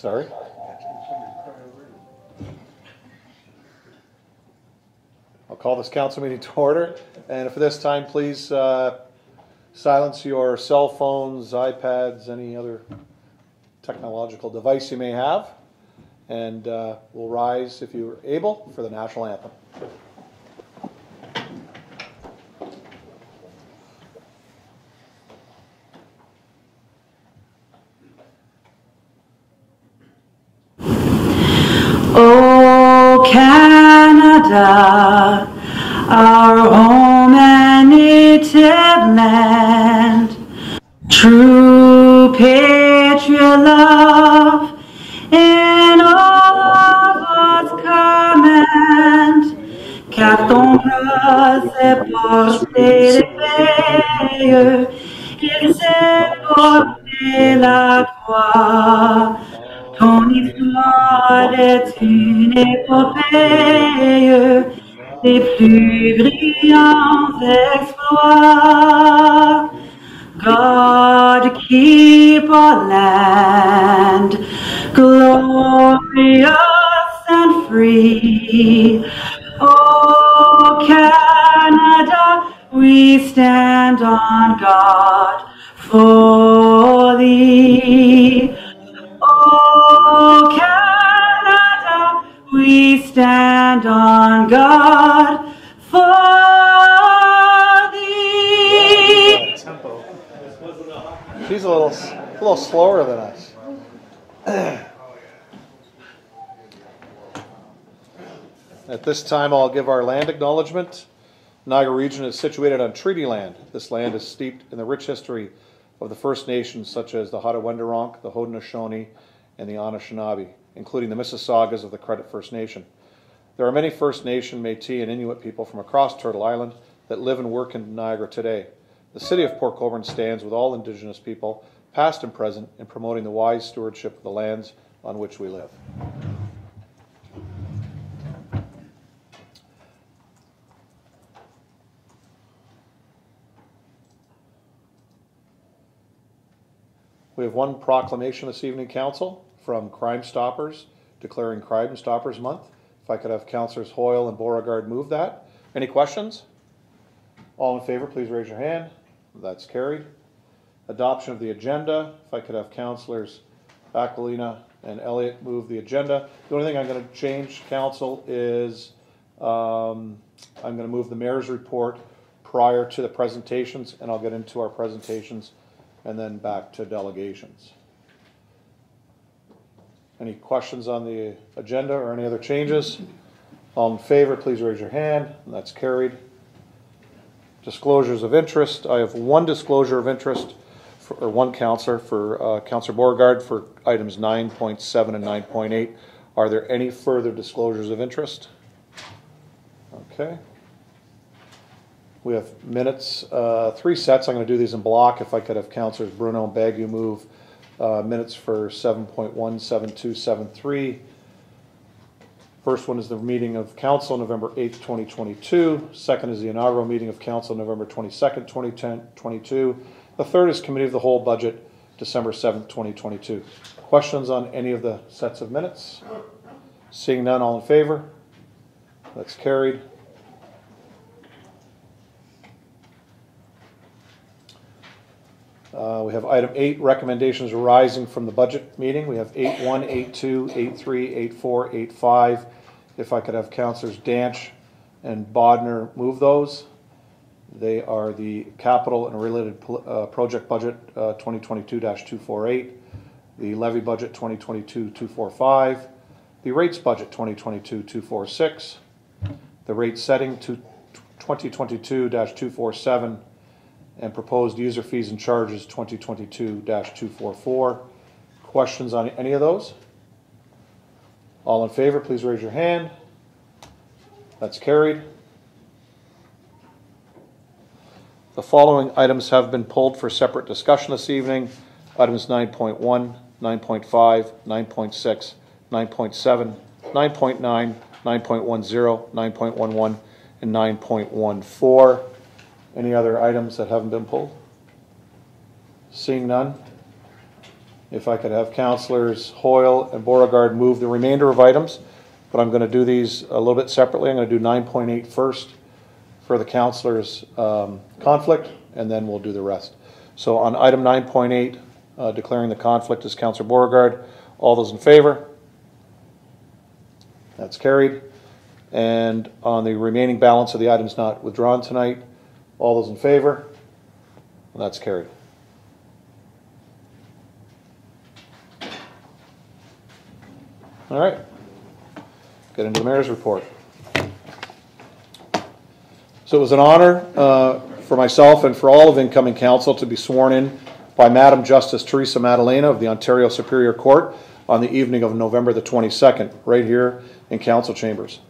Sorry? I'll call this council meeting to order, and for this time, please uh, silence your cell phones, iPads, any other technological device you may have, and uh, we'll rise, if you're able, for the national anthem. Des plus this time, I'll give our land acknowledgement. Niagara region is situated on treaty land. This land is steeped in the rich history of the First Nations such as the Haudenosaunee, the Haudenosaunee, and the Anishinaabe, including the Mississaugas of the Credit First Nation. There are many First Nation, Métis, and Inuit people from across Turtle Island that live and work in Niagara today. The city of Port Colborne stands with all Indigenous people, past and present, in promoting the wise stewardship of the lands on which we live. We have one proclamation this evening, Council, from Crime Stoppers declaring Crime Stoppers Month. If I could have Councilors Hoyle and Beauregard move that. Any questions? All in favor, please raise your hand. That's carried. Adoption of the agenda. If I could have Councilors Aquilina and Elliott move the agenda. The only thing I'm going to change, Council, is um, I'm going to move the mayor's report prior to the presentations, and I'll get into our presentations and then back to delegations. Any questions on the agenda or any other changes? All in favor, please raise your hand, and that's carried. Disclosures of interest, I have one disclosure of interest, for- or one counselor, for uh, Counselor Beauregard for items 9.7 and 9.8. Are there any further disclosures of interest? Okay. We have minutes, uh, three sets. I'm going to do these in block. If I could have Councilors Bruno and Bagu move uh, minutes for 7.1, 7.2, 7.3. First one is the meeting of council November 8th, 2022. Second is the inaugural meeting of council November 22nd, 2022. The third is committee of the whole budget December 7th, 2022. Questions on any of the sets of minutes? Seeing none, all in favor? That's carried. Uh, We have item eight, recommendations arising from the budget meeting. We have eight one, eight two, eight three, eight four, eight five. If I could have Councilors Danch and Bodnar move those. They are the capital and related uh, project budget uh, 2022-248, the levy budget 2022-245, the rates budget 2022-246, the rate setting to 2022-247, and proposed user fees and charges 2022-244. Questions on any of those? All in favor, please raise your hand. That's carried. The following items have been pulled for separate discussion this evening. Items 9.1, 9.5, 9.6, 9.7, 9.9, 9.10, 9.11, and 9.14. Any other items that haven't been pulled? Seeing none? If I could have Councilors Hoyle and Beauregard move the remainder of items, but I'm going to do these a little bit separately. I'm going to do 9.8 first for the councilors' um, conflict, and then we'll do the rest. So on item 9.8, uh, declaring the conflict as Councilor Beauregard, all those in favor? That's carried. And on the remaining balance of the items not withdrawn tonight, all those in favor? And That's carried. All right. Get into the mayor's report. So it was an honor uh, for myself and for all of incoming council to be sworn in by Madam Justice Teresa Madalena of the Ontario Superior Court on the evening of November the 22nd, right here in council chambers.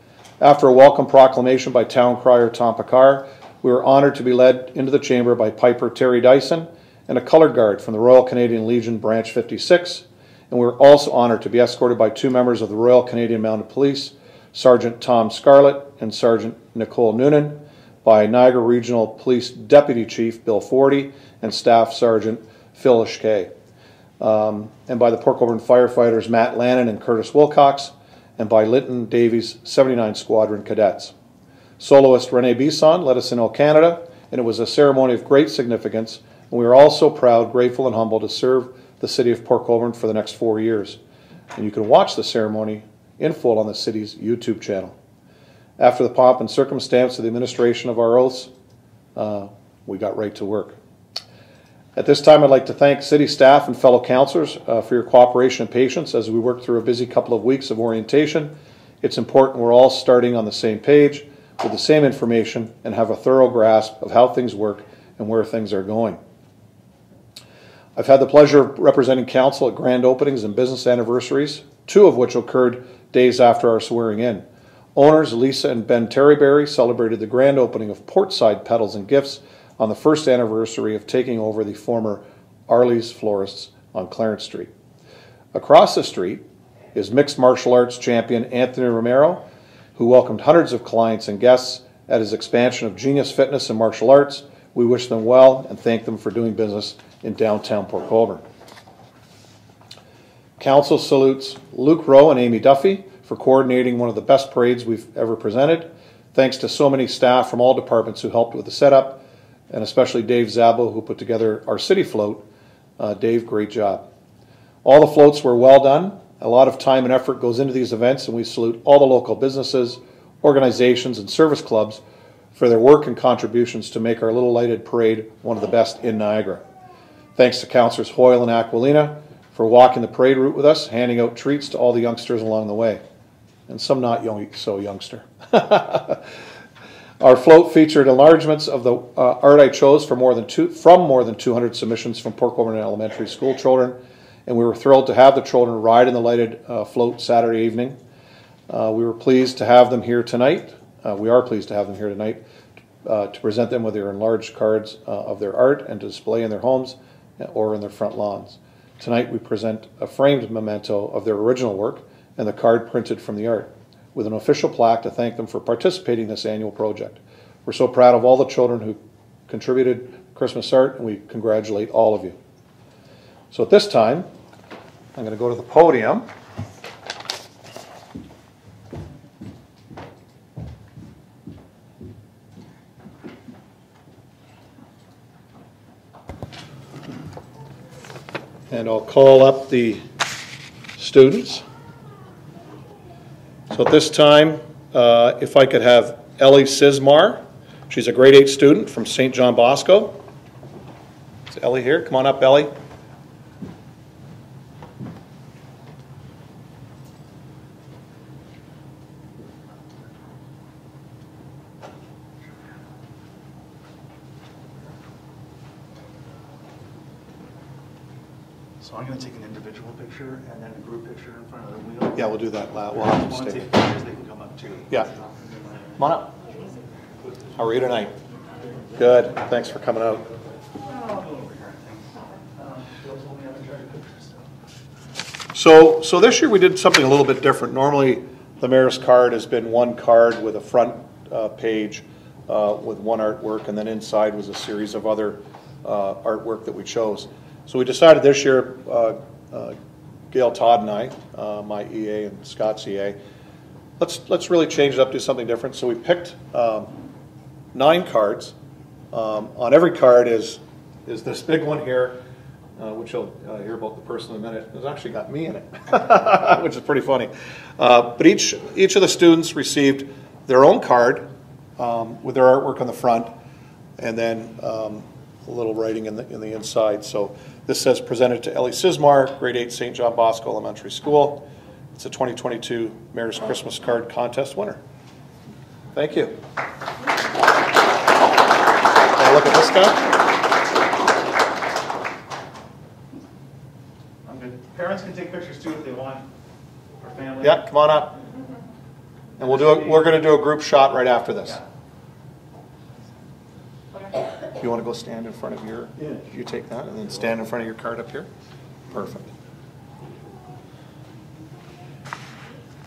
After a welcome proclamation by town crier Tom Picard, we were honored to be led into the chamber by Piper Terry Dyson and a colored guard from the Royal Canadian Legion Branch 56, and we were also honored to be escorted by two members of the Royal Canadian Mounted Police, Sergeant Tom Scarlett and Sergeant Nicole Noonan, by Niagara Regional Police Deputy Chief Bill Fordy and Staff Sergeant Phyllis Kay, um, and by the Port Colborne firefighters Matt Lannon and Curtis Wilcox, and by Linton Davies 79 Squadron cadets. Soloist Rene Bisson led us in O Canada, and it was a ceremony of great significance, and we are all so proud, grateful, and humble to serve the city of Port Colborne for the next four years. And you can watch the ceremony in full on the city's YouTube channel. After the pomp and circumstance of the administration of our oaths, uh, we got right to work. At this time, I'd like to thank city staff and fellow councilors uh, for your cooperation and patience as we work through a busy couple of weeks of orientation. It's important we're all starting on the same page with the same information and have a thorough grasp of how things work and where things are going. I've had the pleasure of representing council at grand openings and business anniversaries, two of which occurred days after our swearing in. Owners Lisa and Ben Terryberry celebrated the grand opening of Portside Petals and Gifts on the first anniversary of taking over the former Arley's Florists on Clarence Street. Across the street is mixed martial arts champion Anthony Romero, who welcomed hundreds of clients and guests at his expansion of Genius Fitness and Martial Arts. We wish them well and thank them for doing business in downtown Port Colborne. Council salutes Luke Rowe and Amy Duffy for coordinating one of the best parades we've ever presented. Thanks to so many staff from all departments who helped with the setup, and especially Dave Zabo, who put together our city float. Uh, Dave, great job. All the floats were well done. A lot of time and effort goes into these events, and we salute all the local businesses, organizations, and service clubs for their work and contributions to make our little lighted parade one of the best in Niagara. Thanks to Councillors Hoyle and Aquilina for walking the parade route with us, handing out treats to all the youngsters along the way, and some not young, so youngster. Our float featured enlargements of the uh, art I chose for more than two, from more than 200 submissions from Port Colborne Elementary School children, and we were thrilled to have the children ride in the lighted uh, float Saturday evening. Uh, we were pleased to have them here tonight. Uh, we are pleased to have them here tonight uh, to present them with their enlarged cards uh, of their art and to display in their homes or in their front lawns. Tonight we present a framed memento of their original work and the card printed from the art, with an official plaque to thank them for participating in this annual project. We're so proud of all the children who contributed Christmas art, and we congratulate all of you. So at this time, I'm going to go to the podium. And I'll call up the students. So at this time, uh, if I could have Ellie Sismar. She's a grade eight student from St. John Bosco. Is Ellie here? Come on up, Ellie. So I'm gonna take an individual picture and then a group picture in front of the wheel. Yeah, we'll do that. We'll have you stay. Yeah. Come on up. How are you tonight? Good. Thanks for coming out. So, so this year we did something a little bit different. Normally, the mayor's card has been one card with a front uh, page uh, with one artwork, and then inside was a series of other uh, artwork that we chose. So we decided this year, uh, uh, Gail Todd and I, uh, my EA and Scott's EA, let's, let's really change it up, do something different. So we picked um, nine cards. Um, On every card is, is this big one here, uh, which you'll uh, hear about the person in a minute. It's actually got me in it, which is pretty funny. Uh, But each, each of the students received their own card um, with their artwork on the front, and then um, a little writing in the, in the inside. So this says presented to Ellie Sismar, grade eight, St. John Bosco Elementary School. It's a 2022 Mayor's Christmas Card Contest winner. Thank you. Now look at this guy. I'm good. Parents can take pictures too if they want, or family. Yeah, come on up. And we'll do, a- we're gonna do a group shot right after this. You wanna go stand in front of your, Yeah. you take that, and then stand in front of your card up here? Perfect.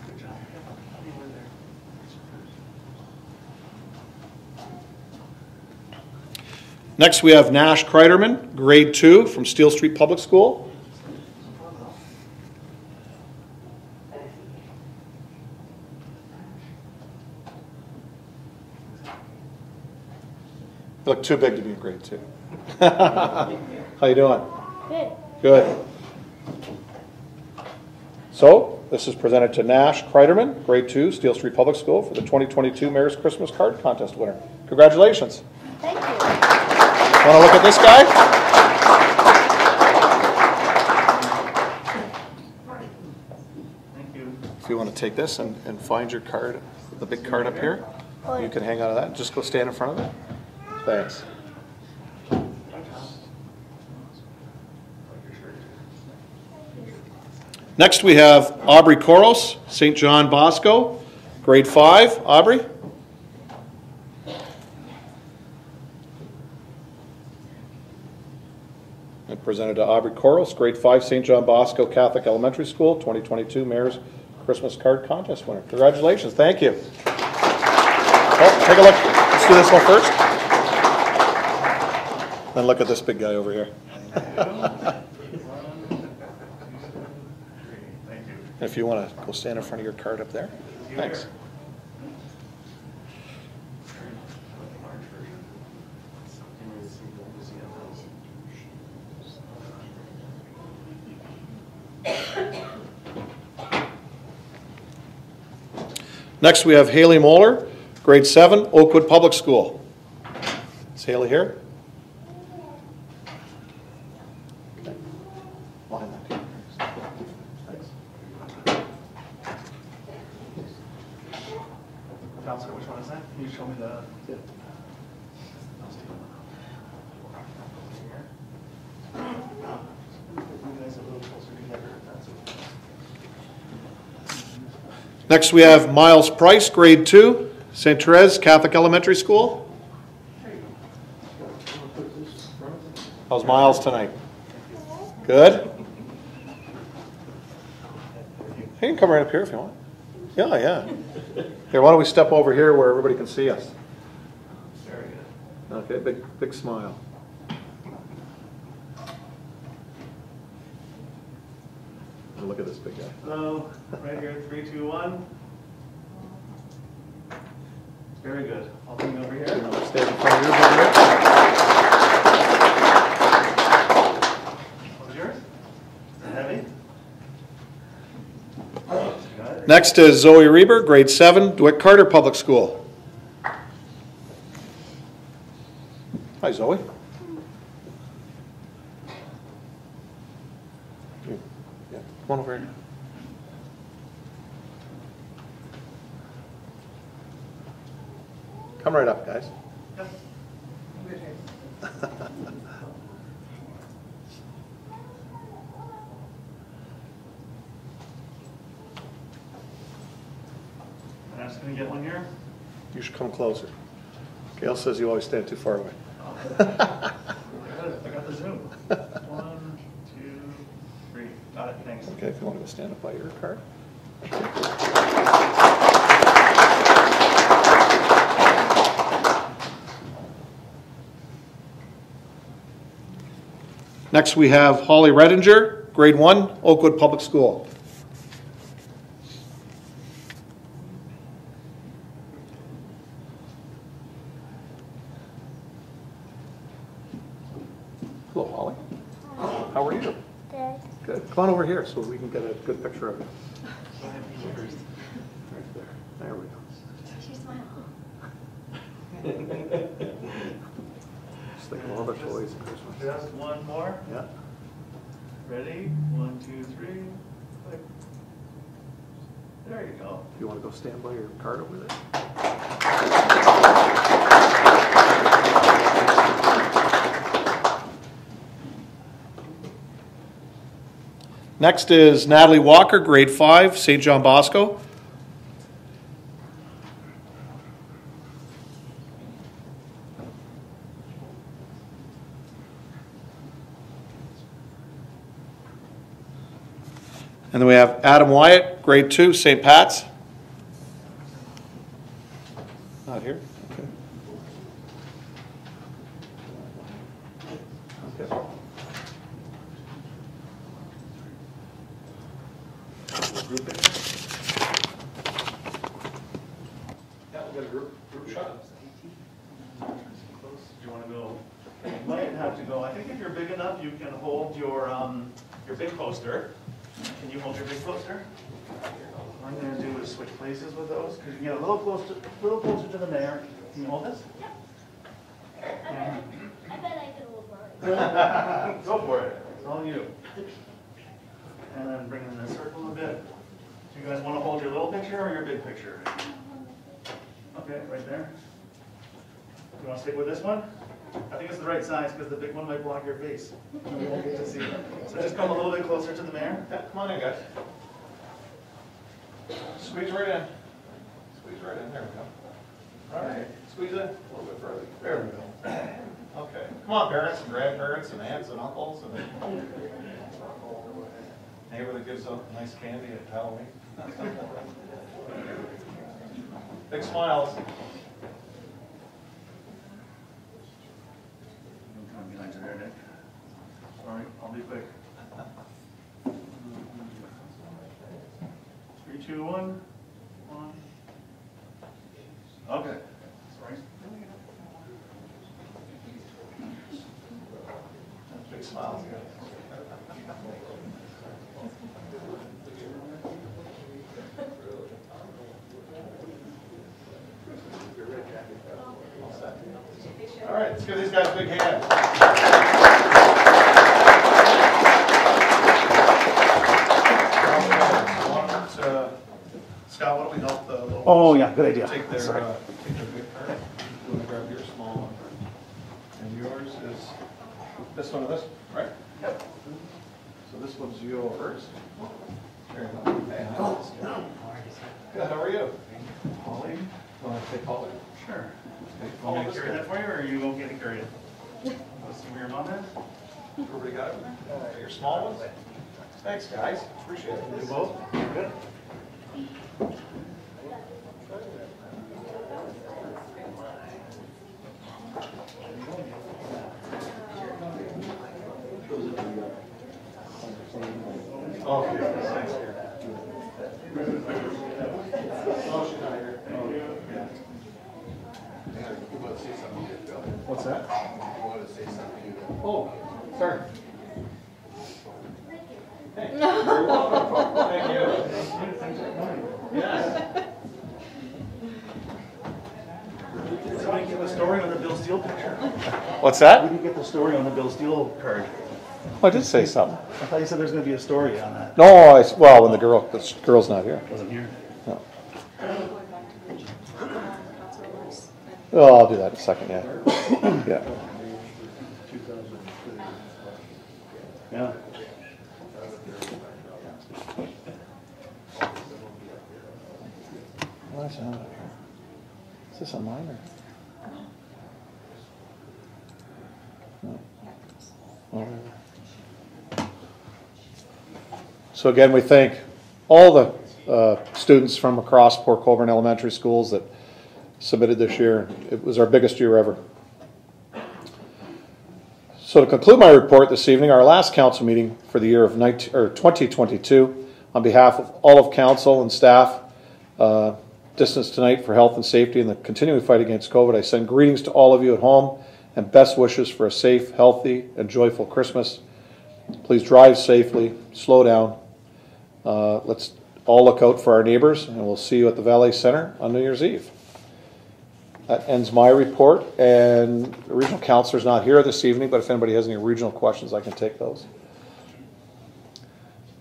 Good job. Next, we have Nash Kreiderman, grade two, from Steele Street Public School. You look too big to be in grade two. How you doing? Good. Good. So, this is presented to Nash Kreiderman, grade two, Steele Street Public School, for the 2022 Mayor's Christmas Card Contest winner. Congratulations. Thank you. Want to look at this guy? Thank you. If you want to take this and, and find your card, the big card up here, you can hang on to that. Just go stand in front of it. Thanks. Next, we have Aubrey Koros, St. John Bosco, grade five. Aubrey? And presented to Aubrey Koros, grade five, St. John Bosco Catholic Elementary School, 2022 Mayor's Christmas Card Contest winner. Congratulations, thank you. Oh, take a look, let's do this one first. Then look at this big guy over here. If you want to go stand in front of your card up there. Thanks. Next, we have Haley Moeller, grade seven, Oakwood Public School. Is Haley here? Okay. Behind that here. Thanks. Counselor, which one is that? Can you show me the? You guys a little closer together, if that's okay. Next, we have Miles Price, grade two, St. Therese Catholic Elementary School. How's Miles tonight? Good? You can come right up here if you want. Yeah, yeah. Here, why don't we step over here where everybody can see us? Okay, big, big smile. And Look at this big guy. Hello, right here, three, two, one. Very good. I'll bring you over here. Stand in front of yours over here. What was yours? Is it heavy? Got. Next is Zoe Reber, grade seven, DeWitt Carter Public School. Hi, Zoe. You- yeah, Come on over. Come right up, guys. I'm just gonna get one here. You should come closer. Gail says you always stand too far away. Oh. I got it, I got the zoom. One, two, three. Got it, thanks. Okay, if you want to stand up by your card. Next, we have Holly Redinger, grade one, Oakwood Public School. Hello, Holly. How are you? Good. Good. Come on over here so we can get a good picture of it. Right there. There we go. She smiled. Just think of all the toys at Christmas. Just one more. Yeah. Ready? One, two, three. Click. There you go. You want to go stand by your card over there? Next is Natalie Walker, grade five, St. John Bosco. And then we have Adam Wyatt, grade two, St. Pat's. Not here? Okay. Okay. Group picture? Yeah, we'll get a group, group shot. Do you want to go? You might have to go. I think if you're big enough, you can hold your, um, your poster. Can you hold your big poster? What I'm gonna do is switch places with those, because you get a little closer, little closer to the mayor. Can you hold this? Mm-hmm. I bet I, I bet I could hold mine. Go for it. It's all you. And then bring it in a circle a bit. Do you guys want to hold your little picture or your big picture? Okay, right there. You want to stick with this one? I think it's the right size because the big one might block your face. And we won't get to see. So just come a little bit closer to the mayor. Yeah, come on in, guys. Squeeze right in. Squeeze right in, there we go. All right, squeeze in a little bit further. There we go. Okay, come on, parents and grandparents and aunts and uncles and neighbor that gives out nice candy at Halloween. Big smiles. Behind you there, Nick. Sorry, I'll be quick. Three, two, one. One. Okay. Sorry. Big smiles. All right, let's give these guys a big hand. Uh, Scott, why don't we help the little. Oh, yeah, good idea. Take their, Sorry. uh, take their big card. You wanna grab your small one? And yours is this one or this, right? Yep. So this one's yours. There you go. Hey, hi. Good, how are you? Holly? Wanna take Holly? Sure. Okay, Want me this to carry guy. that for you, or are you okay to carry it? Let's see where your mom is. Everybody got it? Got Your small ones? Thanks, guys, appreciate it. You both? Good. Okay, thanks. Oh, she's not here. What's that? Oh, sorry. Hey, you're welcome. Thank you. Yes. Somebody get the story on the Bill Steele picture. What's We that? didn't get the story on the Bill Steele card. Oh, I did say something. I thought you said there's gonna be a story on that. No, I, s- well, when the girl, the girl's not here. Wasn't here. No. Oh, I'll do that in a second, yeah. Yeah. Yeah. Why is it here? Is this a minor? No. Whatever. So again, we thank all the uh, students from across Port Colborne Elementary Schools that submitted this year. It was our biggest year ever. So to conclude my report this evening, our last council meeting for the year of 19, or 2022, on behalf of all of council and staff, uh, distance tonight for health and safety and the continuing fight against COVID, I send greetings to all of you at home and best wishes for a safe, healthy, and joyful Christmas. Please drive safely, slow down. Uh, Let's all look out for our neighbors, and we'll see you at the Vale Center on New Year's Eve. That ends my report, and the regional counselor's not here this evening, but if anybody has any regional questions, I can take those.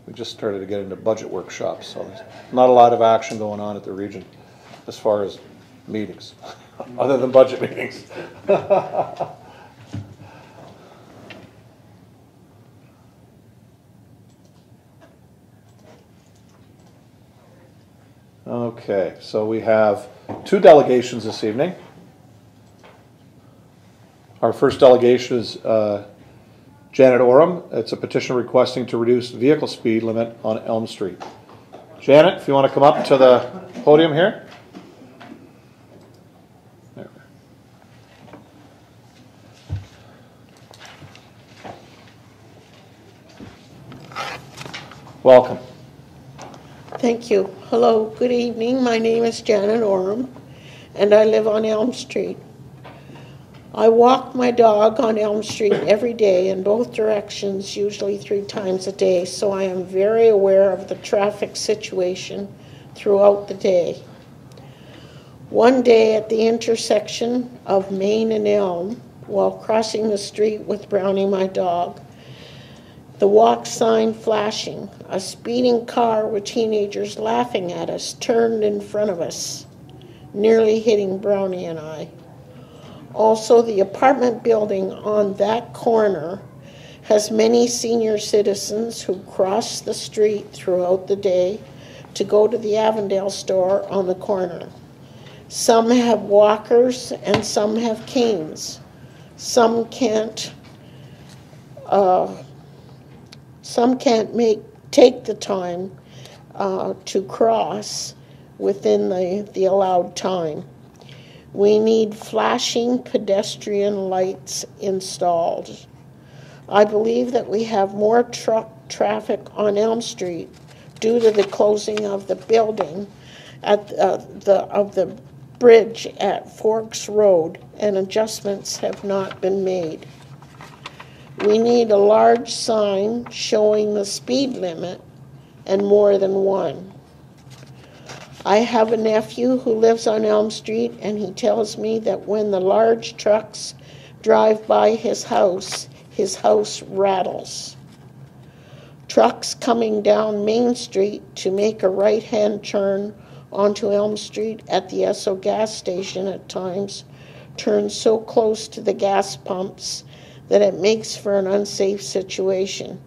We just started to get into budget workshops, so there's not a lot of action going on at the region as far as meetings, other than budget meetings. Okay, so we have two delegations this evening. Our first delegation is uh, Janet Oram. It's a petition requesting to reduce vehicle speed limit on Elm Street. Janet, if you want to come up to the podium here. There. Welcome. Thank you. Hello, good evening. My name is Janet Oram, and I live on Elm Street. I walk my dog on Elm Street every day in both directions, usually three times a day, so I am very aware of the traffic situation throughout the day. One day at the intersection of Main and Elm, while crossing the street with Brownie, my dog, the walk sign flashing, a speeding car with teenagers laughing at us turned in front of us, nearly hitting Brownie and I. Also, the apartment building on that corner has many senior citizens who cross the street throughout the day to go to the Avondale store on the corner. Some have walkers and some have canes. Some can't uh, some can't make, take the time uh, to cross within the, the allowed time. We need flashing pedestrian lights installed. I believe that we have more truck traffic on Elm Street due to the closing of the building at uh, the of the bridge at Forks Road, and adjustments have not been made. We need a large sign showing the speed limit and more than one. I have a nephew who lives on Elm Street, and he tells me that when the large trucks drive by his house, his house rattles. Trucks coming down Main Street to make a right hand turn onto Elm Street at the Esso gas station at times turn so close to the gas pumps that it makes for an unsafe situation.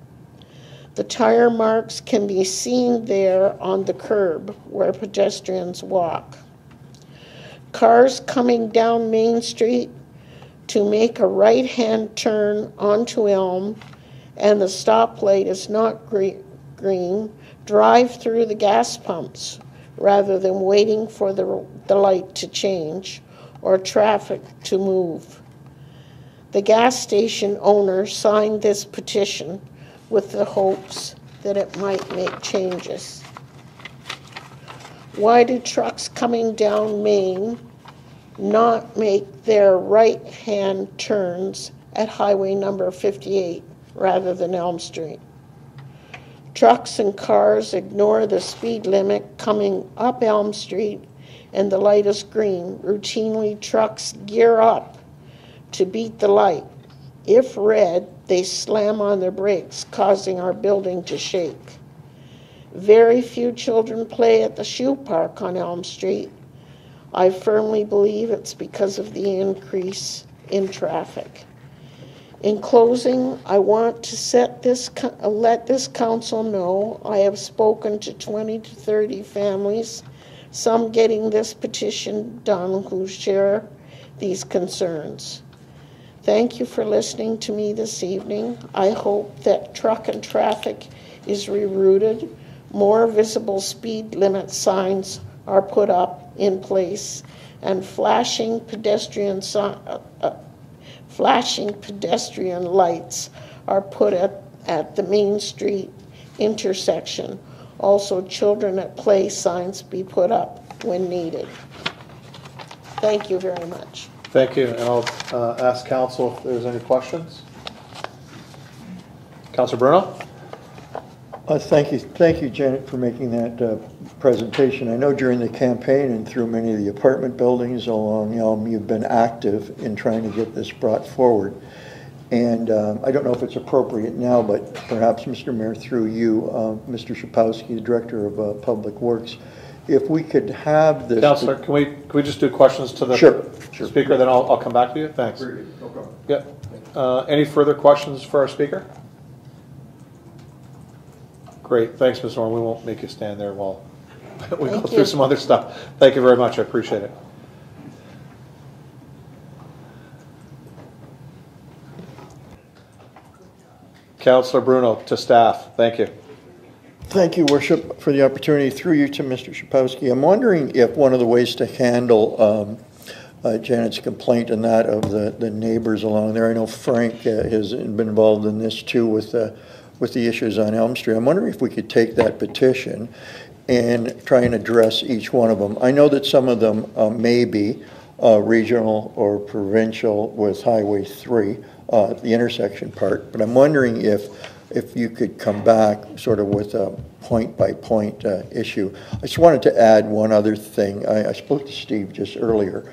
The tire marks can be seen there on the curb where pedestrians walk. Cars coming down Main Street to make a right hand turn onto Elm and the stoplight is not green, drive through the gas pumps rather than waiting for the, the light to change or traffic to move. The gas station owner signed this petition with the hopes that it might make changes. Why do trucks coming down Main not make their right hand turns at highway number 58 rather than Elm Street? Trucks and cars ignore the speed limit coming up Elm Street and the light is green. Routinely, trucks gear up to beat the light. If red, they slam on their brakes, causing our building to shake. Very few children play at the shoe park on Elm Street. I firmly believe it's because of the increase in traffic. In closing, I want to set this, let this council know I have spoken to 20 to 30 families, some getting this petition done who share these concerns. Thank you for listening to me this evening. I hope that truck and traffic is rerouted, more visible speed limit signs are put up in place, and flashing pedestrian uh, uh, Flashing pedestrian lights are put at, at the Main Street intersection. Also, children at play signs be put up when needed. Thank you very much. Thank you, and I'll uh, ask council if there's any questions. Councilor Bruno? Uh, Thank you, thank you, Janet, for making that uh, presentation. I know during the campaign and through many of the apartment buildings along Elm, you've been active in trying to get this brought forward. And um, I don't know if it's appropriate now, but perhaps, Mr. Mayor, through you, uh, Mr. Shypowskyj, the Director of uh, Public Works, if we could have this. Councilor, can we, can we just do questions to the Sure, sure. speaker, then I'll, I'll come back to you? Thanks. Yep. Uh, Any further questions for our speaker? Great, thanks, Ms. Owen, we won't make you stand there while we go Thank through you. some other stuff. Thank you very much, I appreciate it. Councilor Bruno, to staff, thank you. Thank you, Worship, for the opportunity. Through you to Mr. Shypowskyj. I'm wondering if one of the ways to handle um, uh, Janet's complaint and that of the the neighbors along there, I know Frank uh, has been involved in this too with, uh, with the issues on Elm Street. I'm wondering if we could take that petition and try and address each one of them. I know that some of them uh, may be uh, regional or provincial with Highway 3, uh, the intersection part, but I'm wondering if, if you could come back sort of with a point-by-point uh, issue. I just wanted to add one other thing. I I spoke to Steve just earlier.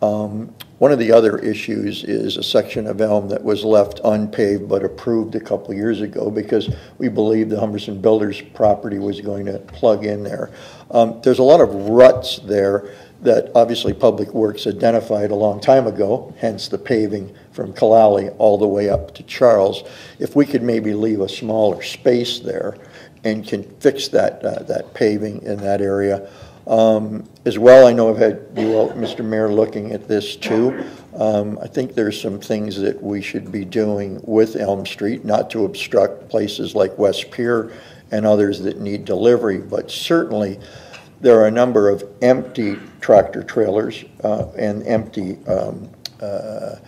Um, One of the other issues is a section of Elm that was left unpaved but approved a couple years ago because we believed the Humberson Builders property was going to plug in there. Um, There's a lot of ruts there that obviously Public Works identified a long time ago, hence the paving from Killaly all the way up to Charles. If we could maybe leave a smaller space there and can fix that, uh, that paving in that area, um, As well, I know I've had you all, Mr. Mayor, looking at this too. Um, I think there's some things that we should be doing with Elm Street, not to obstruct places like West Pier and others that need delivery, but certainly there are a number of empty tractor trailers uh, and empty um, uh, uh,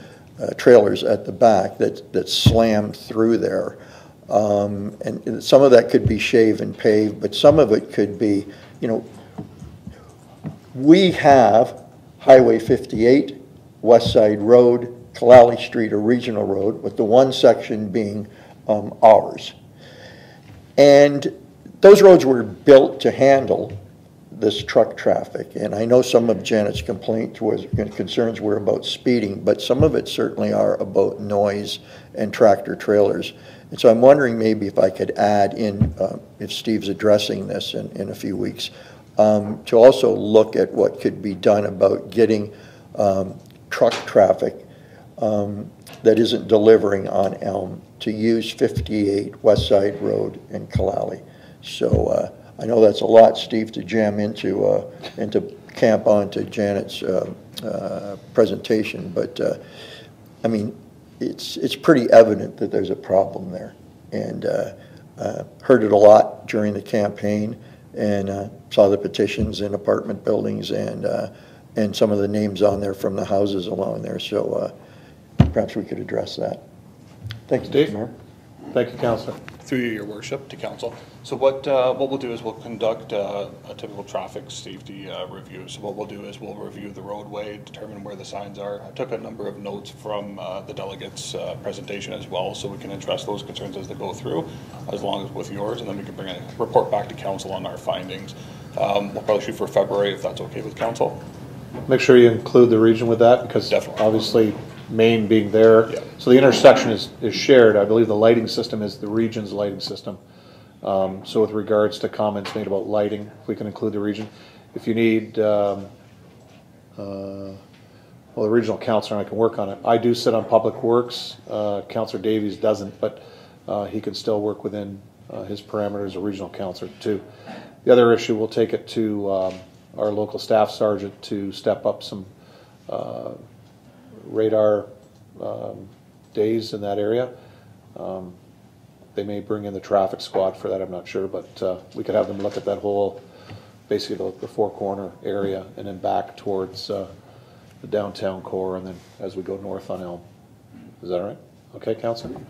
trailers at the back that, that slam through there. Um, And some of that could be shave and pave, but some of it could be, you know, we have Highway 58, West Side Road, Killaly Street, a regional road, with the one section being um, ours. And those roads were built to handle this truck traffic. And I know some of Janet's complaints was, concerns were about speeding, but some of it certainly are about noise and tractor trailers. And so I'm wondering maybe if I could add in, uh, if Steve's addressing this in, in a few weeks, um, to also look at what could be done about getting um, truck traffic um, that isn't delivering on Elm to use 58 West Side Road in Killaly. So uh, I know that's a lot, Steve, to jam into, uh, and to camp on to Janet's uh, uh, presentation, but, uh, I mean, it's, it's pretty evident that there's a problem there. And uh, uh, heard it a lot during the campaign, and uh, saw the petitions in apartment buildings and, uh, and some of the names on there from the houses along there, so uh, perhaps we could address that. Thank you, Steve? Mr. Mayor. Thank you, Councilor. Through you, your worship, to council. So what, uh, what we'll do is we'll conduct uh, a typical traffic safety uh, review. So what we'll do is we'll review the roadway, determine where the signs are. I took a number of notes from uh, the delegates' uh, presentation as well, so we can address those concerns as they go through, as long as with yours, and then we can bring a report back to council on our findings. Um, We'll probably shoot for February, if that's okay with council. Make sure you include the region with that, because Definitely. obviously Main being there. Yeah. So the intersection is, is shared. I believe the lighting system is the region's lighting system. Um, so with regards to comments made about lighting, if we can include the region. If you need, um, uh, well, the regional counselor and I can work on it. I do sit on Public Works, uh, Counselor Davies doesn't, but, uh, he can still work within, uh, his parameters as a regional counselor too. The other issue, we'll take it to, um, our local staff sergeant to step up some, uh, radar, um, days in that area. Um, They may bring in the traffic squad for that, I'm not sure, but, uh, we could have them look at that whole, basically the, the four corner area and then back towards, uh, the downtown core and then as we go north on Elm. Is that all right? Okay, Counselor?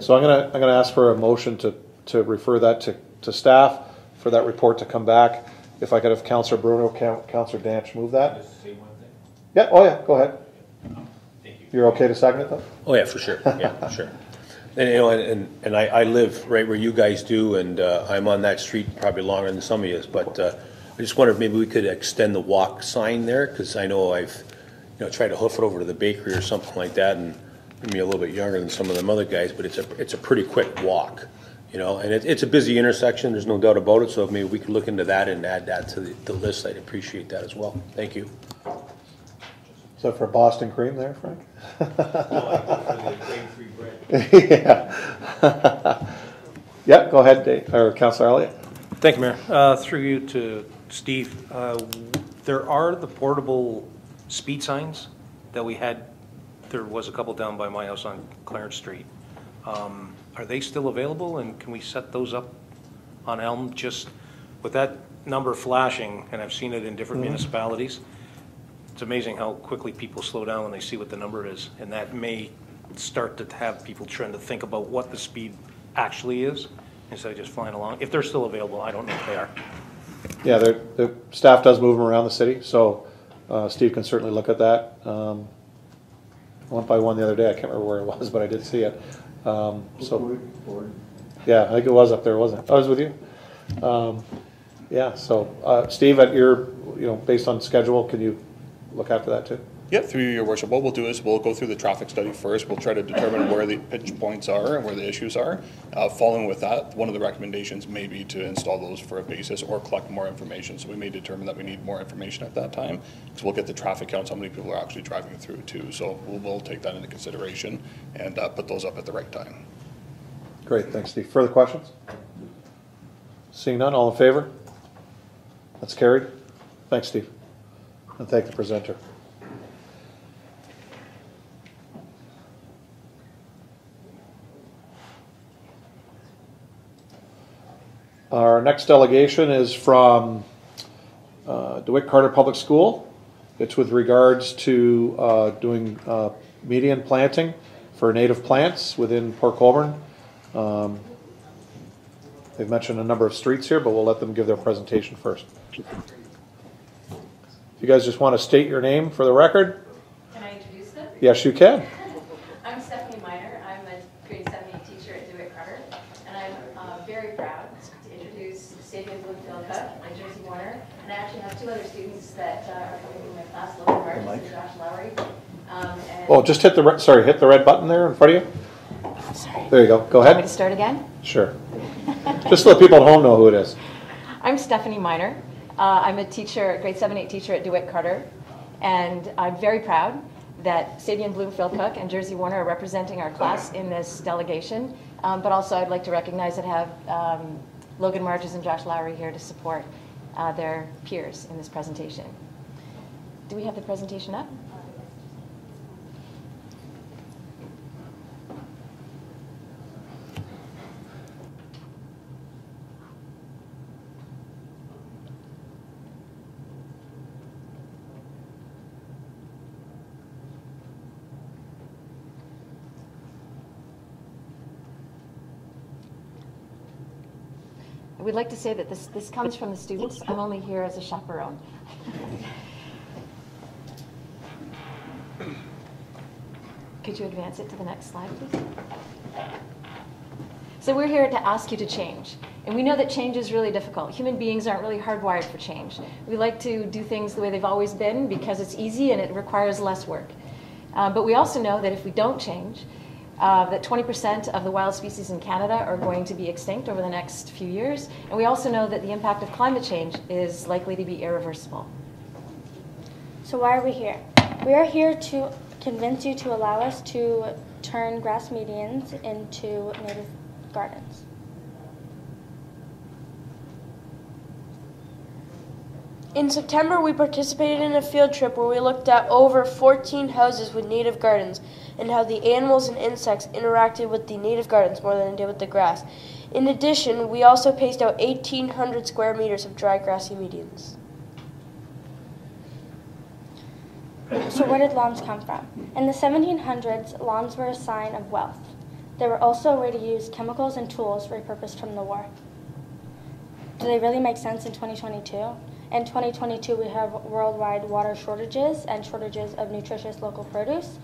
So I'm gonna, I'm gonna ask for a motion to, to refer that to, to staff, for that report to come back. If I could have Counselor Bruno, Coun- Counselor Danch move that? Yeah, oh yeah, go ahead. You're okay to second it though? Oh, yeah, for sure, yeah, sure. And, you know, and- and, and I, I live right where you guys do, and uh, I'm on that street probably longer than some of you, but uh, I just wonder if maybe we could extend the walk sign there, because I know I've, you know, tried to hoof it over to the bakery or something like that, and maybe a little bit younger than some of them other guys, but it's a, it's a pretty quick walk, you know, and it, it's a busy intersection, there's no doubt about it, so if maybe we could look into that and add that to the, the list, I'd appreciate that as well. Thank you. Is that for Boston cream there, Frank? Yeah. Yeah, go ahead, Dave, or Counselor Elliott. Thank you, Mayor. Uh, Through you to Steve, uh, there are the portable speed signs that we had, there was a couple down by my house on Clarence Street. Um, Are they still available, and can we set those up on Elm? Just with that number flashing, and I've seen it in different municipalities, it's amazing how quickly people slow down when they see what the number is, and that may start to have people trying to think about what the speed actually is, instead of just flying along. If they're still available, I don't know if they are. Yeah, the, staff does move them around the city, so, uh, Steve can certainly look at that. Um, I went by one the other day, I can't remember where it was, but I did see it. Um, so, yeah, I think it was up there, wasn't it? I was with you. Um, yeah, so, uh, Steve, at your, you know, based on schedule, can you look after that too? Yeah, through your worship, what we'll do is we'll go through the traffic study first. We'll try to determine where the pitch points are and where the issues are. Uh, following with that, one of the recommendations may be to install those for a basis or collect more information. So we may determine that we need more information at that time. Because we'll get the traffic counts, how many people are actually driving through too. So we'll, we'll take that into consideration and, uh, put those up at the right time. Great, thanks, Steve. Further questions? Seeing none, all in favor? That's carried. Thanks, Steve. And thank the presenter. Our next delegation is from uh, DeWitt Carter Public School. It's with regards to uh, doing uh, median planting for native plants within Port Colborne. Um, They've mentioned a number of streets here, but we'll let them give their presentation first. If you guys just want to state your name for the record? Can I introduce them? Yes, you can. I'm Stephanie Miner. I'm a grade 7 teacher at DeWitt Carter, and I'm uh, very proud to introduce Stadium Bloomfield Cup and Jersey Warner. And I actually have two other students that uh, are coming in my class, Logan Martins and Josh Lowry. Um, and- Oh, just hit the, re- sorry, hit the red button there in front of you. Sorry. There you go. Go ahead. Want me to ahead. start again? Sure. Just so the people at home know who it is. I'm Stephanie Miner. Uh, I'm a teacher, grade 7, 8 teacher at DeWitt Carter, and I'm very proud that Stadium Bloomfield Cook and Jersey Warner are representing our class in this delegation. Um, but also, I'd like to recognize and have um, Logan Marges and Josh Lowry here to support uh, their peers in this presentation. Do we have the presentation up? Would like to say that this, this comes from the students. I'm only here as a chaperone. Could you advance it to the next slide, please? So we're here to ask you to change. And we know that change is really difficult. Human beings aren't really hardwired for change. We like to do things the way they've always been because it's easy and it requires less work. Uh, but we also know that if we don't change, uh, that 20% of the wild species in Canada are going to be extinct over the next few years. And we also know that the impact of climate change is likely to be irreversible. So why are we here? We are here to convince you to allow us to turn grass medians into native gardens. In September, we participated in a field trip where we looked at over 14 houses with native gardens and how the animals and insects interacted with the native gardens more than they did with the grass. In addition, we also paced out 1,800 square meters of dry grassy medians. So where did lawns come from? In the 1700s, lawns were a sign of wealth. They were also a way to use chemicals and tools repurposed from the war. Do they really make sense in 2022? In 2022, we have worldwide water shortages and shortages of nutritious local produce.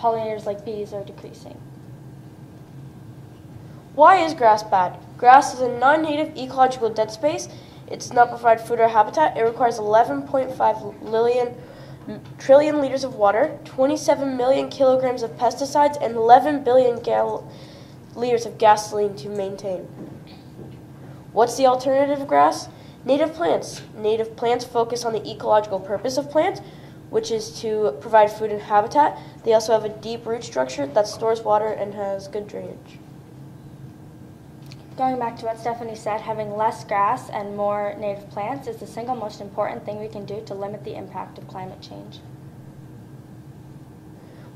Pollinators like bees are decreasing. Why is grass bad? Grass is a non-native ecological dead space. It does not provide food or habitat. It requires 11.5 million trillion liters of water, 27 million kilograms of pesticides, and 11 billion gal- liters of gasoline to maintain. What's the alternative grass? Native plants. Native plants focus on the ecological purpose of plants, which is to provide food and habitat. They also have a deep root structure that stores water and has good drainage. Going back to what Stephanie said, having less grass and more native plants is the single most important thing we can do to limit the impact of climate change.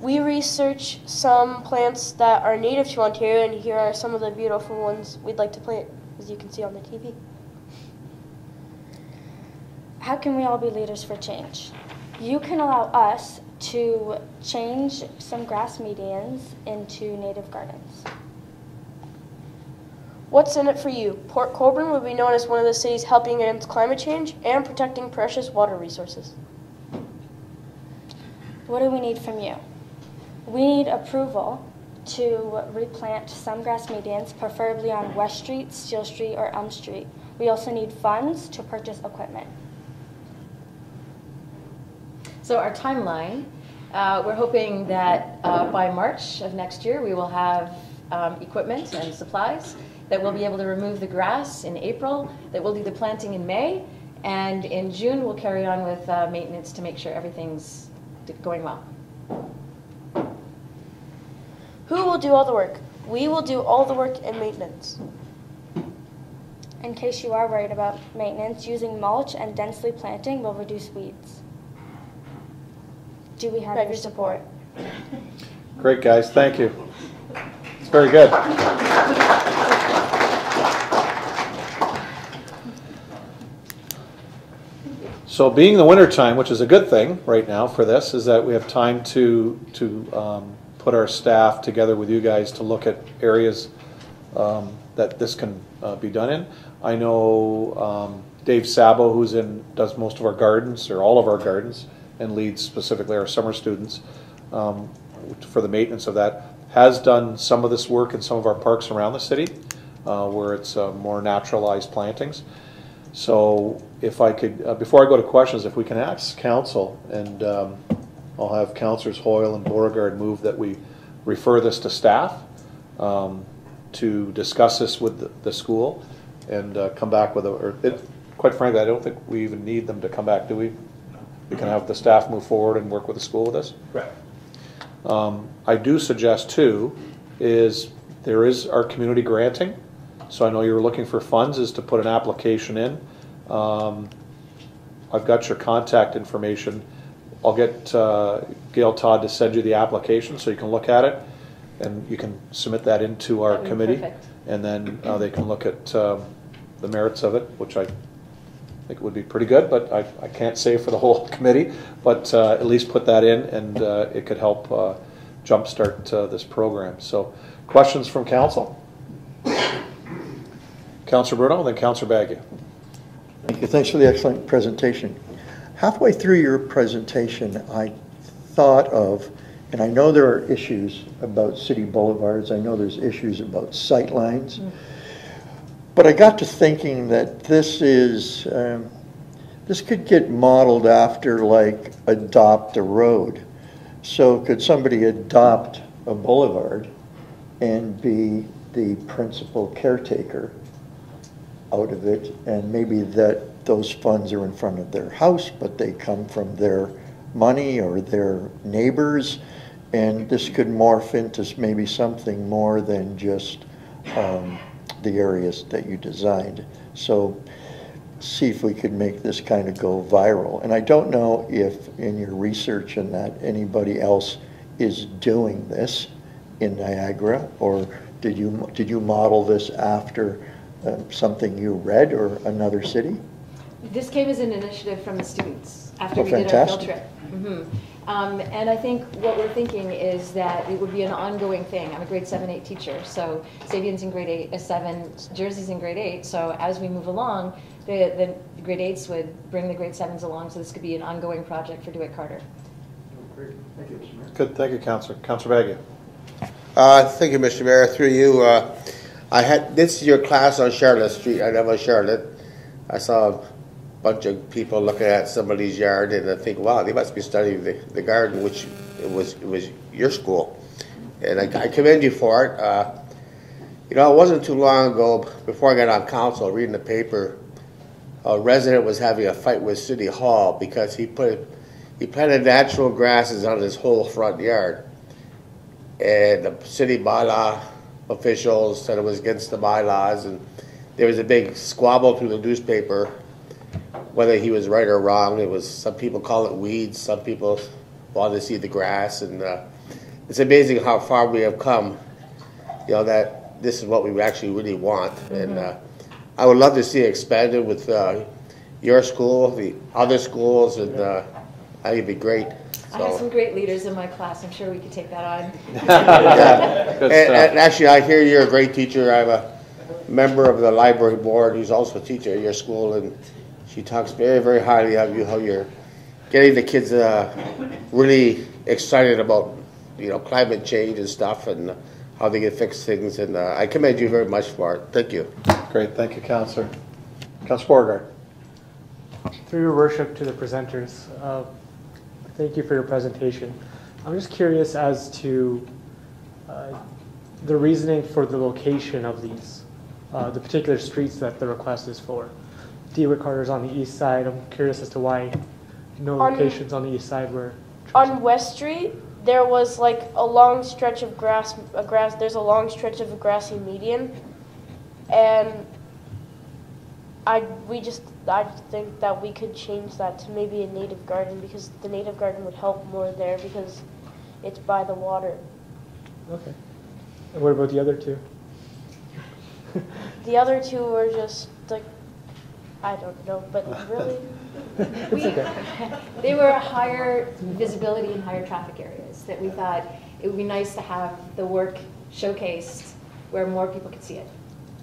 We research some plants that are native to Ontario, and here are some of the beautiful ones we'd like to plant, as you can see on the TV. How can we all be leaders for change? You can allow us to change some grass medians into native gardens. What's in it for you? Port Colborne will be known as one of the cities helping against climate change and protecting precious water resources. What do we need from you? We need approval to replant some grass medians, preferably on West Street, Steele Street, or Elm Street. We also need funds to purchase equipment. So our timeline, uh, we're hoping that uh, by March of next year, we will have um, equipment and supplies, that we'll be able to remove the grass in April, that we'll do the planting in May, and in June, we'll carry on with uh, maintenance to make sure everything's going well. Who will do all the work? We will do all the work and maintenance. In case you are worried about maintenance, using mulch and densely planting will reduce weeds. Do we have your support. Great, guys, thank you. It's very good. So being the winter time, which is a good thing right now for this, is that we have time to, to um, put our staff together with you guys to look at areas um, that this can uh, be done in. I know um, Dave Sabo, who's in, does most of our gardens, or all of our gardens, and leads specifically our summer students um, for the maintenance of that, has done some of this work in some of our parks around the city, uh, where it's uh, more naturalized plantings. So if I could, uh, before I go to questions, if we can ask council, and um, I'll have councilors Hoyle and Beauregard move that we refer this to staff um, to discuss this with the, the school and uh, come back with a, or it, quite frankly, I don't think we even need them to come back, do we? We can have the staff move forward and work with the school with this? Right. Um, I do suggest too, is there is our community granting. So I know you're looking for funds, is to put an application in. Um, I've got your contact information. I'll get uh, Gail Todd to send you the application so you can look at it. And you can submit that into our That'd be committee. perfect. And then uh, they can look at um, the merits of it, which I think it would be pretty good, but I, I can't say for the whole committee. But uh, at least put that in and uh, it could help uh, jumpstart uh, this program. So questions from council? Councilor Bruno, then Councilor Bagu. Thank you. Thanks for the excellent presentation. Halfway through your presentation, I thought of, and I know there are issues about city boulevards, I know there's issues about sight sightlines, but I got to thinking that this is, um, this could get modeled after like adopt a road. So could somebody adopt a boulevard and be the principal caretaker out of it, and maybe that those funds are in front of their house, but they come from their money or their neighbors, and this could morph into maybe something more than just um, the areas that you designed. So see if we could make this kind of go viral. And I don't know if in your research and that anybody else is doing this in Niagara, or did you, did you model this after uh, something you read or another city? This came as an initiative from the students after Oh, we did our field fantastic. trip. Mhm. Um, and I think what we're thinking is that it would be an ongoing thing. I'm a grade seven, eight teacher, so Sabian's in grade eight, uh, seven, Jersey's in grade eight. So as we move along, the, the grade eights would bring the grade sevens along, so this could be an ongoing project for DeWitt Carter. Good, thank you, Mr. Mayor. Thank you, Counselor. Counselor Bagu. Uh, Thank you, Mr. Mayor. Through you, uh, I had, this is your class on Charlotte Street. I live on Charlotte. I saw a bunch of people looking at somebody's yard and I think, wow, they must be studying the, the garden, which was, was your school. And I I commend you for it. Uh, You know, it wasn't too long ago, before I got on council, reading the paper, a resident was having a fight with City Hall because he put, he planted natural grasses on his whole front yard. And the city bylaw officials said it was against the bylaws, and there was a big squabble through the newspaper whether he was right or wrong. It was some people call it weeds, some people want to see the grass, and uh, it's amazing how far we have come. You know that this is what we actually really want, and uh, I would love to see it expanded with uh, your school, the other schools, and uh, I think it'd be great. I have some great leaders in my class. I'm sure we could take that on. Yeah. And, and actually, I hear you're a great teacher. I'm a member of the library board who's also a teacher at your school, and she talks very, very highly of you. How you're getting the kids uh, really excited about you know climate change and stuff, and how they can fix things. And uh, I commend you very much for it. Thank you. Great, thank you, Counselor. Counselor Beauregard. Through your worship to the presenters, uh, thank you for your presentation. I'm just curious as to uh, the reasoning for the location of these, uh, the particular streets that the request is for. DeWitt Carter's on the east side. I'm curious as to why no On- locations on the east side were. On West Street, there was like a long stretch of grass, a grass. There's a long stretch of a grassy median, and I we just I think that we could change that to maybe a native garden because the native garden would help more there because it's by the water. Okay. And what about the other two? The other two were just like I don't know, but really. It's okay. They were a higher visibility and higher traffic areas that we thought it would be nice to have the work showcased where more people could see it.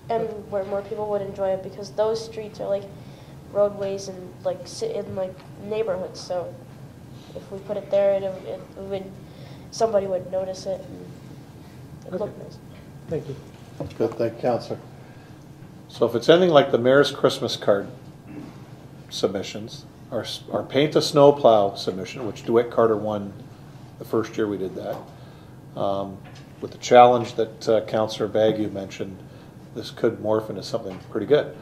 and where more people would enjoy it because those streets are like roadways and like sit in like neighborhoods. So if we put it there, it, it would somebody would notice it and it'd look Okay. nice. Thank you. Good, thank you, Counselor. So if it's anything like the mayor's Christmas card submissions, our, our paint a snowplow submission, which DeWitt Carter won the first year we did that, um, with the challenge that uh, Counselor Bagu mentioned, this could morph into something pretty good.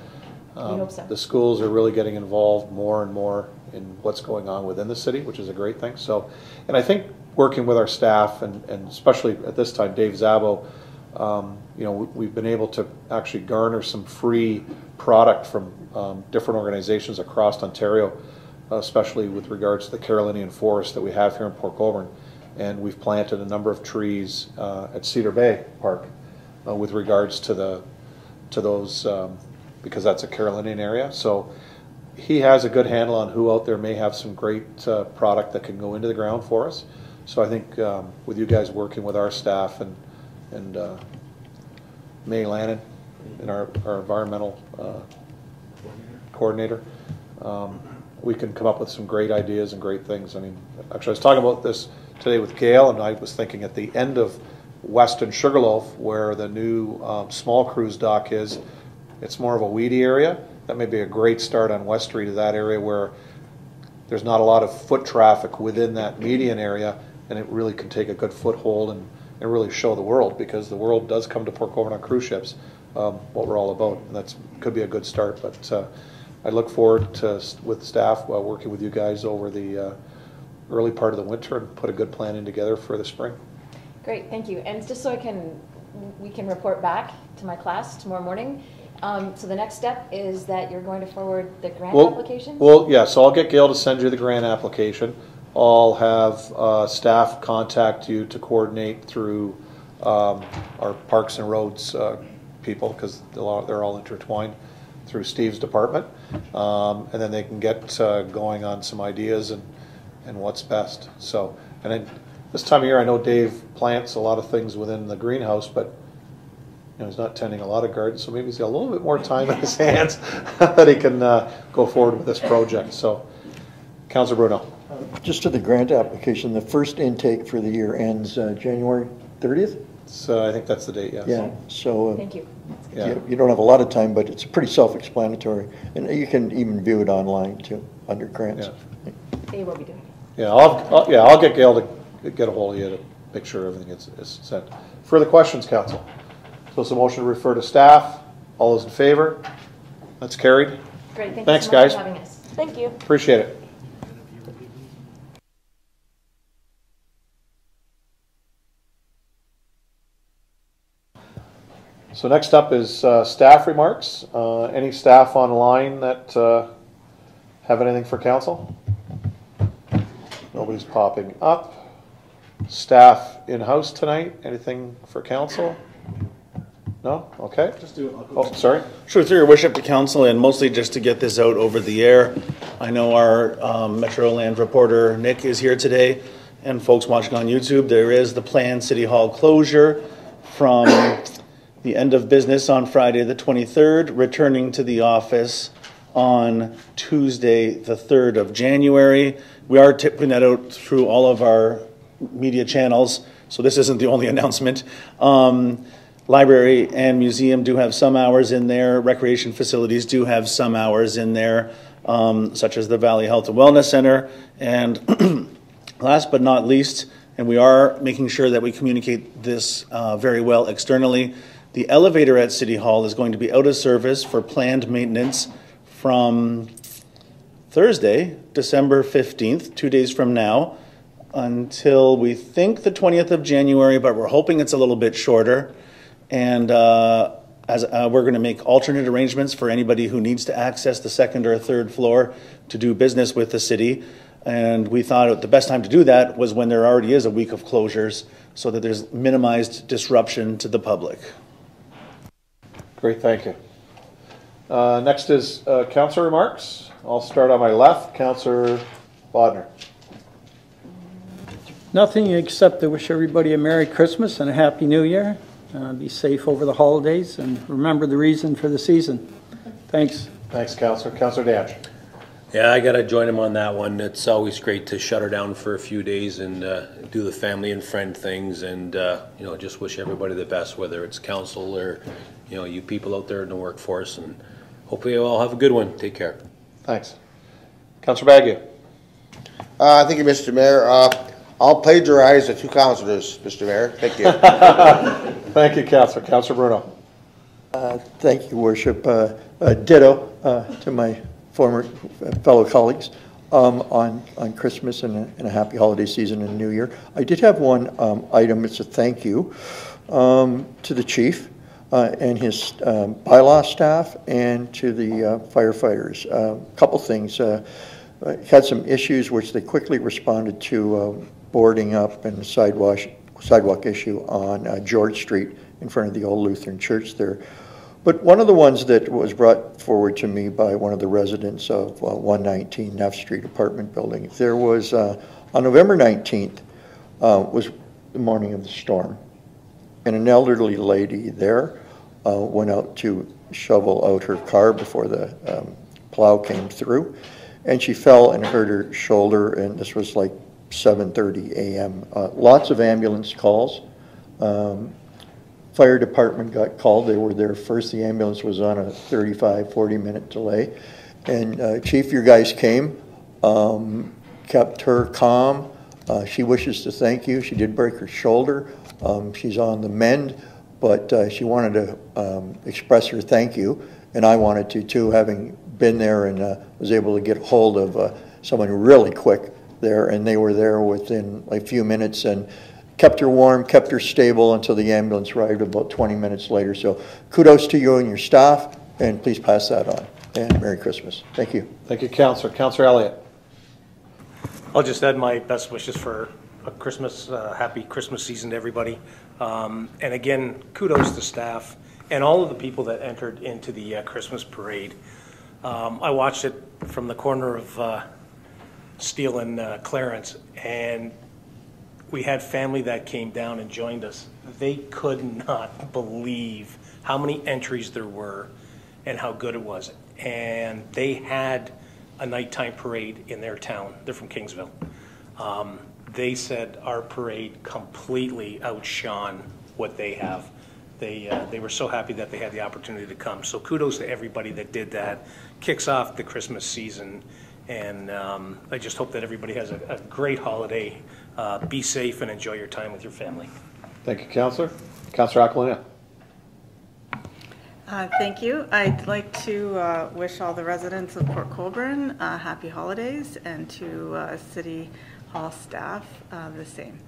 Um, hope so. The schools are really getting involved more and more in what's going on within the city, which is a great thing. So, and I think working with our staff and, and especially at this time, Dave Zabo, um, you know, we, we've been able to actually garner some free product from um, different organizations across Ontario, especially with regards to the Carolinian forest that we have here in Port Colborne. And we've planted a number of trees uh, at Cedar Bay Park uh, with regards to the to those um, because that's a Carolinian area. So he has a good handle on who out there may have some great uh, product that can go into the ground for us. So I think um, with you guys working with our staff and and uh, May Lannon and our, our environmental uh, coordinator, um, we can come up with some great ideas and great things. I mean, actually, I was talking about this today with Gail, and I was thinking at the end of Weston Sugarloaf, where the new um, small cruise dock is, it's more of a weedy area. That may be a great start on West Street, of that area where there's not a lot of foot traffic within that median area, and it really can take a good foothold and, and really show the world, because the world does come to Port Colborne on cruise ships, um, what we're all about, and that's, could be a good start, but, uh, I look forward to, with staff, while working with you guys over the, uh, early part of the winter and put a good plan in together for the spring. Great, thank you. And just so I can, we can report back to my class tomorrow morning. Um, so the next step is that you're going to forward the grant Well- application? Well, yeah, so I'll get Gail to send you the grant application. I'll have uh, staff contact you to coordinate through um, our Parks and Roads uh, people, because they're all they're all intertwined, through Steve's department. Um, And then they can get uh, going on some ideas and, and what's best. So, and then this time of year, I know Dave plants a lot of things within the greenhouse, but you know, he's not tending a lot of gardens, so maybe he's got a little bit more time in his hands that he can uh, go forward with this project. So, Councilor Bruno. Just to the grant application, the first intake for the year ends uh, January 30th? So I think that's the date, yes. Yeah, so. uh, Thank you. Yeah. You you don't have a lot of time, but it's pretty self-explanatory. And you can even view it online too, under grants. They will be doing it. Yeah, I'll, I'll- yeah, I'll get Gail to get a hold of you to make sure everything is, is sent. Further questions, council? So it's a motion to refer to staff. All those in favor? That's carried. Great, thank you Thanks, so much guys. for having us. Thank you. Appreciate it. So next up is uh, staff remarks. Uh, Any staff online that uh, have anything for council? Nobody's popping up. Staff in-house tonight, anything for council? No? Okay. Just do it. Oh, sorry. Sure, through your worship to council, and mostly just to get this out over the air. I know our um, Metroland reporter, Nick, is here today, and folks watching on YouTube, there is the planned City Hall closure from the end of business on Friday, the 23rd, returning to the office on Tuesday, the 3rd of January. We are putting that out through all of our media channels, so this isn't the only announcement. Um, Library and museum do have some hours in there. Recreation facilities do have some hours in there, um, such as the Vale Health and Wellness Center. And last but not least, and we are making sure that we communicate this uh, very well externally, the elevator at City Hall is going to be out of service for planned maintenance from Thursday, December 15th, two days from now, until we think the 20th of January, but we're hoping it's a little bit shorter. And uh, as uh, we're going to make alternate arrangements for anybody who needs to access the second or third floor to do business with the city. And we thought the best time to do that was when there already is a week of closures so that there's minimized disruption to the public. Great, thank you. Uh, Next is uh, council remarks. I'll start on my left. Councilor Bodnar. Nothing except to wish everybody a Merry Christmas and a Happy New Year. Uh, Be safe over the holidays and remember the reason for the season. Thanks. Thanks, Councilor. Councilor Danch. Yeah, I gotta join him on that one. It's always great to shut her down for a few days and uh, do the family and friend things, and uh, you know, just wish everybody the best, whether it's council or you know, you people out there in the workforce, and hopefully you all have a good one. Take care. Thanks. Councilor Bagu. Uh, thank you, Mr. Mayor. Uh, I'll plagiarize the two councilors, Mr. Mayor. Thank you. Thank you, Councilor. Councilor Bruno. Uh, Thank you, Worship. Uh, uh, Ditto uh, to my former fellow colleagues um, on, on Christmas and a, and a happy holiday season and New Year. I did have one um, item, it's a thank you um, to the chief uh, and his um, bylaw staff and to the uh, firefighters. A Couple things. uh, uh, Had some issues which they quickly responded to, uh, boarding up and sidewalk, sidewalk issue on uh, George Street in front of the old Lutheran church there. But one of the ones that was brought forward to me by one of the residents of uh, 119 Neff Street apartment building, there was, uh, on November 19th, uh, was the morning of the storm. And an elderly lady there uh, went out to shovel out her car before the um, plow came through. And she fell and hurt her shoulder, and this was like 7:30 a.m. Uh, Lots of ambulance calls. Um, Fire department got called, they were there first, the ambulance was on a 35, 40-minute delay. And uh, Chief, your guys came, um, kept her calm. Uh, She wishes to thank you, she did break her shoulder, Um, she's on the mend, but uh, she wanted to um, express her thank you, and I wanted to too, having been there and uh, was able to get hold of uh, someone really quick there, and they were there within a few minutes and kept her warm, kept her stable until the ambulance arrived about 20 minutes later. So kudos to you and your staff, and please pass that on. And Merry Christmas. Thank you. Thank you, Councilor. Councilor Elliott. I'll just add my best wishes for a Christmas, uh, happy Christmas season to everybody. Um, And again, kudos to staff and all of the people that entered into the uh, Christmas parade. Um, I watched it from the corner of uh, and uh, Clarence, and we had family that came down and joined us. They could not believe how many entries there were and how good it was. And they had a nighttime parade in their town. They're from Kingsville. Um, they said our parade completely outshone what they have. They, uh, they were so happy that they had the opportunity to come. So kudos to everybody that did that. Kicks off the Christmas season. And um, I just hope that everybody has a, a great holiday. Uh, be safe and enjoy your time with your family. Thank you, Counselor. Counselor Aquilina. Uh, Thank you. I'd like to uh, wish all the residents of Port Colborne uh, happy holidays and to uh, City Hall staff uh, the same.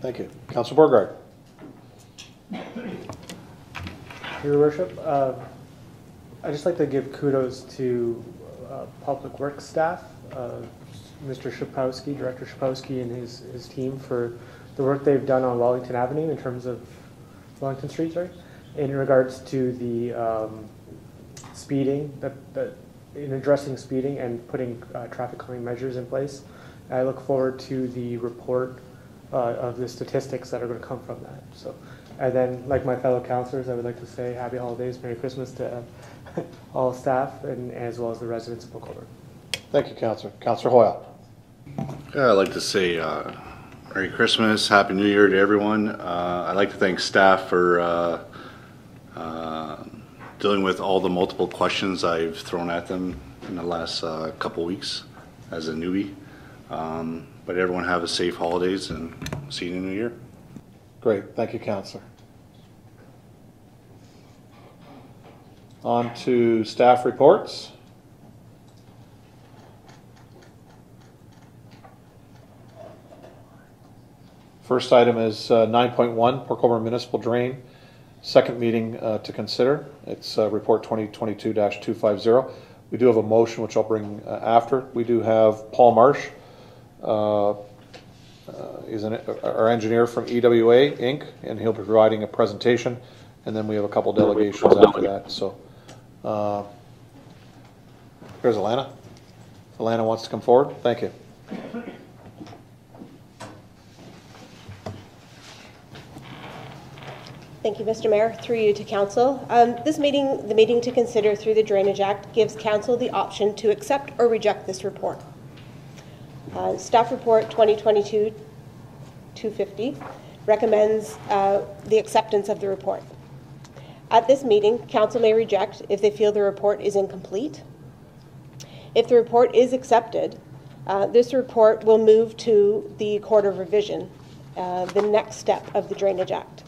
Thank you. Counselor Beauregard. Your Worship, uh, I'd just like to give kudos to uh, Public Works staff, uh, Mr. Shypowskyj, Director Shypowskyj and his, his team for the work they've done on Wellington Avenue in terms of, Wellington Street, sorry, in regards to the um, speeding, that, that, in addressing speeding and putting uh, traffic calming measures in place. I look forward to the report uh, of the statistics that are going to come from that. So, and then, like my fellow counselors, I would like to say Happy Holidays, Merry Christmas to uh, all staff, and as well as the residents of Port Colborne. Thank you, Counselor. Counselor Hoyle. Yeah, I'd like to say uh, Merry Christmas, Happy New Year to everyone. Uh, I'd like to thank staff for uh, uh, dealing with all the multiple questions I've thrown at them in the last uh, couple weeks as a newbie. Um, but everyone have a safe holidays and see you in the new year. Great. Thank you, Counselor. On to staff reports. First item is uh, 9.1, Port Colborne Municipal Drain. Second meeting uh, to consider. It's uh, Report 2022-250. We do have a motion, which I'll bring uh, after. We do have Paul Marsh, is an- our engineer from EWA Inc., and he'll be providing a presentation. And then we have a couple delegations after that, so. uh, Here's Alana. Alana wants to come forward. Thank you. Thank you, Mr. Mayor. Through you to council. Um, This meeting, the meeting to consider through the Drainage Act gives council the option to accept or reject this report. Uh, Staff Report 2022-250 recommends uh, the acceptance of the report. At this meeting, council may reject if they feel the report is incomplete. If the report is accepted, uh, this report will move to the Court of Revision, uh, the next step of the Drainage Act.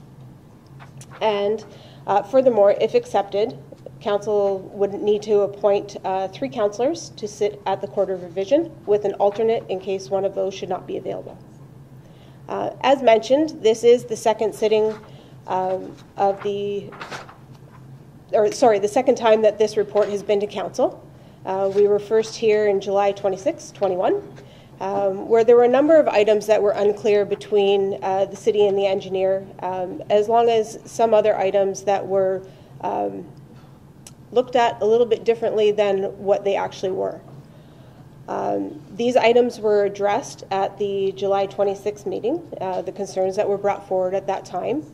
And uh, furthermore, if accepted, council would need to appoint uh, three councillors to sit at the of Revision with an alternate in case one of those should not be available. Uh, As mentioned, this is the second sitting um, of the, or sorry, the second time that this report has been to council. Uh, We were first here in July 26, 21, um, where there were a number of items that were unclear between uh, the city and the engineer, um, as long as some other items that were um, looked at a little bit differently than what they actually were. Um, These items were addressed at the July 26th meeting, uh, the concerns that were brought forward at that time.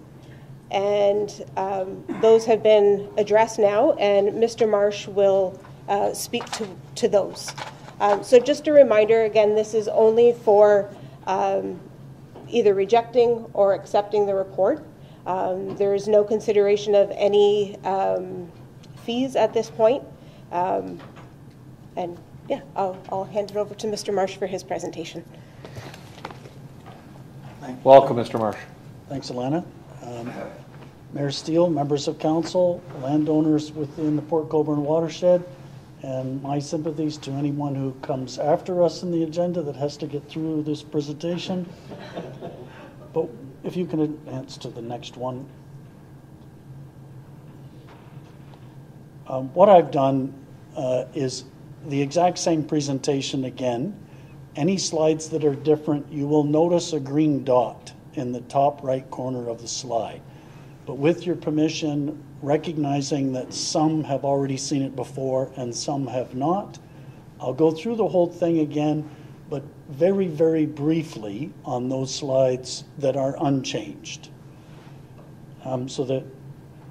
And um, those have been addressed now, and Mr. Marsh will uh, speak to to those. Um, So just a reminder, again, this is only for um, either rejecting or accepting the report. Um, There is no consideration of any um, fees at this point. Um, And, yeah, I'll, I'll hand it over to Mr. Marsh for his presentation. Welcome, Mr. Marsh. Thanks, Alana. Um, Mayor Steele, members of council, landowners within the Port Colborne watershed, and my sympathies to anyone who comes after us in the agenda that has to get through this presentation. But if you can advance to the next one. Um, What I've done uh, is the exact same presentation again. Any slides that are different, you will notice a green dot in the top right corner of the slide. But with your permission, recognizing that some have already seen it before and some have not, I'll go through the whole thing again, but very, very briefly on those slides that are unchanged. Um, So that,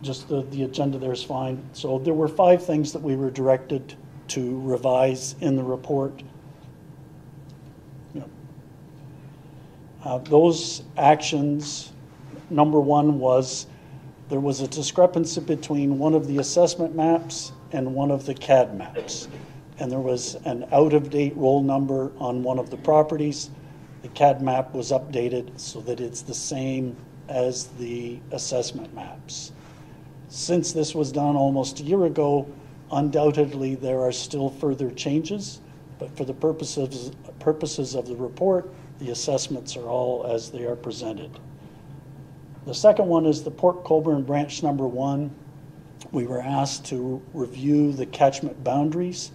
just the, the agenda there is fine. So there were five things that we were directed to revise in the report. Uh, Those actions, number one was, there was a discrepancy between one of the assessment maps and one of the CAD maps. And there was an out-of-date roll number on one of the properties. The CAD map was updated so that it's the same as the assessment maps. Since this was done almost a year ago, undoubtedly, there are still further changes, but for the purposes, purposes of the report, the assessments are all as they are presented. The second one is the Port Colborne Branch Number One. We were asked to review the catchment boundaries,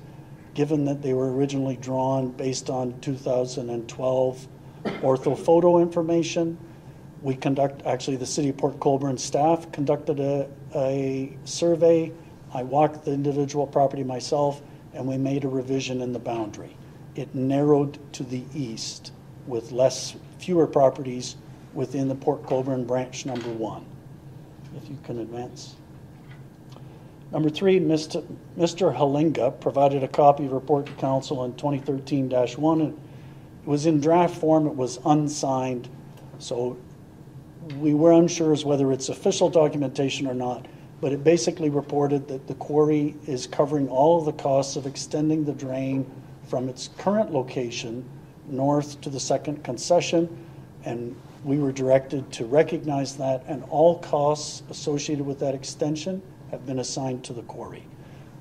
given that they were originally drawn based on 2012 orthophoto information. We conduct, actually, the City of Port Colborne staff conducted a, a survey. I walked the individual property myself, and we made a revision in the boundary. It narrowed to the east with less, fewer properties within the Port Colborne branch number one. If you can advance. Number three, Mr. Mr. Halinga provided a copy of report to council in 2013-1. It was in draft form, it was unsigned, so we were unsure as whether it's official documentation or not, but it basically reported that the quarry is covering all of the costs of extending the drain from its current location north to the second concession, and we were directed to recognize that, and all costs associated with that extension have been assigned to the quarry.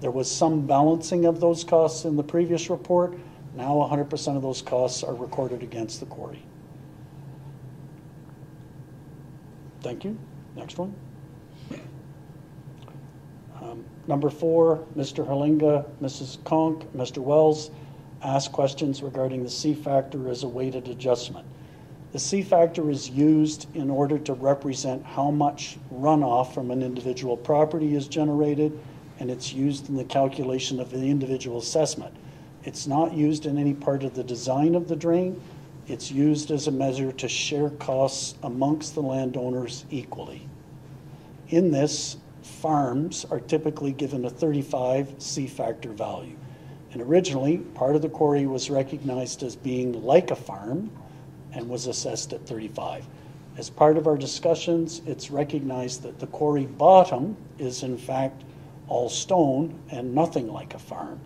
There was some balancing of those costs in the previous report. Now 100% of those costs are recorded against the quarry. Thank you. Next one. Um, Number four, Mr. Halinga, Mrs. Conk, Mr. Wells asked questions regarding the C factor as a weighted adjustment. The C factor is used in order to represent how much runoff from an individual property is generated, and it's used in the calculation of the individual assessment. It's not used in any part of the design of the drain. It's used as a measure to share costs amongst the landowners equally. In this, farms are typically given a 35 C factor value. And originally, part of the quarry was recognized as being like a farm and was assessed at 35. As part of our discussions, it's recognized that the quarry bottom is in fact all stone and nothing like a farm.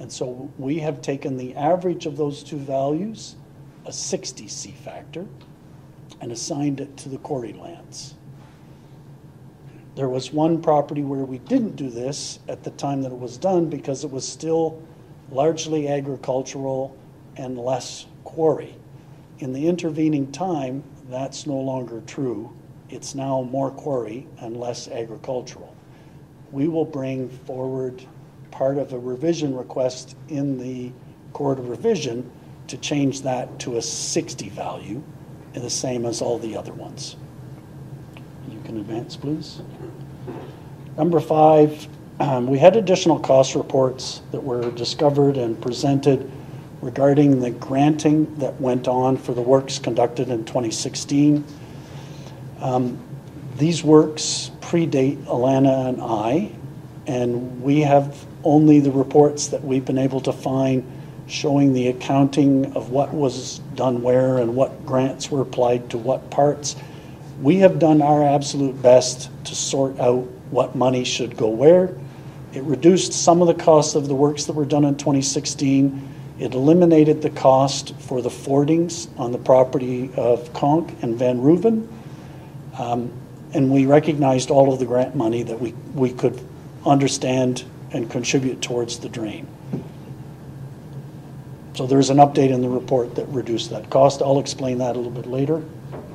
And so we have taken the average of those two values, a 60 C factor, and assigned it to the quarry lands. There was one property where we didn't do this at the time that it was done because it was still largely agricultural and less quarry. In the intervening time, that's no longer true. It's now more quarry and less agricultural. We will bring forward part of a revision request in the court of revision to change that to a 60 value, and the same as all the other ones. You can advance, please. Number five, um, we had additional cost reports that were discovered and presented regarding the granting that went on for the works conducted in 2016. Um, these works predate Alana and I, and we have only the reports that we've been able to find showing the accounting of what was done where and what grants were applied to what parts. We have done our absolute best to sort out what money should go where. It reduced some of the costs of the works that were done in 2016. It eliminated the cost for the fordings on the property of Conk and Van Ruven. Um, and we recognized all of the grant money that we, we could understand and contribute towards the drain. So there's an update in the report that reduced that cost. I'll explain that a little bit later.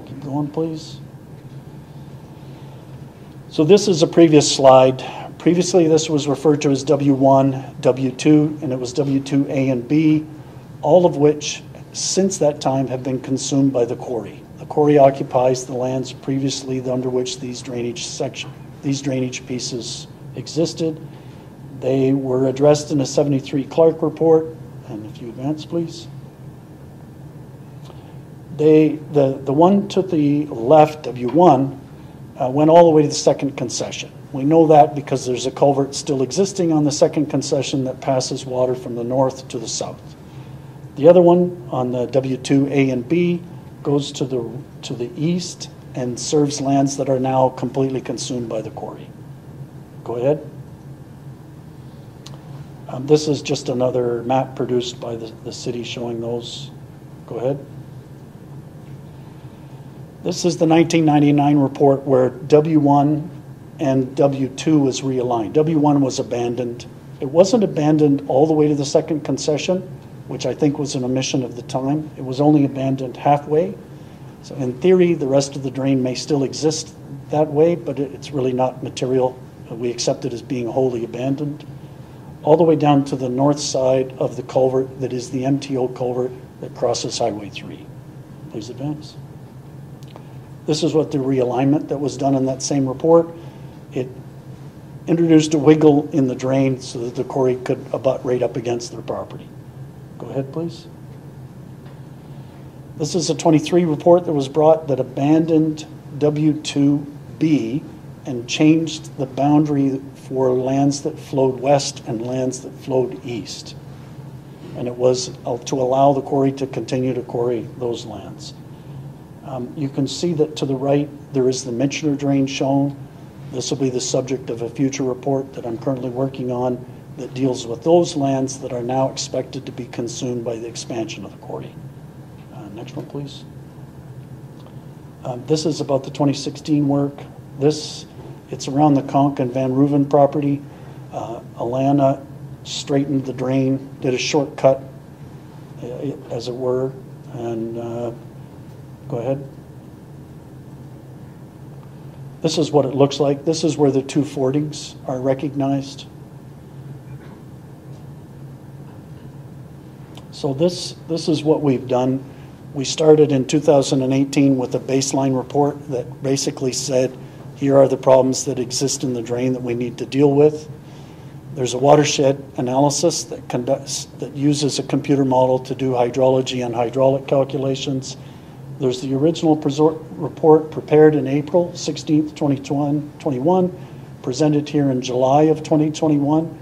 Keep going, please. So this is a previous slide. Previously, this was referred to as W1, W2, and it was W2A and B, all of which, since that time, have been consumed by the quarry. The quarry occupies the lands previously under which these drainage section, these drainage pieces existed. They were addressed in a 73 Clark report. And if you advance, please. They, the, the one to the left, W1, uh, went all the way to the second concession. We know that because there's a culvert still existing on the second concession that passes water from the north to the south. The other one on the W2 A and B goes to the, to the east and serves lands that are now completely consumed by the quarry. Go ahead. Um, This is just another map produced by the, the city showing those. Go ahead. This is the 1999 report where W1 and W2 was realigned. W1 was abandoned. It wasn't abandoned all the way to the second concession, which I think was an omission of the time. It was only abandoned halfway. So in theory, the rest of the drain may still exist that way, but it- it's really not material. We accept it as being wholly abandoned. All the way down to the north side of the culvert that is the MTO culvert that crosses Highway 3. Please advance. This is what the realignment that was done in that same report. It introduced a wiggle in the drain so that the quarry could abut right up against their property. Go ahead, please. This is a 23 report that was brought that abandoned W2B and changed the boundary for lands that flowed west and lands that flowed east. And it was to allow the quarry to continue to quarry those lands. Um, You can see that to the right, there is the Mitchner drain shown. This will be the subject of a future report that I'm currently working on that deals with those lands that are now expected to be consumed by the expansion of the quarry. Uh, Next one, please. Um, This is about the 2016 work. This, it's around the Conk and Van Ruven property. Uh, Alana straightened the drain, did a shortcut, uh, as it were, and, uh, go ahead. This is what it looks like. This is where the two fordings are recognized. So this, this is what we've done. We started in 2018 with a baseline report that basically said, here are the problems that exist in the drain that we need to deal with. There's a watershed analysis that conducts, that uses a computer model to do hydrology and hydraulic calculations. There's the original report prepared in April 16th, 2021, presented here in July of 2021,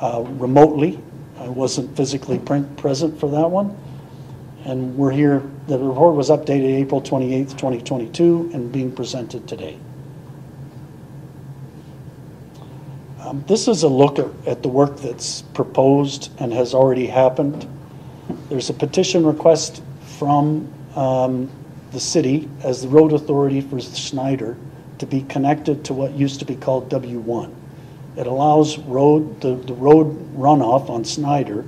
uh, remotely. I wasn't physically pre- present for that one. And we're here, the report was updated April 28th, 2022, and being presented today. Um, This is a look at, at the work that's proposed and has already happened. There's a petition request from um, the city as the road authority for Snyder to be connected to what used to be called W1. It allows road, the, the road runoff on Snyder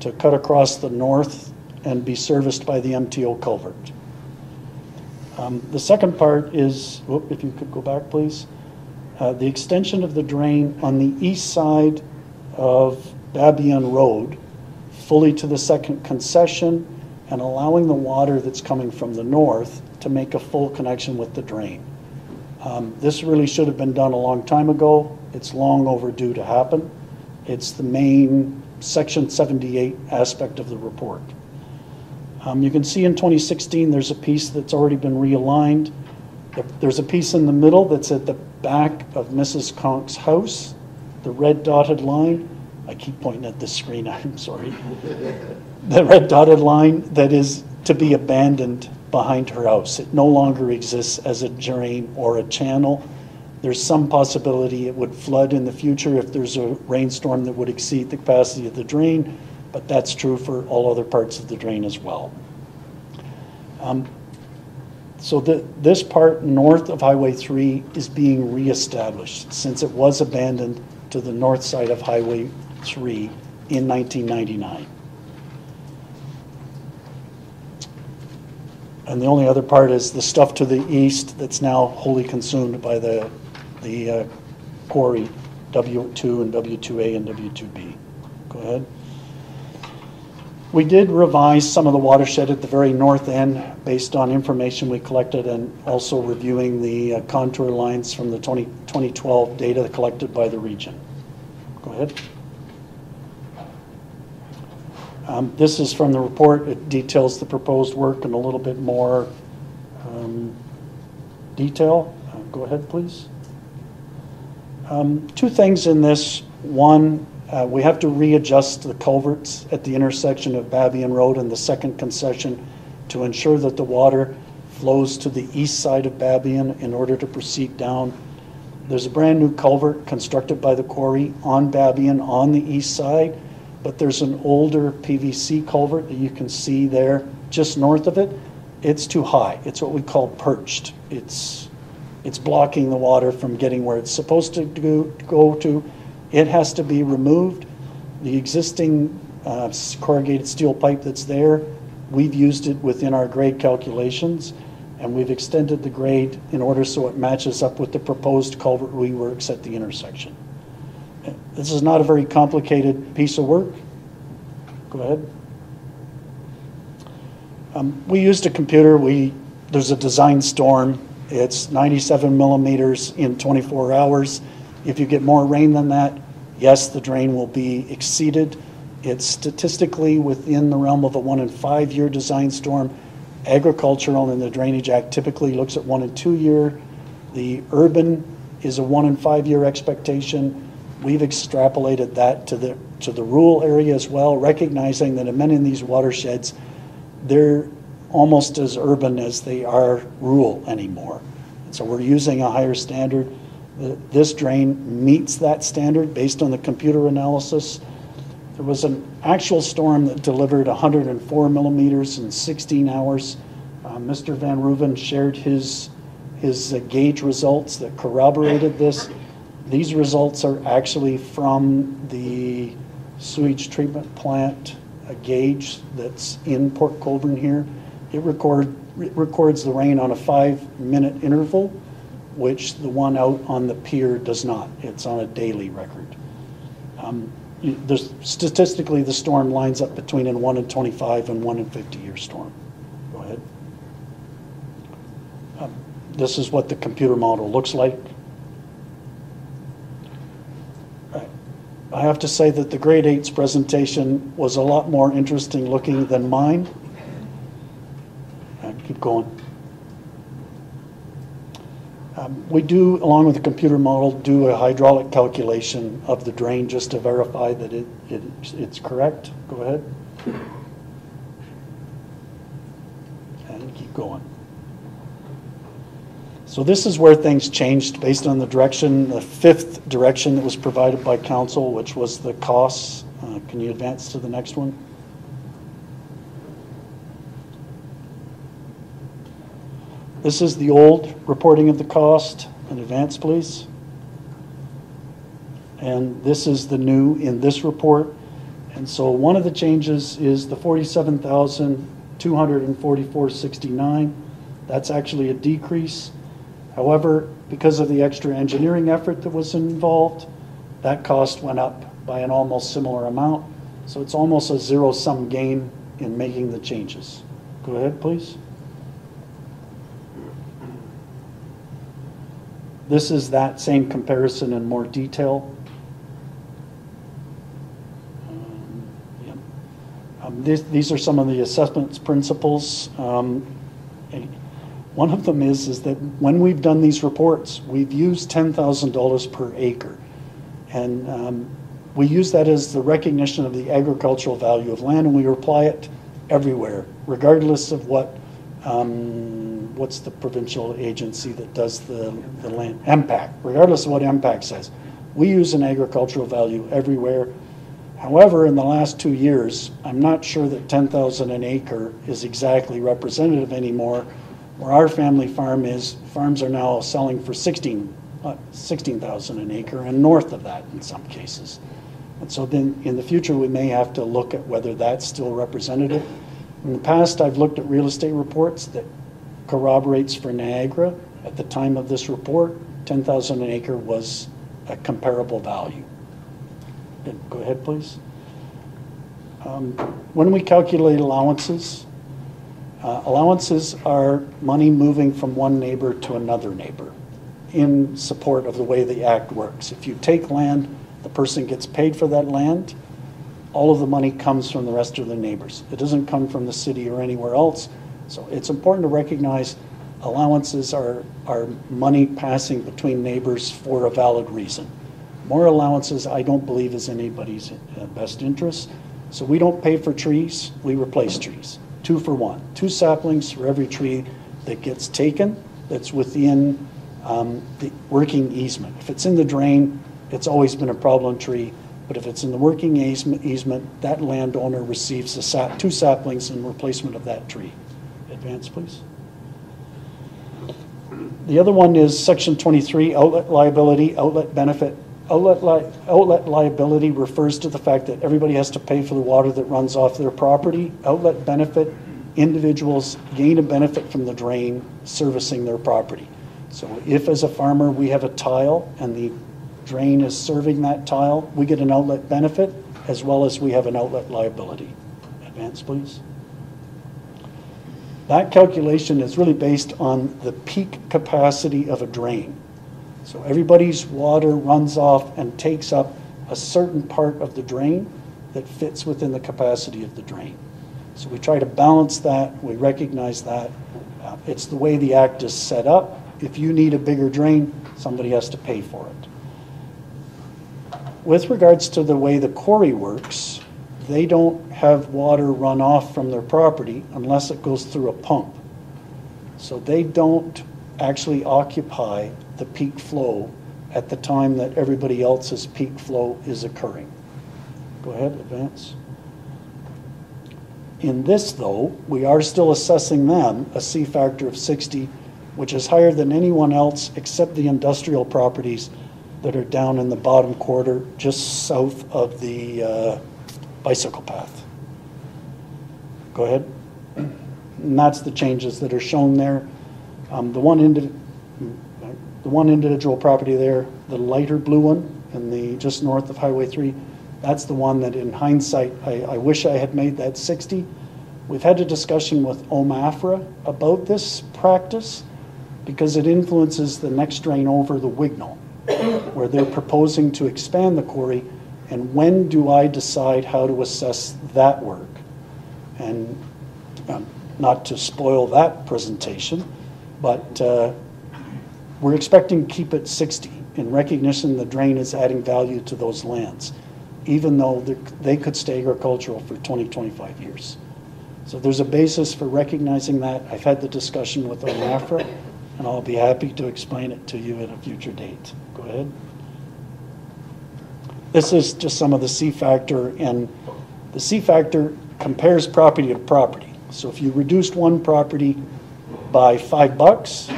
to cut across the north and be serviced by the MTO culvert. Um, The second part is, whoop, if you could go back, please. Uh, The extension of the drain on the east side of Babion Road, fully to the second concession, and allowing the water that's coming from the north to make a full connection with the drain. Um, This really should have been done a long time ago. It's long overdue to happen. It's the main Section 78 aspect of the report. Um, You can see in 2016, there's a piece that's already been realigned. There's a piece in the middle that's at the back of Mrs. Conk's house, the red dotted line. I keep pointing at this screen, I'm sorry. The red dotted line that is to be abandoned behind her house. It no longer exists as a drain or a channel. There's some possibility it would flood in the future if there's a rainstorm that would exceed the capacity of the drain, but that's true for all other parts of the drain as well. Um, So the, this part north of Highway 3 is being reestablished since it was abandoned to the north side of Highway 3 in 1999. And the only other part is the stuff to the east that's now wholly consumed by the, the uh, quarry, W2 and W2A and W2B. Go ahead. We did revise some of the watershed at the very north end based on information we collected and also reviewing the uh, contour lines from the 20 2012 data collected by the region. Go ahead. Um, This is from the report. It details the proposed work in a little bit more um, detail. Uh, Go ahead, please. Um, Two things in this. One, uh, we have to readjust the culverts at the intersection of Babion Road and the second concession to ensure that the water flows to the east side of Babion in order to proceed down. There's a brand-new culvert constructed by the quarry on Babion on the east side, but there's an older PVC culvert that you can see there just north of it. It's too high. It's what we call perched. It's, it's blocking the water from getting where it's supposed to go to. It has to be removed. The existing uh, corrugated steel pipe that's there, we've used it within our grade calculations, and we've extended the grade in order so it matches up with the proposed culvert reworks at the intersection. This is not a very complicated piece of work. Go ahead. Um, we used a computer. We there's a design storm. It's 97 millimeters in 24 hours. If you get more rain than that, yes, the drain will be exceeded. It's statistically within the realm of a one in five year design storm. Agricultural and the Drainage Act typically looks at one in two year. The urban is a one in five year expectation. We've extrapolated that to the to the rural area as well, recognizing that in many of these watersheds, they're almost as urban as they are rural anymore. And so we're using a higher standard. This drain meets that standard based on the computer analysis. There was an actual storm that delivered 104 millimeters in 16 hours. Uh, Mr. Van Ruven shared his, his uh, gauge results that corroborated this. These results are actually from the sewage treatment plant a gauge that's in Port Colborne here. It record, it records the rain on a five-minute interval, which the one out on the pier does not. It's on a daily record. Um, There's, statistically, the storm lines up between a 1 in 25 and 1 in 50-year storm. Go ahead. Um, This is what the computer model looks like. I have to say that the grade eight's presentation was a lot more interesting looking than mine. Uh, Keep going. Um, We do, along with the computer model, do a hydraulic calculation of the drain just to verify that it, it- it's correct. Go ahead. And keep going. So this is where things changed based on the direction, the fifth direction that was provided by council, which was the costs. Uh, Can you advance to the next one? This is the old reporting of the cost. In advance, please. And this is the new in this report. And so one of the changes is the forty-seven thousand, two hundred and forty-four sixty-nine. That's actually a decrease. However, because of the extra engineering effort that was involved, that cost went up by an almost similar amount. So it's almost a zero-sum gain in making the changes. Go ahead, please. This is that same comparison in more detail. Um. Um, These, are some of the assessments principles. Um, One of them is, is that when we've done these reports, we've used ten thousand dollars per acre. And um, we use that as the recognition of the agricultural value of land, and we apply it everywhere, regardless of what, um, what's the provincial agency that does the, the land, MPAC, regardless of what MPAC says. We use an agricultural value everywhere. However, in the last two years, I'm not sure that ten thousand an acre is exactly representative anymore. Where our family farm is, farms are now selling for sixteen, uh, sixteen thousand an acre and north of that in some cases. And so then, in the future, we may have to look at whether that's still representative. In the past, I've looked at real estate reports that corroborates for Niagara. At the time of this report, ten thousand an acre was a comparable value. Go ahead, please. Um, When we calculate allowances, uh, allowances are money moving from one neighbor to another neighbor in support of the way the act works. If you take land, the person gets paid for that land. All of the money comes from the rest of the neighbors. It doesn't come from the city or anywhere else. So it's important to recognize allowances are, are money passing between neighbors for a valid reason. More allowances, I don't believe is anybody's uh, best interest. So we don't pay for trees, we replace trees. Two for one. Two saplings for every tree that gets taken that's within um, the working easement. If it's in the drain, it's always been a problem tree. But if it's in the working easement, that landowner receives sap, two saplings in replacement of that tree. Advance, please. The other one is section 23, outlet liability, outlet benefit. Outlet, li- outlet liability refers to the fact that everybody has to pay for the water that runs off their property. Outlet benefit, individuals gain a benefit from the drain servicing their property. So if as a farmer we have a tile and the drain is serving that tile, we get an outlet benefit as well as we have an outlet liability. Advance, please. That calculation is really based on the peak capacity of a drain. So everybody's water runs off and takes up a certain part of the drain that fits within the capacity of the drain. So we try to balance that, we recognize that. Uh, It's the way the act is set up. If you need a bigger drain, somebody has to pay for it. With regards to the way the quarry works, they don't have water run off from their property unless it goes through a pump. So they don't actually occupy the peak flow at the time that everybody else's peak flow is occurring. Go ahead, advance. In this, though, we are still assessing them a C factor of 60, which is higher than anyone else except the industrial properties that are down in the bottom quarter, just south of the uh, bicycle path. Go ahead. And that's the changes that are shown there. Um, The one indi- the one individual property there, the lighter blue one, in the, just north of Highway 3, that's the one that in hindsight, I, I wish I had made that 60. We've had a discussion with OMAFRA about this practice because it influences the next drain over the Wignall, where they're proposing to expand the quarry. And when do I decide how to assess that work? And um, not to spoil that presentation, but uh, we're expecting to keep it 60 in recognition the drain is adding value to those lands, even though they're- could stay agricultural for 20, 25 years. So there's a basis for recognizing that. I've had the discussion with OMAFRA, and I'll be happy to explain it to you at a future date. Go ahead. This is just some of the C factor, and the C factor compares property to property. So if you reduced one property by five bucks,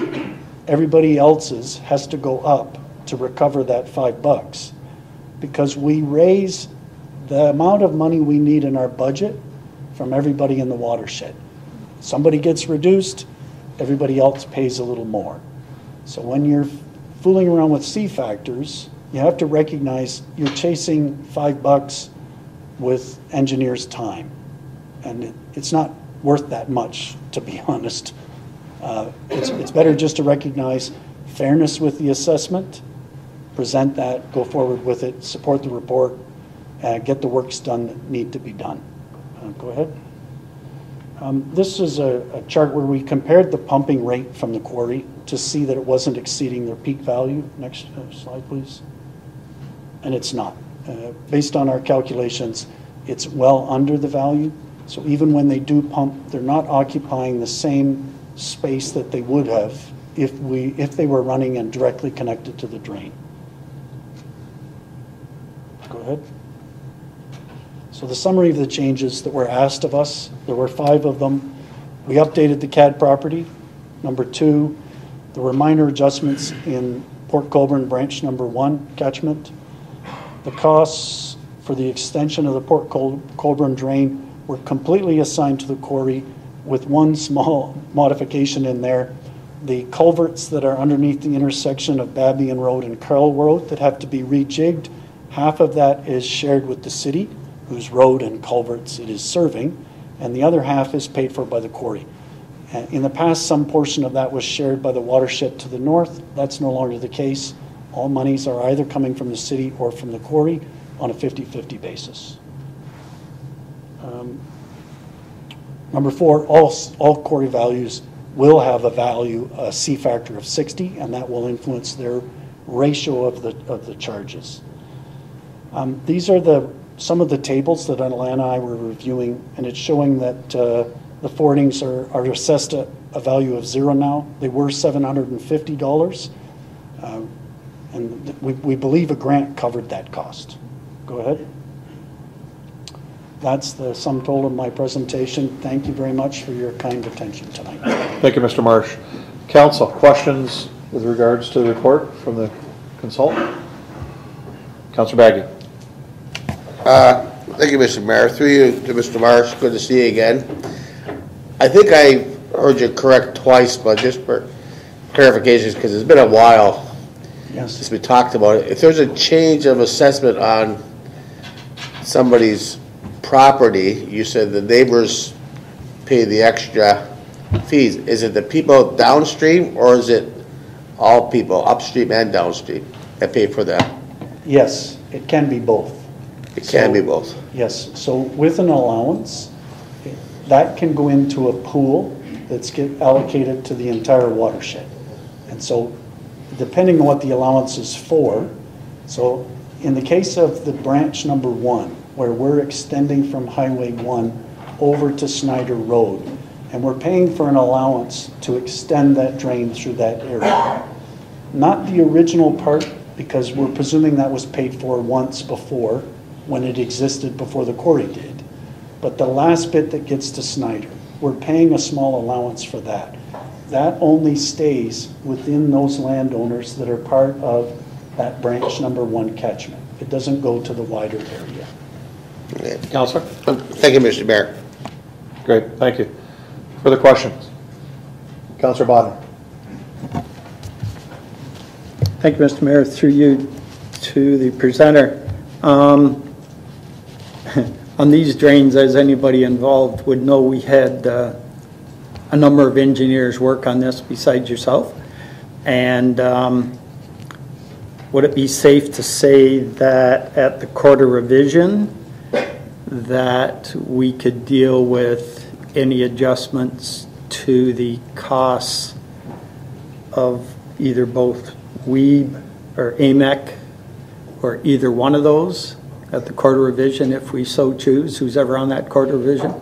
everybody else's has to go up to recover that five bucks. Because we raise the amount of money we need in our budget from everybody in the watershed. Somebody gets reduced, everybody else pays a little more. So when you're fooling around with C factors, you have to recognize you're chasing five bucks with engineers' time. And it, it's not worth that much, to be honest. Uh, It's, it's better just to recognize fairness with the assessment, present that, go forward with it, support the report, uh, get the works done that need to be done. Uh, Go ahead. Um, This is a a chart where we compared the pumping rate from the quarry to see that it wasn't exceeding their peak value. Next uh, slide, please. And it's not. Uh, Based on our calculations, it's well under the value. So even when they do pump, they're not occupying the same space that they would have if we, if they were running and directly connected to the drain. Go ahead. So the summary of the changes that were asked of us, there were five of them. We updated the CAD property. Number two, there were minor adjustments in Port Colborne Branch Number One catchment. The costs for the extension of the Port Col- Colborne drain were completely assigned to the quarry with one small modification in there. The culverts that are underneath the intersection of Babion Road and Carl Road that have to be rejigged, half of that is shared with the city, whose road and culverts it is serving, and the other half is paid for by the quarry. Uh, In the past, some portion of that was shared by the watershed to the north. That's no longer the case. All monies are either coming from the city or from the quarry on a 50-50 basis. Um, Number four, all, all quarry values will have a value, a C factor of 60, and that will influence their ratio of the, of the charges. Um, These are the, some of the tables that Alana and I were reviewing, and it's showing that uh, the fordings are, are assessed at a value of zero now. They were $750. um, And we, we believe a grant covered that cost. Go ahead. That's the sum total of my presentation. Thank you very much for your kind attention tonight. Thank you, Mr. Marsh. Council, questions with regards to the report from the consultant? Councilor Bagu. Uh, Thank you, Mr. Mayor. Through you to Mr. Marsh, good to see you again. I think I heard you correct twice, but just for clarifications, because it's been a while Yes. since we talked about it. If there's a change of assessment on somebody's property, you said the neighbors pay the extra fees. Is it the people downstream, or is it all people upstream and downstream that pay for that? Yes, it can be both. It can be both. Yes, so with an allowance, that can go into a pool that's get allocated to the entire watershed. And so, depending on what the allowance is for, so in the case of the branch number one, where we're extending from Highway one over to Snyder Road, and we're paying for an allowance to extend that drain through that area. Not the original part, because we're presuming that was paid for once before, when it existed before the quarry did. But the last bit that gets to Snyder, we're paying a small allowance for that. That only stays within those landowners that are part of that branch number one catchment. It doesn't go to the wider area. Counselor? Thank you, Mr. Mayor. Great, thank you. Further questions? Counselor Bodnar. Thank you, Mr. Mayor. Through you to the presenter. Um, On these drains, as anybody involved would know, we had uh, a number of engineers work on this besides yourself. And um, would it be safe to say that at the Court of Revision, that we could deal with any adjustments to the costs of either both Weeb or AMEC, or either one of those at the Court of Revision if we so choose, who's ever on that Court of Revision?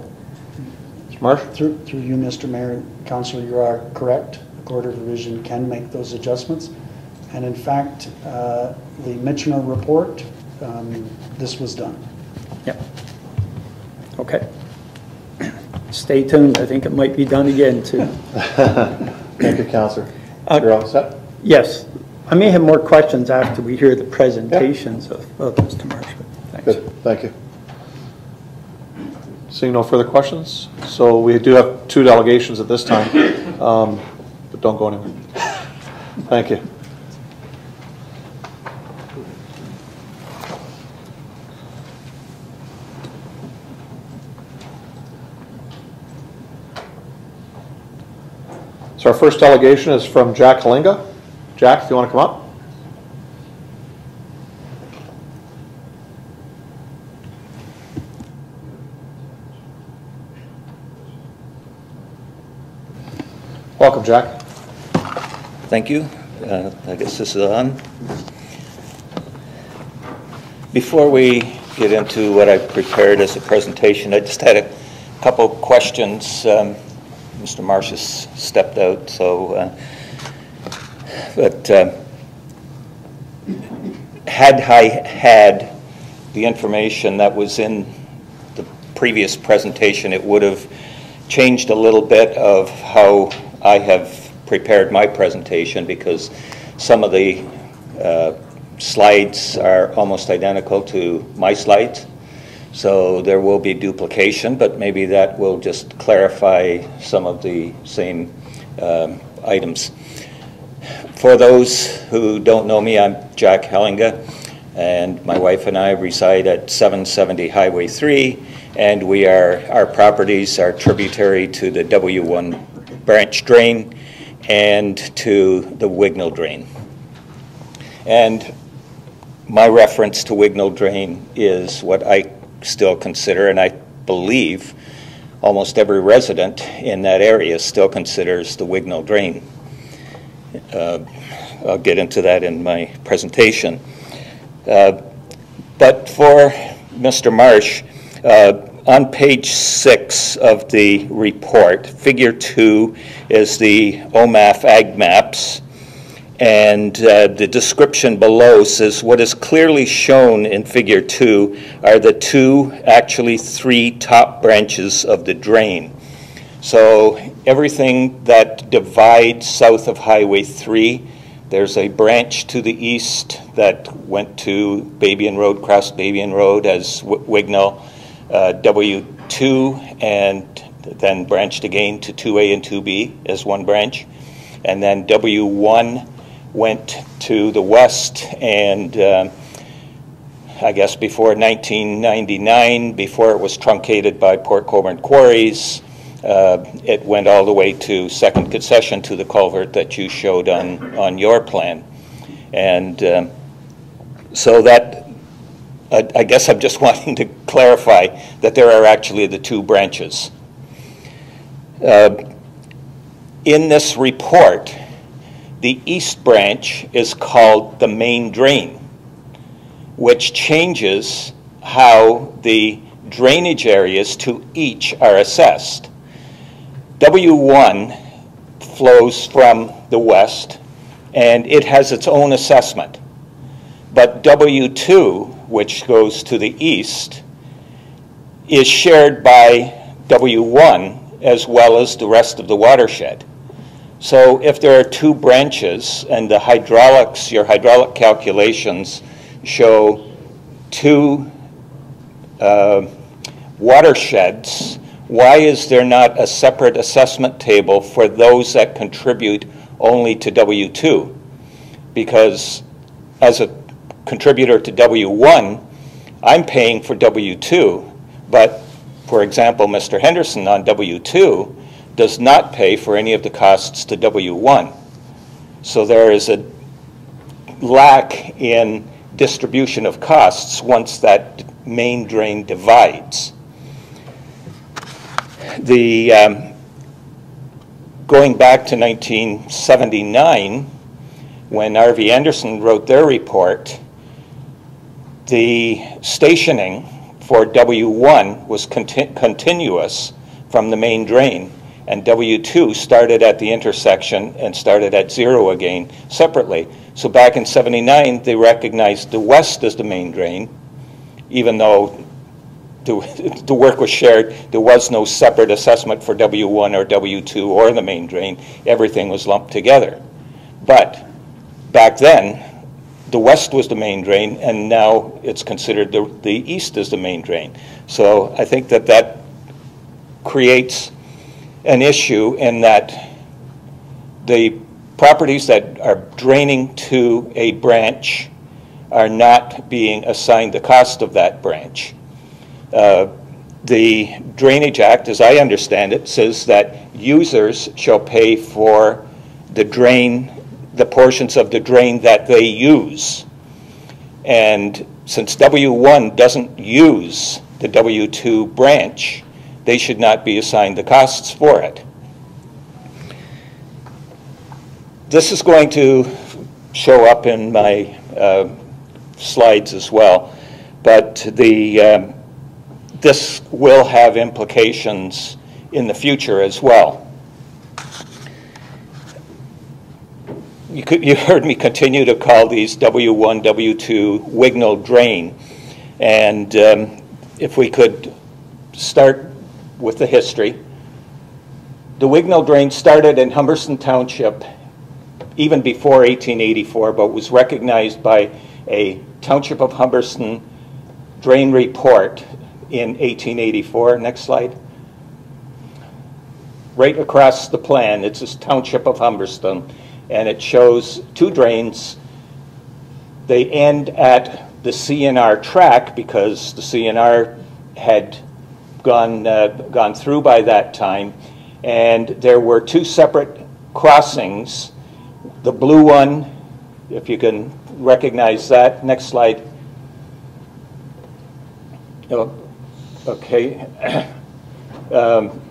Marsh? Through, through you, Mr. Mayor, and Councilor, you are correct. The Court of Revision can make those adjustments. And in fact, uh, the Mitchell report, um, this was done. Yep. Okay. Stay tuned, I think it might be done again too. Thank you, Counselor. Uh, You're all set? Yes, I may have more questions after we hear the presentations of, of Mr. Marshall. Good, thank you. Seeing no further questions, so we do have two delegations at this time, um, but don't go anywhere. Thank you. So our first delegation is from Jack Hellinga. Jack, do you want to come up? Welcome, Jack. Thank you. Uh, I guess this is on. Before we get into what I prepared as a presentation, I just had a couple questions. Um, Mr. Marsh has stepped out, so, uh, but uh, had I had the information that was in the previous presentation, it would have changed a little bit of how I have prepared my presentation because some of the uh, slides are almost identical to my slides. So there will be duplication, but maybe that will just clarify some of the same um, items. For those who don't know me, I'm Jack Hellinga, and my wife and I reside at 770 Highway 3, and we are, our properties are tributary to the W1 branch drain and to the Wignall drain. And my reference to Wignall drain is what I still consider, and I believe almost every resident in that area still considers the Wignall Drain. Uh, I'll get into that in my presentation. Uh, but for Mr. Marsh, uh, on page six of the report, figure two is the OMAF ag maps. And uh, the description below says what is clearly shown in figure two are the two, actually three top branches of the drain. So everything that divides south of Highway 3, there's a branch to the east that went to Babion Road, crossed Babion Road as Wignall, uh, W2, and then branched again to 2A and 2B as one branch. And then W1 went to the west and uh, I guess before 1999, before it was truncated by Port Colborne Quarries, uh, it went all the way to second concession to the culvert that you showed on, on your plan. And um, so that, I, guess I'm just wanting to clarify that there are actually the two branches. Uh, in this report, the east branch is called the main drain, which changes how the drainage areas to each are assessed. W1 flows from the west and it has its own assessment. But W2, which goes to the east, is shared by W1 as well as the rest of the watershed. So if there are two branches and the hydraulics, your hydraulic calculations show two uh, watersheds, why is there not a separate assessment table for those that contribute only to W2? Because as a contributor to W1, I'm paying for W2, but for example, Mr. Henderson on W2 does not pay for any of the costs to W1. So there is a lack in distribution of costs once that main drain divides. The um, going back to 1979, when R.V. Anderson wrote their report, the stationing for W1 was conti continuous from the main drain and W2 started at the intersection and started at zero again separately. So back in 79, they recognized the west as the main drain, even though the, the work was shared, there was no separate assessment for W1 or W2 or the main drain. Everything was lumped together. But back then, the west was the main drain, and now it's considered the, the east is the main drain. So I think that that creates an issue in that the properties that are draining to a branch are not being assigned the cost of that branch. Uh, the Drainage Act, as I understand it, says that users shall pay for the drain, the portions of the drain that they use. And since W1 doesn't use the W2 branch, they should not be assigned the costs for it. This is going to show up in my uh, slides as well, but the, um, this will have implications in the future as well. You, could, you heard me continue to call these W1, W2 Wignall drain. And um, if we could start with the history. The Wignall Drain started in Humberstone Township even before 1884, but was recognized by a Township of Humberstone drain report in 1884. Next slide. Right across the plan, it's this Township of Humberstone, and it shows two drains. They end at the CNR track because the CNR had gone, uh, gone through by that time. And there were two separate crossings. The blue one, if you can recognize that. Next slide. Oh, Okay. Um,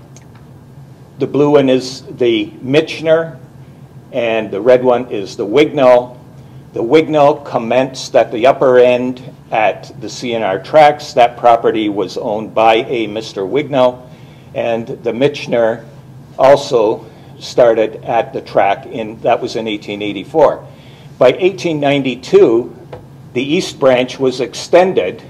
The blue one is the Mitchner, and the red one is the Wignall. The Wignall commenced at the upper end at the CNR tracks. That property was owned by a Mr. Wignall, and the Mitchner also started at the track in, that was in 1884. By 1892, the East Branch was extended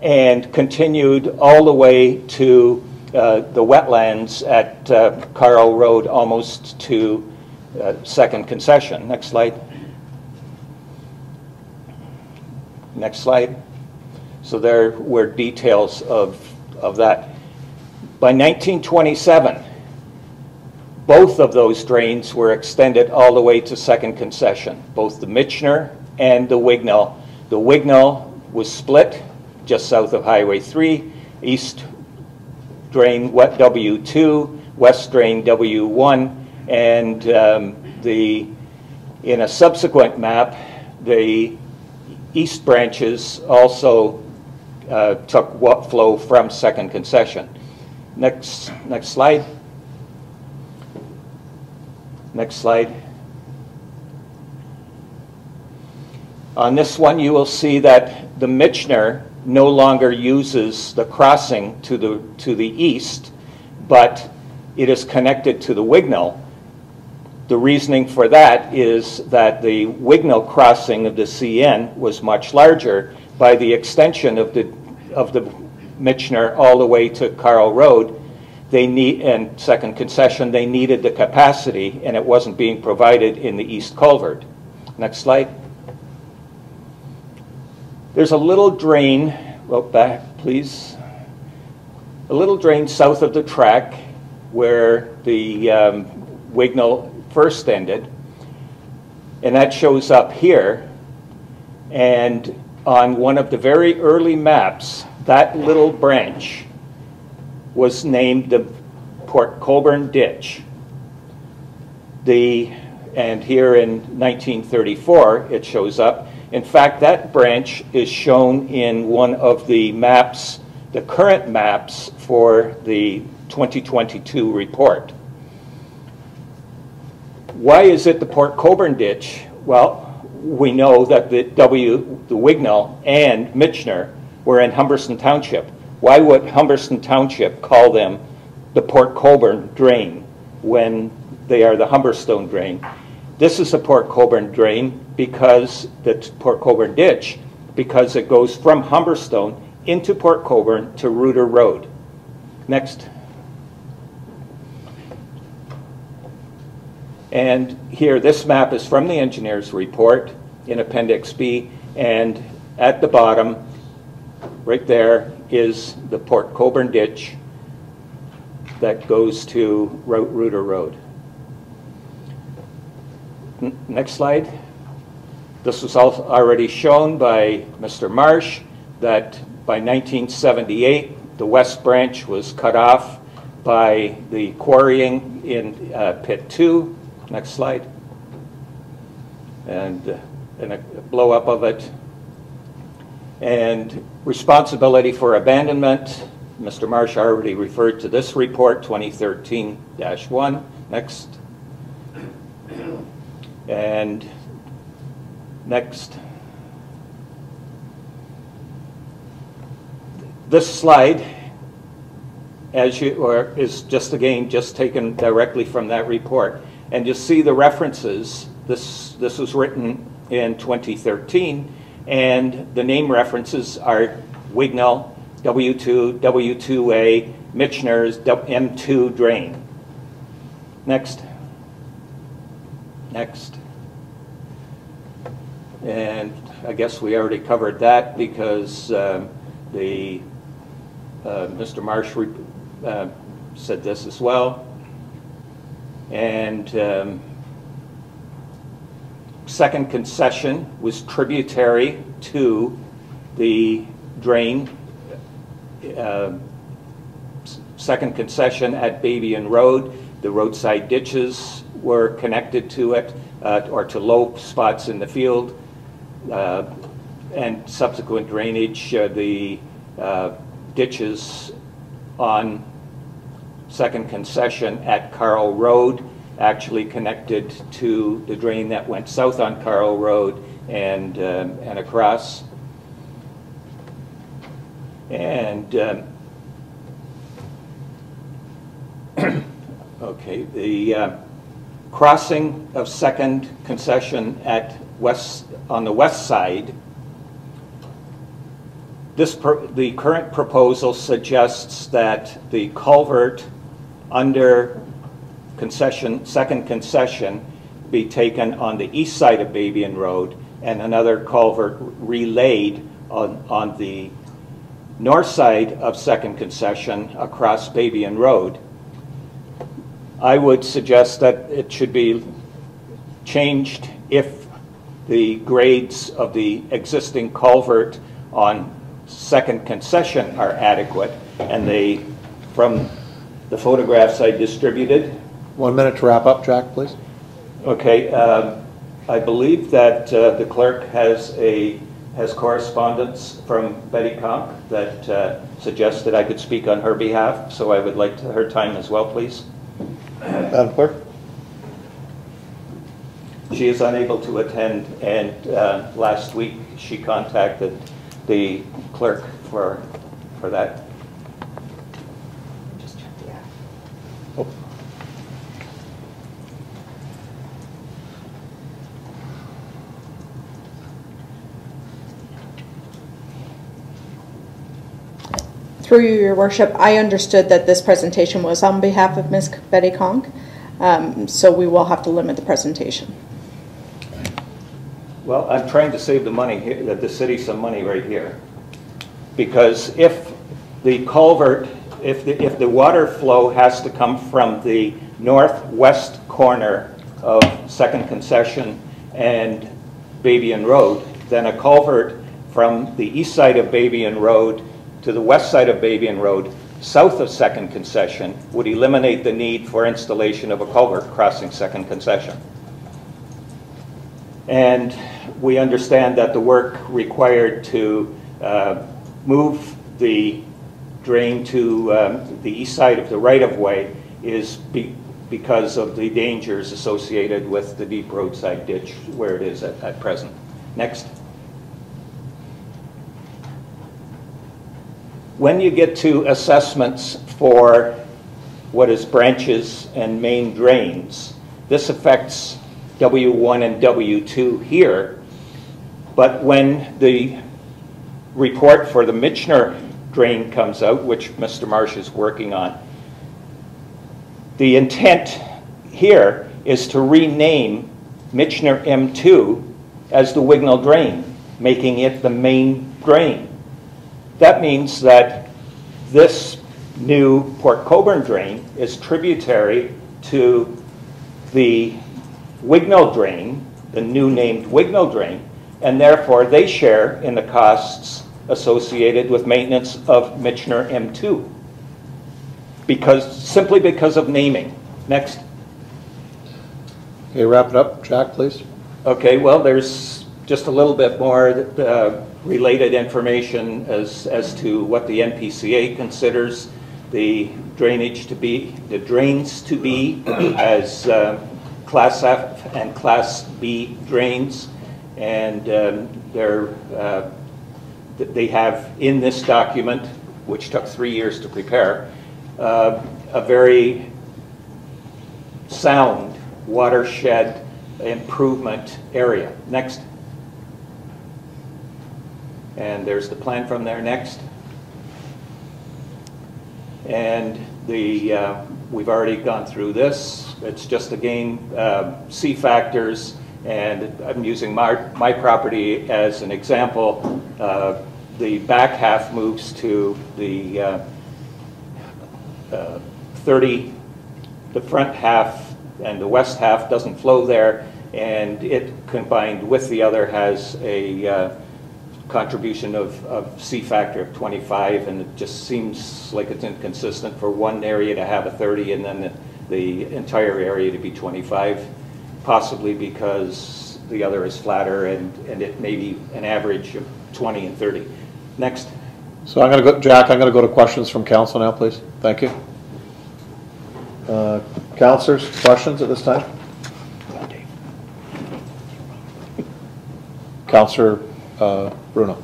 and continued all the way to uh, the wetlands at uh, Carl Road almost to uh, Second Concession. Next slide. Next slide. So there were details of, of that. By 1927, both of those drains were extended all the way to Second Concession, both the Mitchner and the Wignall. The Wignall was split just south of Highway 3, east drain W2, west drain W1, and um, the in a subsequent map, the east branches also uh, took what flow from second concession. Next, next slide. Next slide. On this one, you will see that the Mitchner no longer uses the crossing to the, to the east, but it is connected to the Wignall. The reasoning for that is that the Wignall crossing of the CN was much larger by the extension of the, of the Mitchner all the way to Carl Road. They need, and second concession, they needed the capacity and it wasn't being provided in the east culvert. Next slide. There's a little drain, well, back please. A little drain south of the track where the um, Wignall first ended. And that shows up here. And on one of the very early maps, that little branch was named the Port Colborne Ditch. The, and here in 1934, it shows up. In fact, that branch is shown in one of the maps, the current maps for the 2022 report. Why is it the Port Colborne ditch? Well, we know that the W, the Wignall and Mitchner were in Humberstone Township. Why would Humberstone Township call them the Port Colborne drain when they are the Humberstone drain? This is a Port Colborne drain because the Port Colborne ditch, because it goes from Humberstone into Port Colborne to Reuter Road. Next. And here, this map is from the engineer's report in Appendix B, and at the bottom, right there, is the Port Colborne ditch that goes to Route Reuter Road. N next slide. This was already shown by Mr. Marsh that by 1978 the west branch was cut off by the quarrying in uh, pit 2. Next slide. And, uh, and a blow up of it. And responsibility for abandonment. Mr. Marsh already referred to this report, 2013-1. Next. And next. This slide, as you, or is just again just taken directly from that report, and you see the references. This this was written in 2013, and the name references are Wignall, W2, W2A, Mitchner's M2 drain. Next. Next. And I guess we already covered that because um, the uh, Mr. Marsh uh, said this as well. And um, second concession was tributary to the drain. Uh, second concession at Babion Road, the roadside ditches were connected to it uh, or to low spots in the field. Uh, and subsequent drainage, uh, the ditches on second concession at Carl Road, actually connected to the drain that went south on Carl Road and, um, and across. And, um, okay, the uh, crossing of second concession at west, on the west side, this, the current proposal suggests that the culvert under concession, second concession, be taken on the east side of Babion Road and another culvert relayed on, on the north side of second concession across Babion Road. I would suggest that it should be changed if the grades of the existing culvert on second concession are adequate, and they, from the photographs I distributed. One minute to wrap up, Jack, please. Okay, um, I believe that uh, the clerk has a, has correspondence from Betty Conk that uh, suggests that I could speak on her behalf, so I would like to- her time as well, please. Madam Clerk? She is unable to attend, and uh, last week she contacted the clerk for, for that. Through you, your worship, I understood that this presentation was on behalf of Ms. Betty Conk, um, so we will have to limit the presentation. Well, I'm trying to save the money, here- the city some money right here. Because if the culvert, if the, if the water flow has to come from the northwest corner of Second Concession and Babion Road, then a culvert from the east side of Babion Road to the west side of Babion Road, south of Second Concession, would eliminate the need for installation of a culvert crossing Second Concession. And we understand that the work required to uh, move the drain to um, the east side of the right-of-way is be- because of the dangers associated with the deep roadside ditch where it is at at present. Next. When you get to assessments for what is branches and main drains, this affects W1 and W2 here, but when the report for the Mitchner drain comes out, which Mr. Marsh is working on, the intent here is to rename Mitchner M2 as the Wignall Drain, making it the main drain. That means that this new Port Colborne drain is tributary to the Wignall Drain, the new named Wignall Drain, and therefore they share in the costs associated with maintenance of Mitchner M2. Because, simply because of naming. Next. Okay, wrap it up. Jack, please. Okay, well, there's just a little bit more uh, related information as, as to what the NPCA considers the drainage to be, the drains to be as uh, Class F and Class B drains. And um, they're, uh, they have in this document, which took three years to prepare, uh, a very sound watershed improvement area. Next. And there's the plan from there. Next. And the, uh, we've already gone through this. It's just again, uh, C factors, and I'm using my, my property as an example. Uh, The back half moves to the uh, uh, 30, the front half and the west half doesn't flow there, and it combined with the other has a uh, contribution of, of C factor of 25, and it just seems like it's inconsistent for one area to have a 30 and then the, the entire area to be 25, possibly because the other is flatter and, and it may be an average of 20 and 30. Next. So I'm going to go, Jack, I'm going to go to questions from council now, please. Thank you. Uh, Councilors, questions at this time? Councilor Bruno.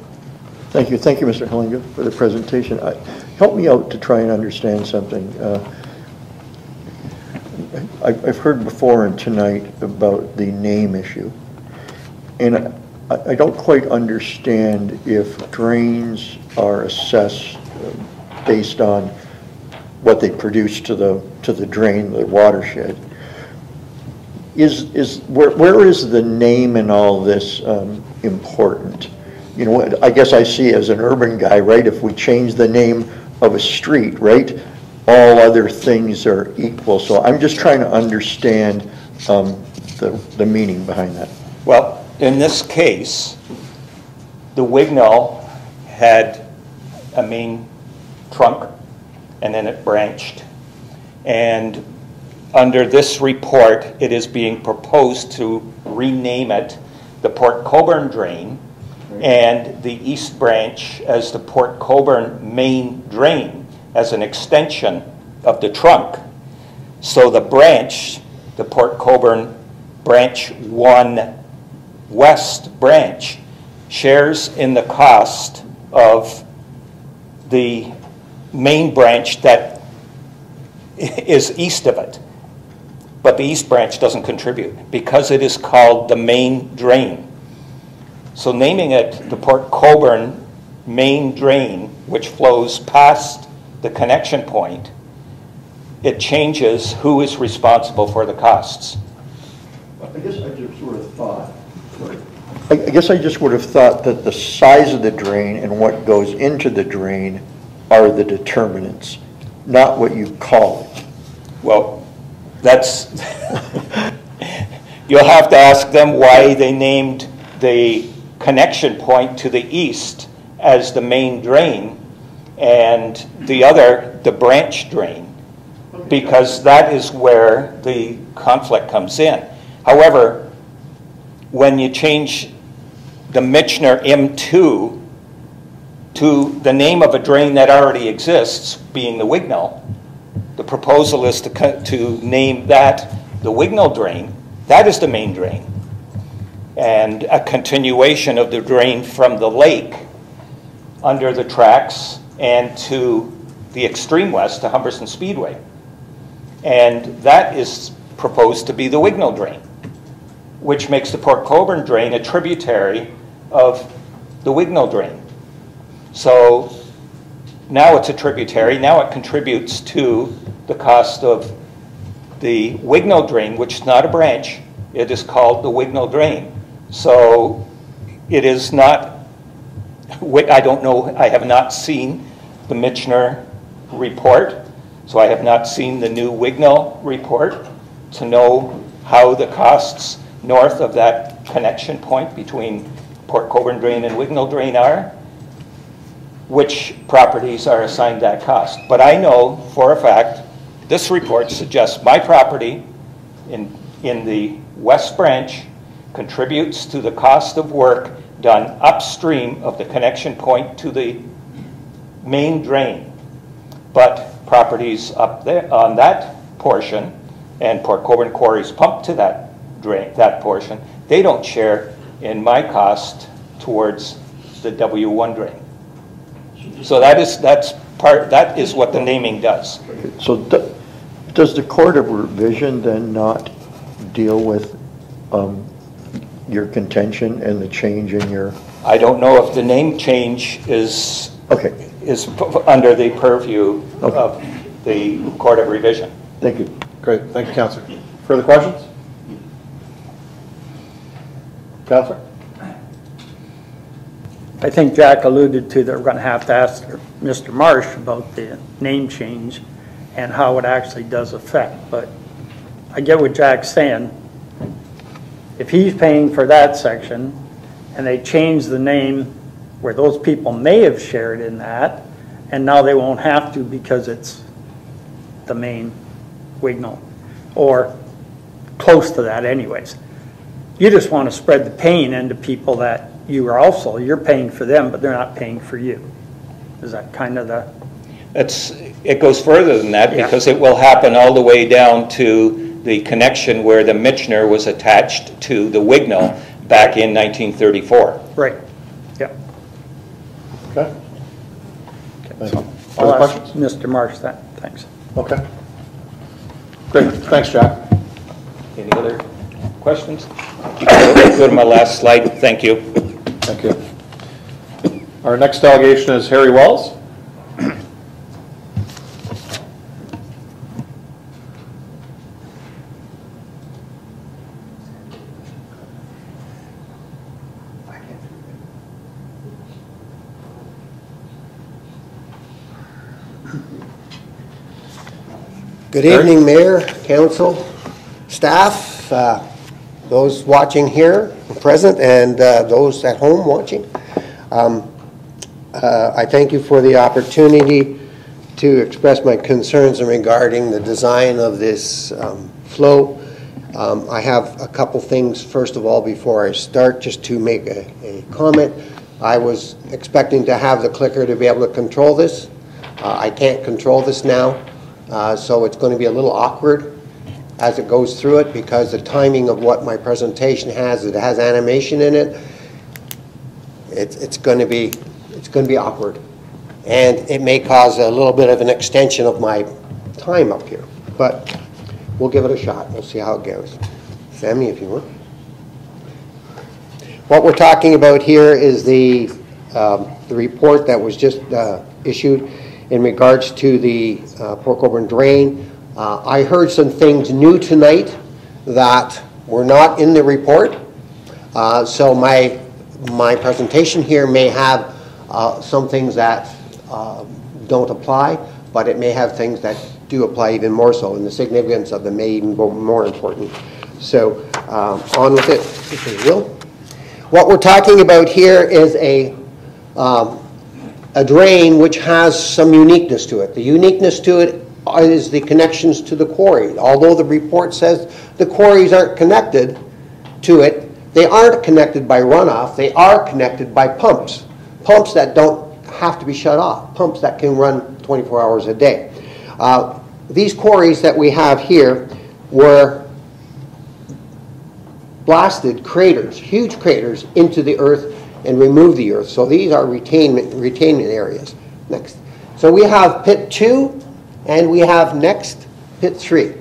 Thank you, thank you, Mr. Hellinga, for the presentation. I- Help me out to try and understand something. Uh, I- I've heard before and tonight about the name issue, and I I don't quite understand if drains are assessed uh, based on what they produce to the, to the drain, the watershed. Is, is, where, where is the name in all this um, important? You know, what- I guess I see as an urban guy, right, if we change the name of a street, right, all other things are equal. So I'm just trying to understand um, the, the meaning behind that. Well, in this case, the Wignall had a main trunk, and then it branched. And under this report, it is being proposed to rename it the Port Colborne Drain and the East Branch as the Port Colborne Main Drain as an extension of the trunk. So the branch, the Port Colborne Branch 1 West Branch, shares in the cost of the main branch that is east of it. But the east branch doesn't contribute because it is called the main drain. So naming it the Port Colborne main drain, which flows past the connection point, it changes who is responsible for the costs. I guess I just sort of thought. I guess I just would have thought that the size of the drain and what goes into the drain are the determinants, not what you call it. Well, that's, you'll have to ask them why they named the connection point to the east as the main drain and the other, the branch drain, because that is where the conflict comes in. However, when you change the Michener M2 to the name of a drain that already exists, being the Wignall, the proposal is to, to name that the Wignall drain. That is the main drain. And a continuation of the drain from the lake under the tracks and to the extreme west to Humberstone Speedway. And that is proposed to be the Wignall drain, which makes the Port Colborne drain a tributary of the Wignall drain. So now it's a tributary, now it contributes to the cost of the Wignall drain, which is not a branch, it is called the Wignall drain. So it is not, I don't know, I have not seen the Michener report, so I have not seen the new Wignall report to know how the costs north of that connection point between Port Colborne Drain and Wignall Drain are which properties are assigned that cost. But I know for a fact, this report suggests my property in, in the West Branch contributes to the cost of work done upstream of the connection point to the main drain. But properties up there on that portion, and Port Colborne Quarries pump to that drain, that portion, they don't share in my cost towards the W1 drain. So that is, that's part, that is what the naming does. So do- does the Court of Revision then not deal with um, your contention and the change in your, I don't know if the name change is, okay, is p- under the purview of the Court of Revision. thank you. Great, thank you, Counselor. Further questions? Counselor? I think Jack alluded to that we're going to have to ask Mr. Marsh about the name change and how it actually does affect, but I get what Jack's saying. If he's paying for that section and they change the name where those people may have shared in that, and now they won't have to because it's the main Wignall, or close to that anyways. You just want to spread the pain into people that you are also, you're paying for them, but they're not paying for you. Is that kind of the, It's, it goes further than that Yeah. because it will happen all the way down to the connection where the Mitchner was attached to the Wignall back in 1934. right, yeah. Okay. Thank you. I'll Other ask questions? Mr. Marsh that, thanks. Okay. Great, thanks, Jack. Any other questions? You can Go go to my last slide, thank you. Thank you. Our next delegation is Harry Wells. Good evening, Mayor, Council, staff, uh, those watching here, present, and uh, those at home watching. Um, uh, I thank you for the opportunity to express my concerns regarding the design of this um, flow. Um, I have a couple things, first of all, before I start, just to make a a comment. I was expecting to have the clicker to be able to control this. Uh, I can't control this now. Uh, So it's going to be a little awkward as it goes through it because the timing of what my presentation has, it has animation in it. It's, it's going to be, it's going to be awkward. And it may cause a little bit of an extension of my time up here. But we'll give it a shot. We'll see how it goes. Sammy, if you would. What we're talking about here is the, um, the report that was just uh, issued in regards to the uh, Port Colborne drain. Uh, I heard some things new tonight that were not in the report. Uh, So my, my presentation here may have uh, some things that uh, don't apply, but it may have things that do apply even more so, and the significance of them may even go more important. So um, on with it, if you will. What we're talking about here is a, um, a drain which has some uniqueness to it. The uniqueness to it is the connections to the quarry. Although the report says the quarries aren't connected to it, they aren't connected by runoff, they are connected by pumps. Pumps that don't have to be shut off, pumps that can run 24 hours a day. Uh, These quarries that we have here were blasted craters, huge craters, into the earth and removed the earth. So these are retainment, retainment areas. Next. So we have pit two, and we have next pit three.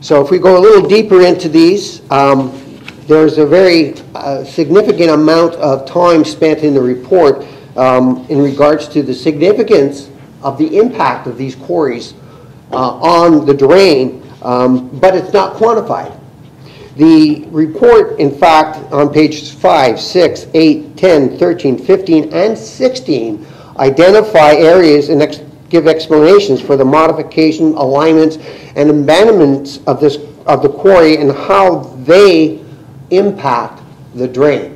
So if we go a little deeper into these, um, there's a very uh, significant amount of time spent in the report um, in regards to the significance of the impact of these quarries uh, on the drain, um, but it's not quantified. The report, in fact, on pages 5, 6, 8, 10, 13, 15, and 16 identify areas and ex- give explanations for the modification, alignments, and abandonments of this, of the quarry and how they impact the drain.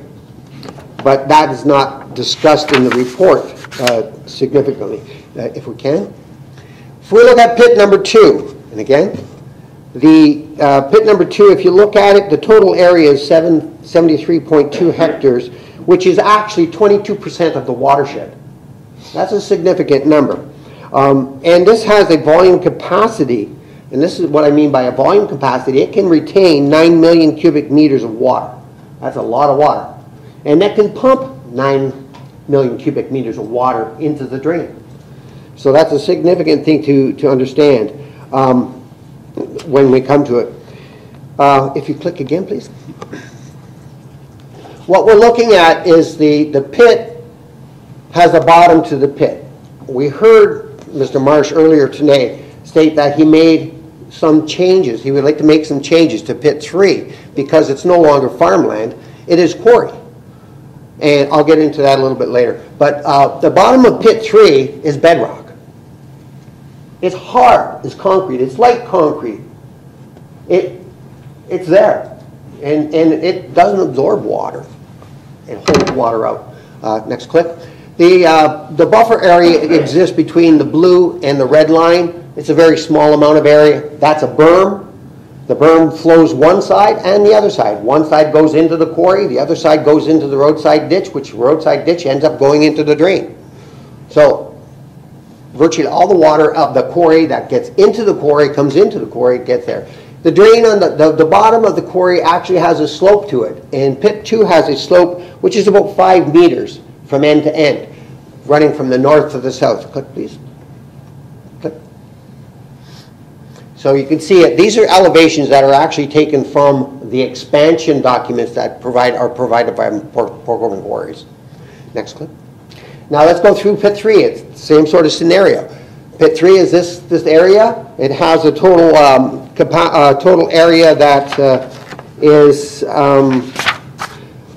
But that is not discussed in the report uh, significantly. Uh, If we can. If we look at pit number two, and again, the uh, pit number two, if you look at it, the total area is seven- 73.2 hectares, which is actually 22% of the watershed. That's a significant number. Um, And this has a volume capacity, and this is what I mean by a volume capacity, it can retain 9 million cubic meters of water. That's a lot of water. And that can pump 9 million cubic meters of water into the drain. So that's a significant thing to, to understand um, when we come to it. Uh, If you click again, please. What we're looking at is the, the pit has a bottom to the pit. We heard Mr. Marsh earlier today state that he made some changes. He would like to make some changes to pit three because it's no longer farmland. It is quarry. And I'll get into that a little bit later. But uh, the bottom of pit three is bedrock. It's hard, it's concrete, it's like concrete. It, it's there. And, and it doesn't absorb water. It holds water out. Uh, next click. The, uh, the buffer area exists between the blue and the red line. It's a very small amount of area. That's a berm. The berm flows one side and the other side. One side goes into the quarry, the other side goes into the roadside ditch, which roadside ditch ends up going into the drain. So virtually all the water of the quarry that gets into the quarry, comes into the quarry, gets there. The drain on the, the, the bottom of the quarry actually has a slope to it, and pit two has a slope which is about five meters from end to end, running from the north to the south. Click, please. Click. So you can see it. These are elevations that are actually taken from the expansion documents that provide are provided by Port Quarries. Next clip. Now let's go through pit three. It's same sort of scenario. Pit three is this this area. It has a total um, uh, total area that uh, is um,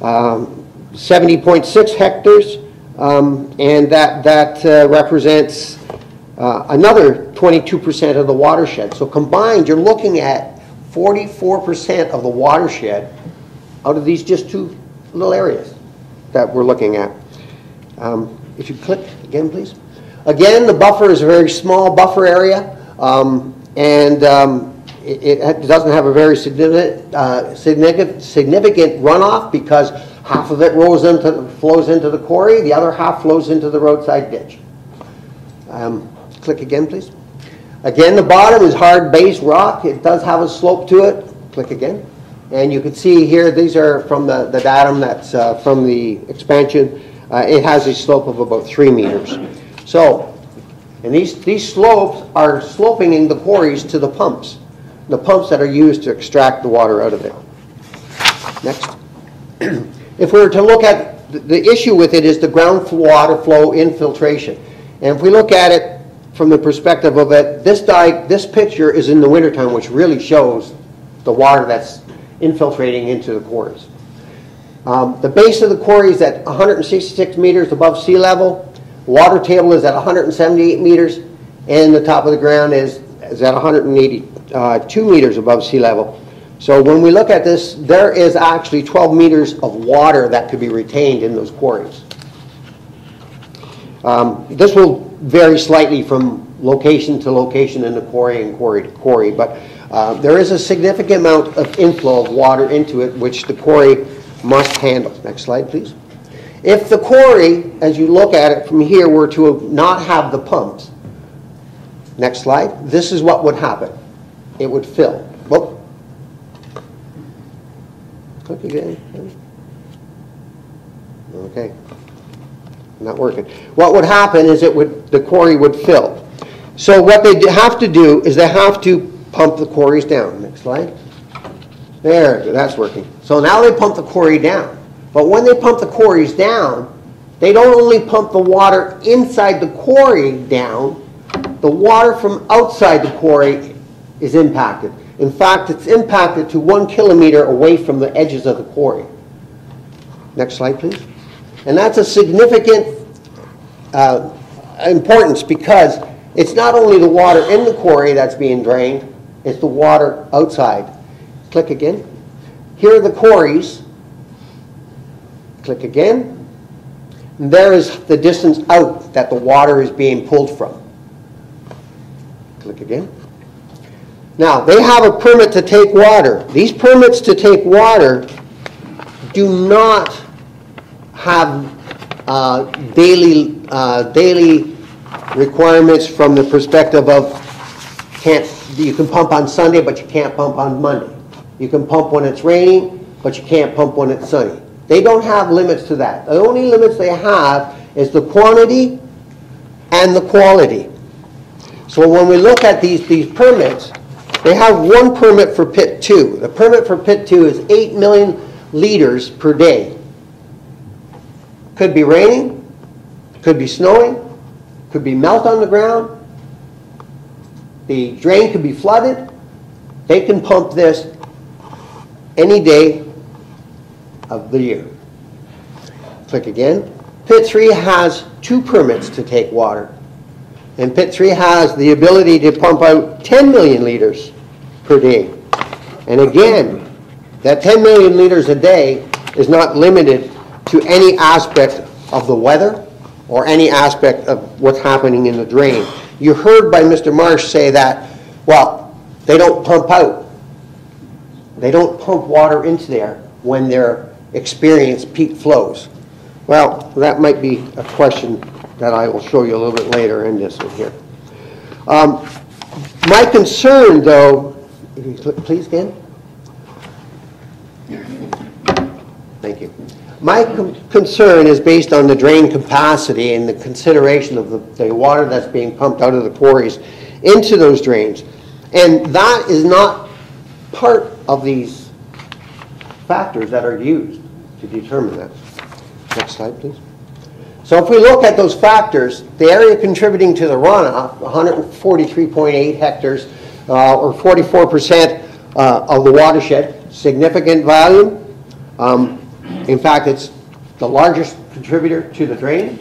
um, 70.6 hectares, um, and that that uh, represents uh, another 22% of the watershed. So combined, you're looking at 44% of the watershed out of these just two little areas that we're looking at. Um, if you click again, please. Again, the buffer is a very small buffer area, um, and um, it, it, doesn't have a very significant, uh, significant, significant runoff because half of it rolls into, flows into the quarry, the other half flows into the roadside ditch. Um, click again, please. Again, the bottom is hard base rock. It does have a slope to it. Click again. And you can see here, these are from the, the datum that's uh, from the expansion. Uh, it has a slope of about three meters. So, and these, these slopes are sloping in the quarries to the pumps, the pumps that are used to extract the water out of it. Next. if we were to look at the, issue with it is the groundwater flow infiltration. And if we look at it from the perspective of it, this, di- this picture is in the wintertime, which really shows the water that's infiltrating into the quarries. Um, the base of the quarry is at 166 meters above sea level. Water table is at 178 meters, and the top of the ground is, is at 182 uh, meters above sea level. So when we look at this, there is actually 12 meters of water that could be retained in those quarries. Um, this will vary slightly from location to location in the quarry and quarry to quarry, but uh, there is a significant amount of inflow of water into it, which the quarry must handle. Next slide, please. If the quarry, as you look at it from here, were to not have the pumps, next slide, this is what would happen. It would fill. Whoop. Click again. Okay. Not working. What would happen is it would the quarry would fill. So what they have to do is they have to pump the quarries down. Next slide. There, that's working. So now they pump the quarry down. But when they pump the quarries down, they don't only pump the water inside the quarry down, the water from outside the quarry is impacted. In fact, it's impacted to one kilometer away from the edges of the quarry. Next slide, please. And that's a significant uh, importance because it's not only the water in the quarry that's being drained, it's the water outside. Click again. Here are the quarries. Click again. And there is the distance out that the water is being pulled from. Click again. Now, they have a permit to take water. These permits to take water do not have uh, daily, uh, daily requirements from the perspective of can't, you can pump on Sunday, but you can't pump on Monday. You can pump when it's raining, but you can't pump when it's sunny. They don't have limits to that. The only limits they have is the quantity and the quality. So when we look at these, these permits, they have one permit for pit two. The permit for pit two is 8 million liters per day. Could be raining, could be snowing, could be melt on the ground. The drain could be flooded. They can pump this any day of the year. Click again. Pit 3 has two permits to take water. And Pit 3 has the ability to pump out 10 million liters per day. And again, that 10 million liters a day is not limited to any aspect of the weather or any aspect of what's happening in the drain. You heard by Mr. Marsh say that, well, they don't pump out. They don't pump water into there when they're experience peak flows. Well, that might be a question that I will show you a little bit later in this one here. Um, My concern, though, if you please, Dan? Thank you. My con- concern is based on the drain capacity and the consideration of the, the water that's being pumped out of the quarries into those drains. And that is not part of these factors that are used to determine that. Next slide, please. So if we look at those factors, the area contributing to the runoff, 143.8 hectares, uh, or 44% uh, of the watershed, significant volume. Um, In fact, it's the largest contributor to the drain.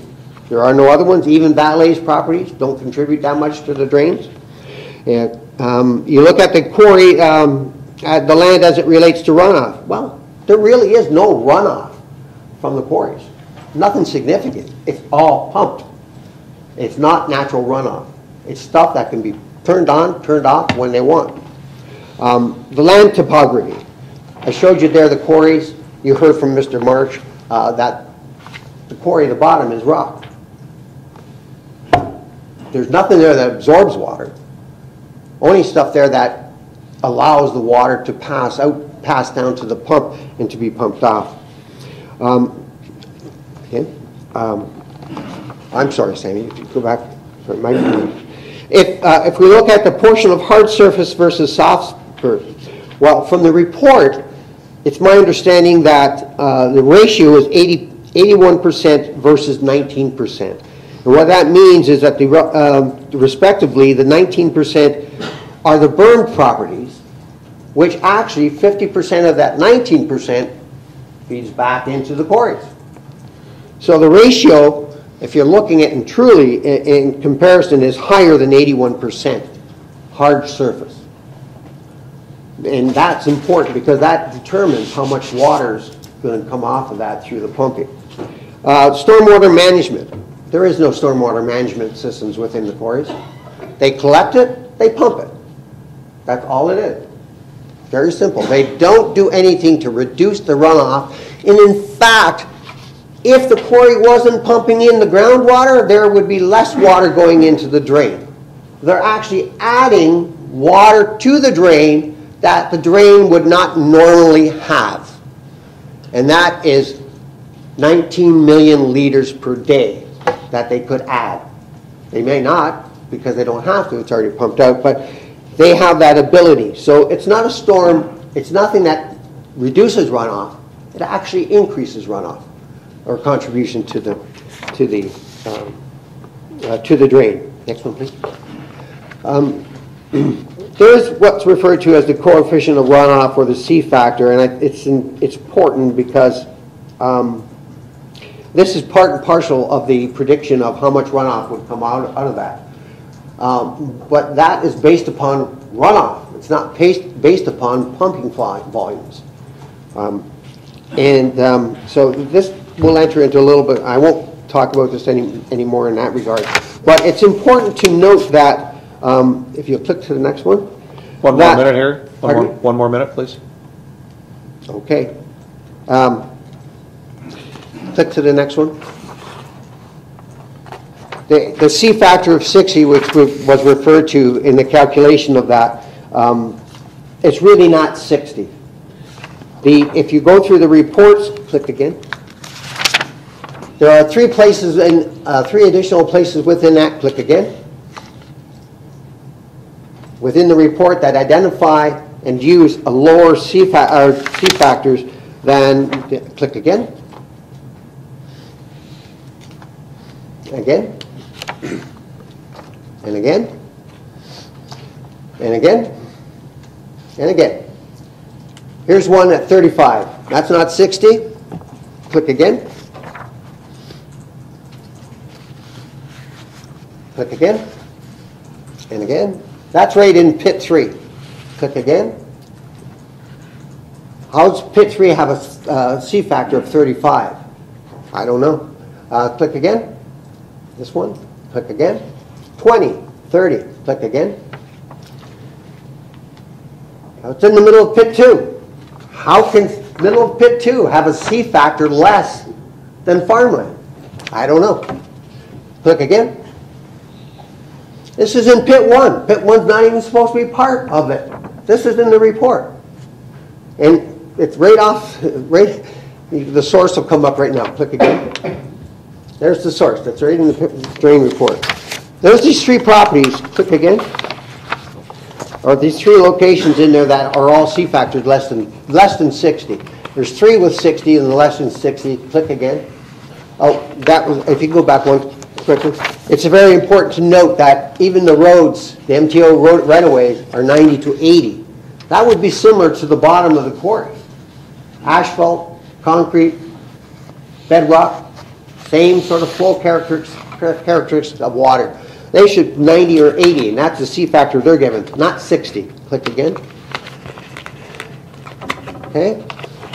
There are no other ones. Even Vale's properties don't contribute that much to the drains. And um, you look at the quarry, um, at the land as it relates to runoff. Well, there really is no runoff from the quarries. Nothing significant. It's all pumped. It's not natural runoff. It's stuff that can be turned on, turned off when they want. Um, The land topography. I showed you there the quarries. You heard from Mr. Marsh uh, that the quarry at the bottom is rock. There's nothing there that absorbs water. Only stuff there that allows the water to pass out, pass down to the pump and to be pumped off. Um, Okay, um, I'm sorry, Sammy, if you go back. Sorry, If, uh, if we look at the portion of hard surface versus soft surface, well, from the report, it's my understanding that uh, the ratio is 80, 81% versus 19%. And what that means is that the, um, respectively, the 19% are the burned properties, which actually 50% of that 19% feeds back into the quarries. So the ratio, if you're looking at it truly in, in comparison, is higher than 81% hard surface. And that's important because that determines how much water's going to come off of that through the pumping. Uh, stormwater management. There is no stormwater management systems within the quarries. They collect it, they pump it. That's all it is. Very simple. They don't do anything to reduce the runoff. And in fact, if the quarry wasn't pumping in the groundwater, there would be less water going into the drain. They're actually adding water to the drain that the drain would not normally have. And that is 19 million liters per day that they could add. They may not, because they don't have to, it's already pumped out, but they have that ability. So it's not a storm, it's nothing that reduces runoff, it actually increases runoff or contribution to the, to the, um, uh, to the drain. Next one, please. Um, There's what's referred to as the coefficient of runoff or the C factor, and it's, in- it's important because um, this is part and parcel of the prediction of how much runoff would come out, out of that. Um, But that is based upon runoff. It's not based, based upon pumping fly- volumes. Um, And um, so this will enter into a little bit, I won't talk about this any anymore in that regard. But it's important to note that, um, if you click to the next one. One more that- minute here. One more, Pardon? one more minute, please. Okay. Um, Click to the next one. The, the C factor of 60, which wa- was referred to in the calculation of that, um, it's really not 60. The, if you go through the reports, click again. There are three places, in uh, three additional places within that, click again. Within the report that identify and use a lower C, fa- C factors than, click again. Again. And again. And again. And again. Here's one at 35. That's not 60. Click again. Click again. And again. That's right in pit three. Click again. How's pit three have a uh, C factor of 35? I don't know. Uh, click again. This one. Click again. 20, 30. Click again. Now It's in the middle of pit two. How can middle of pit two have a C factor less than farmland? I don't know. Click again. This is in pit one. Pit one's not even supposed to be part of it. This is in the report. And it's right off, right, the source will come up right now. Click again. There's the source. That's right in the drain report. There's these three properties. Click again. Or these three locations in there that are all C factors less than, less than 60. There's three with 60 and less than 60. Click again. Oh, that was, if you go back one quickly, it's very important to note that even the roads, the MTO road right-of-ways are 90 to 80. That would be similar to the bottom of the quarry. Asphalt, concrete, bedrock, same sort of flow characteristics, characteristics of water. They should 90 or 80, and that's the C factor they're given, not 60. Click again. Okay.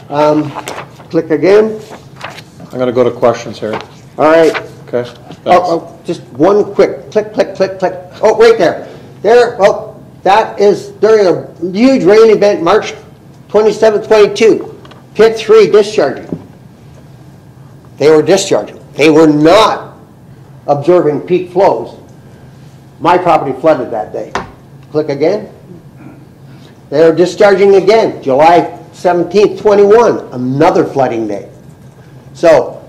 Um, click again. I'm going to go to questions here. All right. Okay. Oh, oh, just one quick click, click, click, click. Oh, right there. There, oh, that is during a huge rain event, March 27, 22. Pit 3 discharging. They were discharging. They were not observing peak flows. My property flooded that day. Click again. They were discharging again, July 17th, 21, another flooding day. So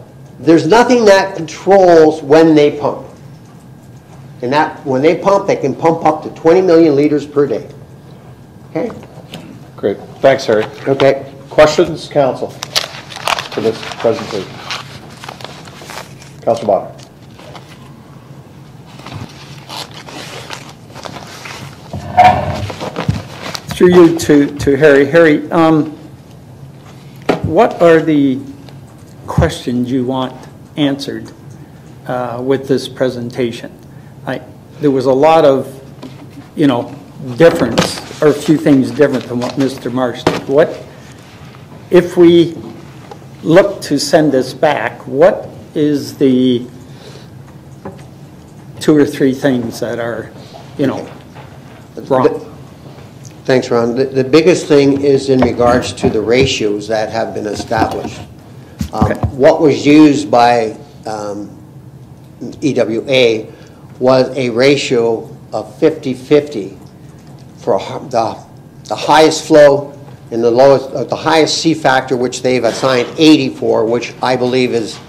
there's nothing that controls when they pump. And that, when they pump, they can pump up to 20 million liters per day. Okay? Great. Thanks, Harry. Okay. Questions, council, for this presentation? Councilor Bodner. Through you to, to Harry. Harry, um, what are the questions you want answered uh, with this presentation? I, there was a lot of, you know, difference, or a few things different than what Mr. Marsh did. What, if we look to send this back, what is the two or three things that are, you know, wrong? Thanks, Ron. The, the biggest thing is in regards to the ratios that have been established. Um, What was used by um, EWA was a ratio of 50-50 for the, the highest flow and the lowest, uh, the highest C factor, which they've assigned 80 for, which I believe is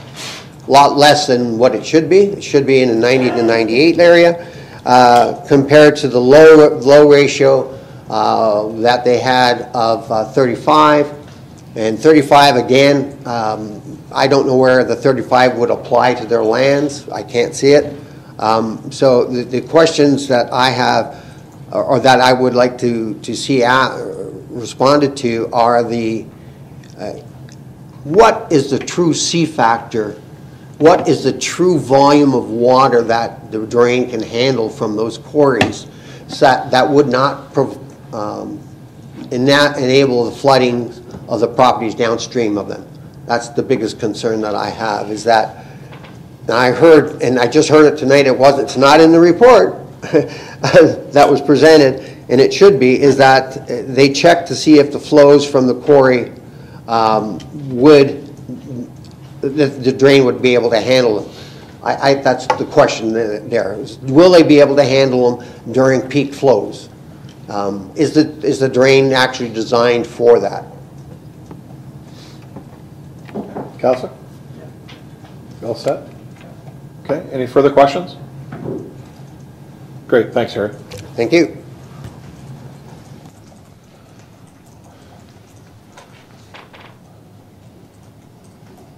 a lot less than what it should be. It should be in the 90 to 98 area, uh, compared to the low, low ratio uh, that they had of uh, 35. And 35, again, um, I don't know where the 35 would apply to their lands. I can't see it. Um, So the the questions that I have, or or that I would like to to see a- responded to are the, uh, what is the true C factor? What is the true volume of water that the drain can handle from those quarries so that that would not um, and that enable the flooding of the properties downstream of them. That's the biggest concern that I have, is that, I heard, and I just heard it tonight, it wasn't, it's not in the report that was presented, and it should be, is that they checked to see if the flows from the quarry um, would, the the drain would be able to handle them. I, I, that's the question there. is Will they be able to handle them during peak flows? Um, Is the, is the drain actually designed for that? Counselor? You all set? Okay, any further questions? Great, thanks, Harry. Thank you.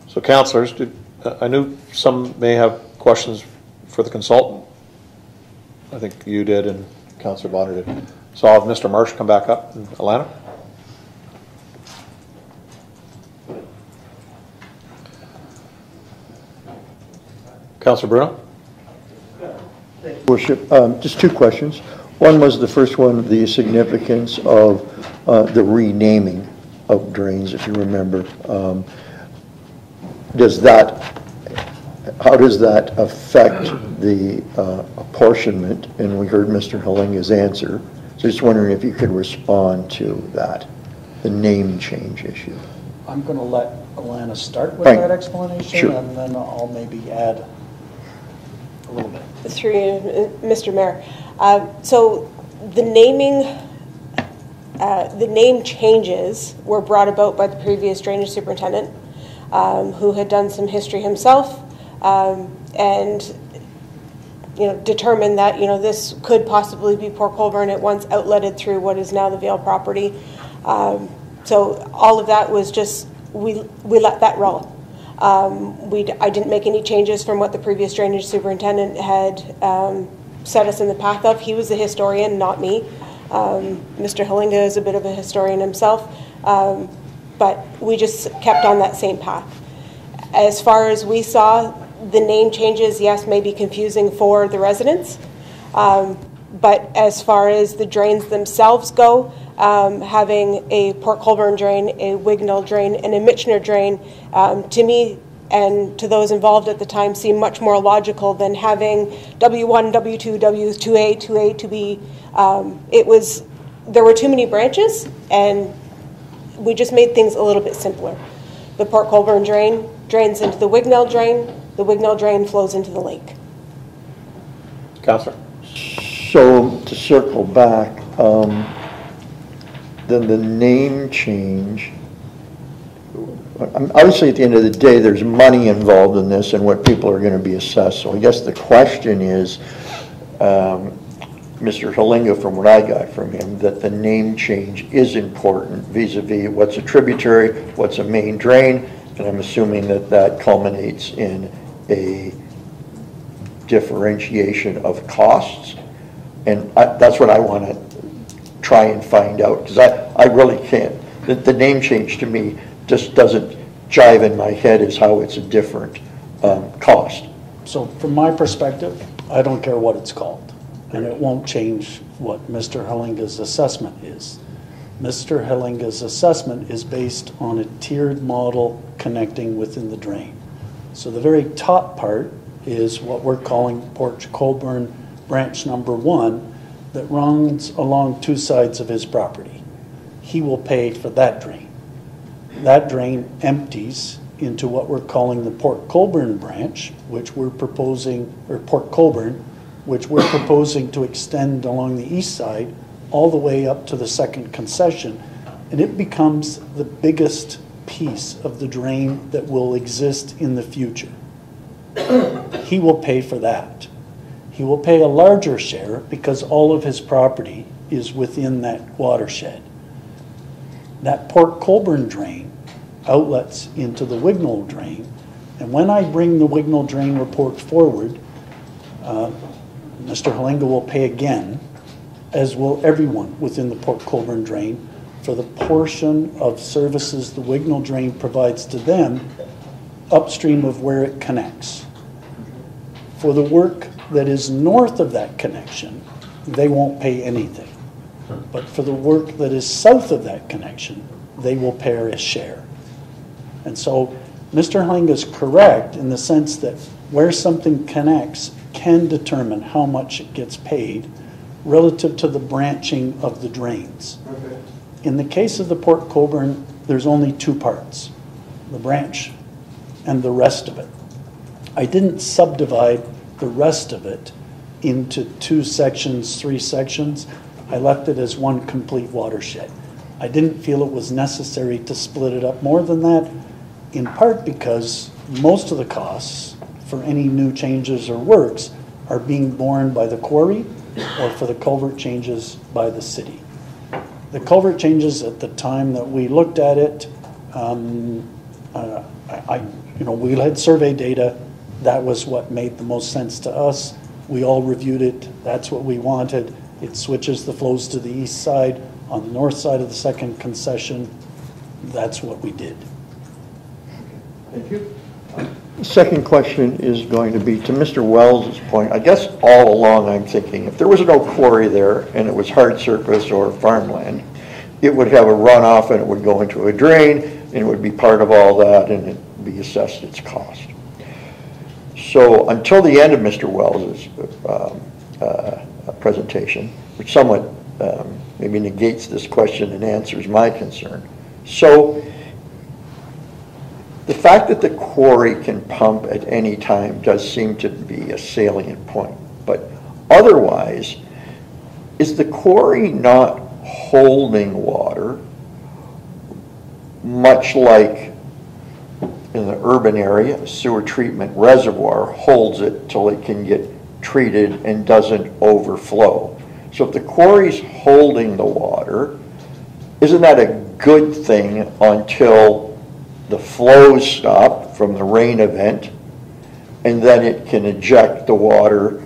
So counselors, did, uh, I knew some may have questions for the consultant. I think you did and Counselor Bodner did. So I'll have Mr. Marsh come back up and Alana? Counselor Bruno? Worship, um, just two questions. One was the first one, the significance of uh, the renaming of drains, if you remember. Um, Does that, how does that affect the uh, apportionment? And we heard Mr. Hellinga's answer. So just wondering if you could respond to that, the name change issue. I'm going to let Alana start with Right. that explanation, Sure. and then I'll maybe add a little bit. Through you, Mr. Mayor. Uh, So the naming, uh, the name changes were brought about by the previous drainage superintendent, um, who had done some history himself, um, and, you know, determined that, you know, this could possibly be Port Colborne at once outletted through what is now the Vale property. Um, So all of that was just, we, we let that roll. Um, we, I didn't make any changes from what the previous drainage superintendent had um, set us in the path of. He was the historian, not me. Um, Mr. Hellinga is a bit of a historian himself, um, but we just kept on that same path. As far as we saw, the name changes, yes, may be confusing for the residents, um, but as far as the drains themselves go, um, having a Port Colborne drain, a Wignall drain, and a Mitchner drain, um, to me and to those involved at the time, seemed much more logical than having W1, W2, W2A, 2A, 2B. Um, it was, there were too many branches, and we just made things a little bit simpler. The Port Colborne drain drains into the Wignall drain, the Wignall drain flows into the lake. Counselor? So to circle back, um, then the name change, obviously at the end of the day, there's money involved in this and what people are going to be assessed. So I guess the question is, um, Mr. Hellinga, from what I got from him, that the name change is important vis-à-vis what's a tributary, what's a main drain, and I'm assuming that that culminates in a differentiation of costs. And I, that's what I want to try and find out, because I, I really can't. The, the name change to me just doesn't jive in my head as how it's a different um, cost. So from my perspective, I don't care what it's called, and it won't change what Mr. Hellinga's assessment is. Mr. Hellinga's assessment is based on a tiered model connecting within the drain. So the very top part is what we're calling Port Colborne Branch Number One that runs along two sides of his property. He will pay for that drain. That drain empties into what we're calling the Port Colborne branch, which we're proposing, or Port Colborne, which we're proposing to extend along the east side all the way up to the second concession. And it becomes the biggest piece of the drain that will exist in the future. He will pay for that. He will pay a larger share because all of his property is within that watershed. That Port Colborne drain outlets into the Wignall drain. And when I bring the Wignall drain report forward, uh, Mr. Hellinga will pay again, as will everyone within the Port Colborne drain, for the portion of services the Wignall drain provides to them upstream of where it connects. For the work that is north of that connection, they won't pay anything. But for the work that is south of that connection, they will pay a share. And so Mr. Hellinga is correct in the sense that where something connects can determine how much it gets paid relative to the branching of the drains. In the case of the Port Colborne, there's only two parts, the branch and the rest of it. I didn't subdivide the rest of it into two sections, three sections. I left it as one complete watershed. I didn't feel it was necessary to split it up more than that, in part because most of the costs for any new changes or works are being borne by the quarry or for the culvert changes by the city. The culvert changes at the time that we looked at it, um, uh, I, I- you know, we had survey data. That was what made the most sense to us. We all reviewed it. That's what we wanted. It switches the flows to the east side. On the north side of the second concession, that's what we did. Thank you. The Second question is going to be to Mr. Wells's point. I guess all along I'm thinking if there was no quarry there and it was hard surface or farmland, it would have a runoff and it would go into a drain and it would be part of all that and it'd be assessed its cost. So until the end of Mr. Wells's um, uh, presentation, which somewhat um, maybe negates this question and answers my concern. So the fact that the quarry can pump at any time does seem to be a salient point. But otherwise, is the quarry not holding water much like in the urban area, sewer treatment reservoir holds it till it can get treated and doesn't overflow. So if the quarry's holding the water, isn't that a good thing until the flows stop from the rain event? And then it can eject the water,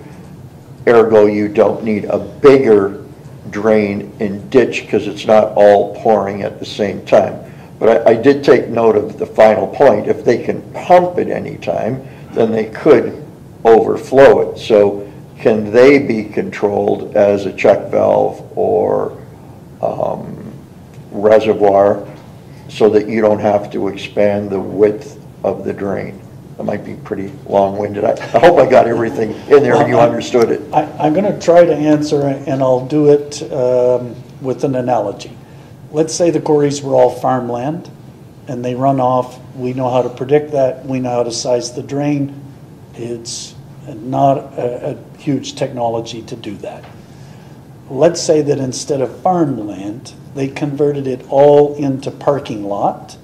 ergo you don't need a bigger drain and ditch because it's not all pouring at the same time. But I, I did take note of the final point. If they can pump at any time, then they could overflow it. So can they be controlled as a check valve or um, reservoir so that you don't have to expand the width of the drain? That might be pretty long-winded. I, I hope I got everything in there and you understood it. I, I'm going to try to answer, and I'll do it um, with an analogy. Let's say the quarries were all farmland, and they run off. We know how to predict that. We know how to size the drain. It's not a, a huge technology to do that. Let's say that instead of farmland, they converted it all into parking lot,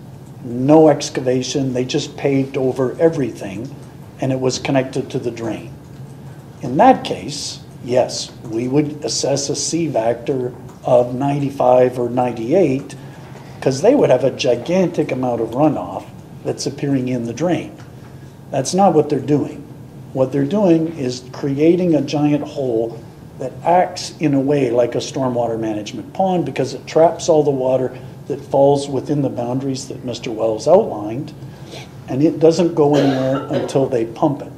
no excavation, they just paved over everything, and it was connected to the drain. In that case, yes, we would assess a C factor of 95 or 98, because they would have a gigantic amount of runoff that's appearing in the drain. That's not what they're doing. What they're doing is creating a giant hole that acts in a way like a stormwater management pond because it traps all the water that falls within the boundaries that Mr. Wells outlined, and it doesn't go anywhere until they pump it.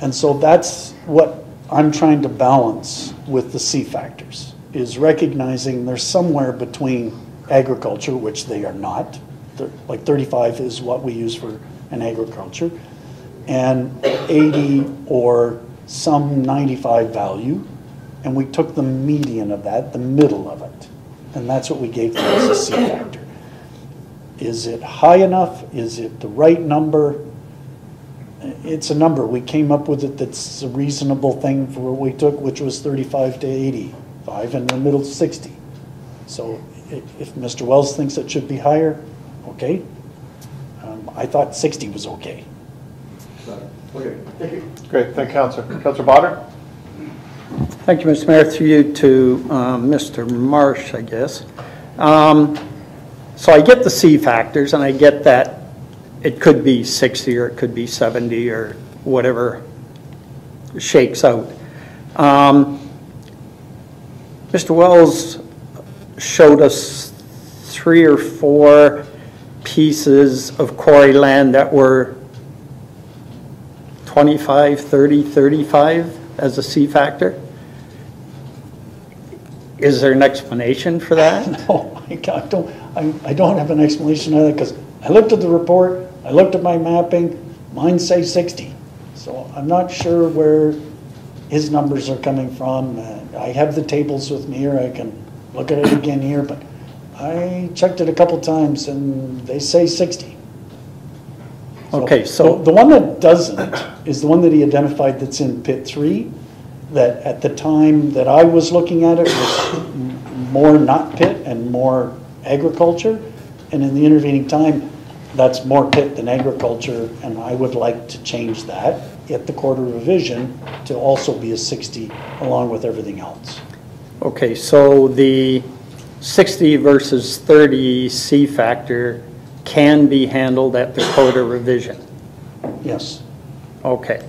And so that's what I'm trying to balance with the C factors, is recognizing they're somewhere between agriculture, which they are not, like 35 is what we use for an agriculture, and 80 or some 95 value, and we took the median of that, the middle of it, and that's what we gave them as a C factor. Is it high enough? Is it the right number? It's a number. We came up with it that's a reasonable thing for what we took, which was 35 to 85, and the middle 60. So if Mr. Wells thinks it should be higher, okay. Um, I thought 60 was okay. Okay, thank you. Great, thank you, Counselor. Counselor Bodner? Thank you, Mr. Mayor. Through you to um, Mr. Marsh, I guess. Um, So I get the C factors, and I get that it could be 60 or it could be 70 or whatever shakes out. Um, Mr. Wells showed us three or four pieces of quarry land that were 25, 30, 35 as a C factor. Is there an explanation for that? No, I don't, I, I don't have an explanation of that, because I looked at the report, I looked at my mapping, mine say sixty. So I'm not sure where his numbers are coming from. Uh, I have the tables with me here, I can look at it again here, but I checked it a couple times and they say sixty. Okay, so- The the one that doesn't is the one that he identified that's in pit three, that at the time that I was looking at it was more not pit and more agriculture. And in the intervening time, that's more pit than agriculture, and I would like to change that at the Court of Revision to also be a 60 along with everything else. Okay, so the 60 versus 30 C factor can be handled at the Court of Revision? Yes. Okay.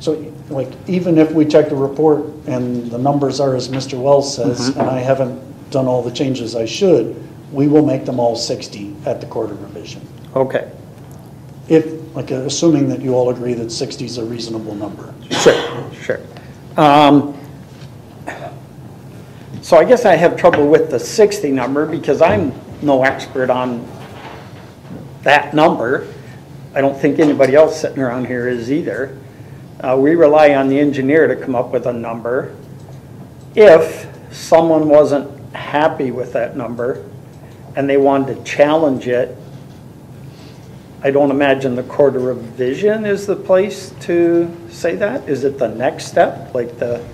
So, like, even if we check the report and the numbers are as Mr. Wells says, Mhm. and I haven't done all the changes I should, we will make them all 60 at the Court of Revision. Okay. If, like, assuming that you all agree that 60 is a reasonable number. Sure, sure. Um, So I guess I have trouble with the 60 number because I'm no expert on that number. I don't think anybody else sitting around here is either. Uh, We rely on the engineer to come up with a number. If someone wasn't happy with that number and they wanted to challenge it I don't imagine the Court of Revision is the place to say that. Is it the next step, like the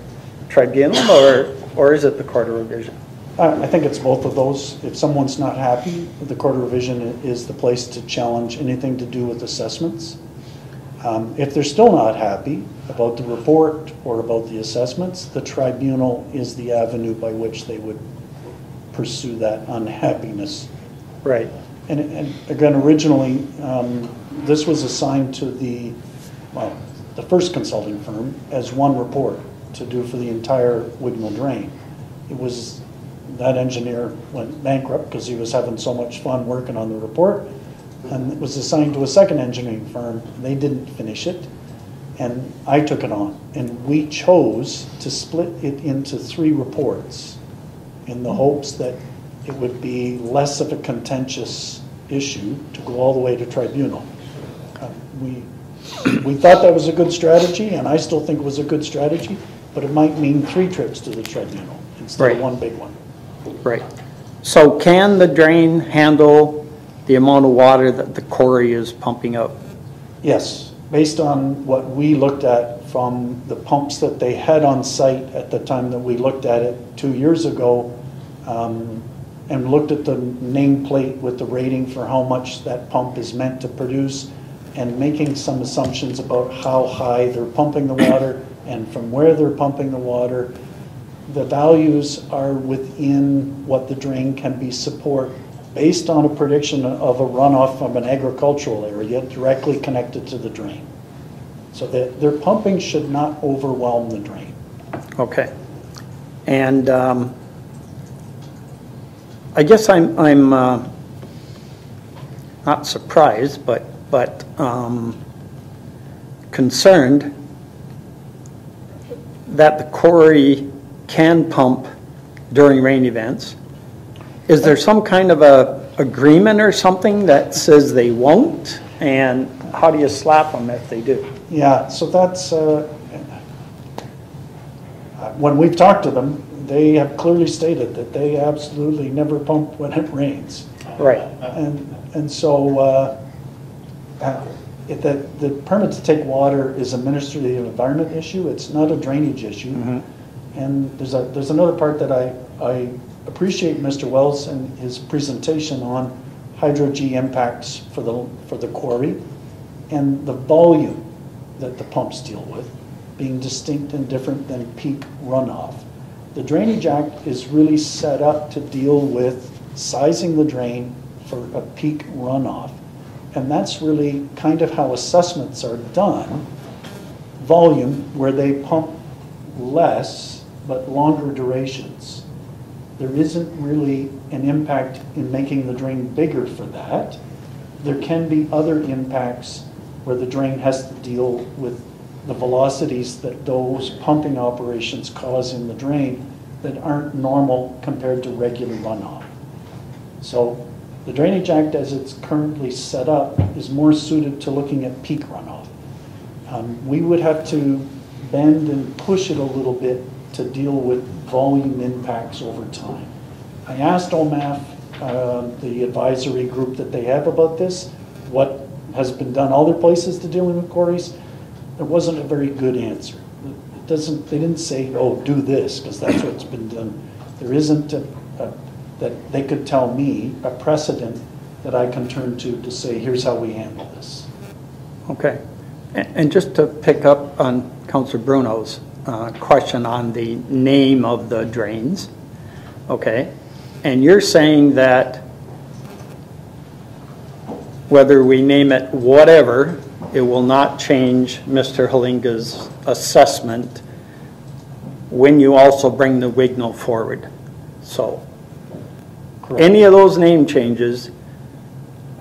tribunal, or, or is it the Court of Revision? I I think it's both of those. If someone's not happy, the Court of Revision i- is the place to challenge anything to do with assessments. Um, If they're still not happy about the report or about the assessments, the tribunal is the avenue by which they would pursue that unhappiness. Right. And, and again, originally, um, this was assigned to the, well, the first consulting firm as one report to do for the entire Wignall Drain. It was, that engineer went bankrupt because he was having so much fun working on the report. And it was assigned to a second engineering firm. They didn't finish it. And I took it on. And we chose to split it into three reports in the hopes that it would be less of a contentious issue to go all the way to tribunal. Uh, We, we thought that was a good strategy, and I still think it was a good strategy, but it might mean three trips to the tribunal instead of Right. one big one. Right. So can the drain handle the amount of water that the quarry is pumping up? Yes, based on what we looked at from the pumps that they had on site at the time that we looked at it two years ago, um, and looked at the nameplate with the rating for how much that pump is meant to produce, and making some assumptions about how high they're pumping the water and from where they're pumping the water, the values are within what the drain can be support based on a prediction of a runoff from an agricultural area directly connected to the drain. So that their pumping should not overwhelm the drain. Okay. And um, I guess I'm, I'm uh, not surprised, but, but um, concerned that the quarry can pump during rain events. Is there some kind of a agreement or something that says they won't? And how do you slap them if they do? Yeah, so that's, uh, when we've talked to them, they have clearly stated that they absolutely never pump when it rains. Right. And, and so, uh, uh, it- the, the permit to take water is a Ministry of Environment issue, it's not a drainage issue. And there's a, there's another part that I, I appreciate Mr. Wells and his presentation on hydro G impacts for the, for the quarry and the volume that the pumps deal with being distinct and different than peak runoff. The Drainage Act is really set up to deal with sizing the drain for a peak runoff. And that's really kind of how assessments are done. Volume, where they pump less but longer durations. There isn't really an impact in making the drain bigger for that. There can be other impacts where the drain has to deal with the velocities that those pumping operations cause in the drain that aren't normal compared to regular runoff. So the Drainage Act, as it's currently set up, is more suited to looking at peak runoff. Um, We would have to bend and push it a little bit to deal with volume impacts over time. I asked OMAF, uh, the advisory group that they have about this, what has been done other places to dealing with quarries. There wasn't a very good answer. It doesn't, they didn't say, oh, do this, because that's what's been done. There isn't a, a- that they could tell me, a precedent that I can turn to to say, here's how we handle this. Okay. And just to pick up on Counselor Bruno's uh, question on the name of the drains, okay? And you're saying that whether we name it whatever, it will not change Mr. Hellinga's assessment when you also bring the Wignall forward. So, any of those name changes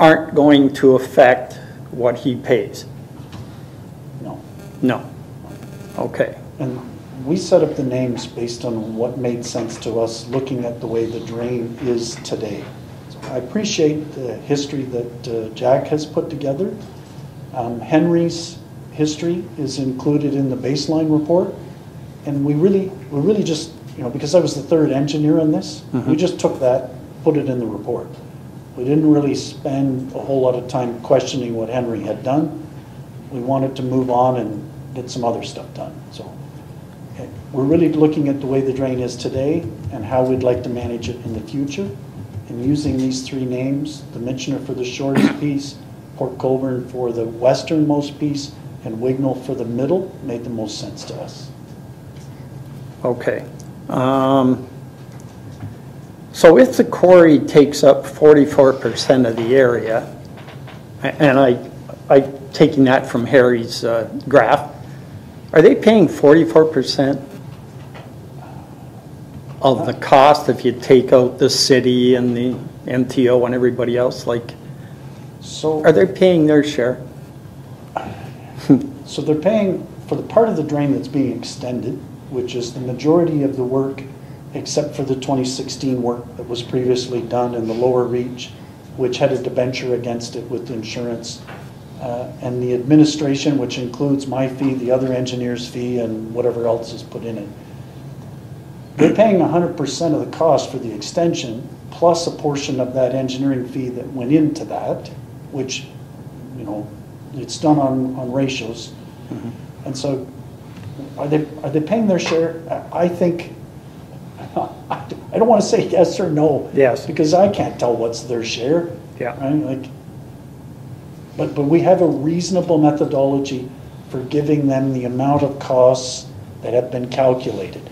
aren't going to affect what he pays? No. No. Okay. And we set up the names based on what made sense to us, looking at the way the drain is today. So I appreciate the history that uh, Jack has put together. Um, Henry's history is included in the baseline report. And we really, we really just, you know, because I was the third engineer on this, we Mhm. just took that, put it in the report. We didn't really spend a whole lot of time questioning what Henry had done. We wanted to move on and get some other stuff done, so. eh, We're really looking at the way the drain is today and how we'd like to manage it in the future. And using these three names, the Mitchner for the shortest piece, Port Colborne for the westernmost piece, and Wignall for the middle, made the most sense to us. Okay. Um, So if the quarry takes up 44% of the area, and I, I, taking that from Harry's uh, graph, are they paying 44% of the cost if you take out the city and the MTO and everybody else? Like, So. are they paying their share? So they're paying for the part of the drain that's being extended, which is the majority of the work, except for the 2016 work that was previously done in the lower reach, which had a debenture against it with insurance. Uh, And the administration, which includes my fee, the other engineer's fee, and whatever else is put in it. They're paying 100% of the cost for the extension, plus a portion of that engineering fee that went into that, which, you know, it's done on, on ratios. Mm-hmm. And so, are they, are they paying their share? I I think, I don't want to say yes or no. Yes. Because I can't tell what's their share. Yeah. Right, like, but, but we have a reasonable methodology for giving them the amount of costs that have been calculated.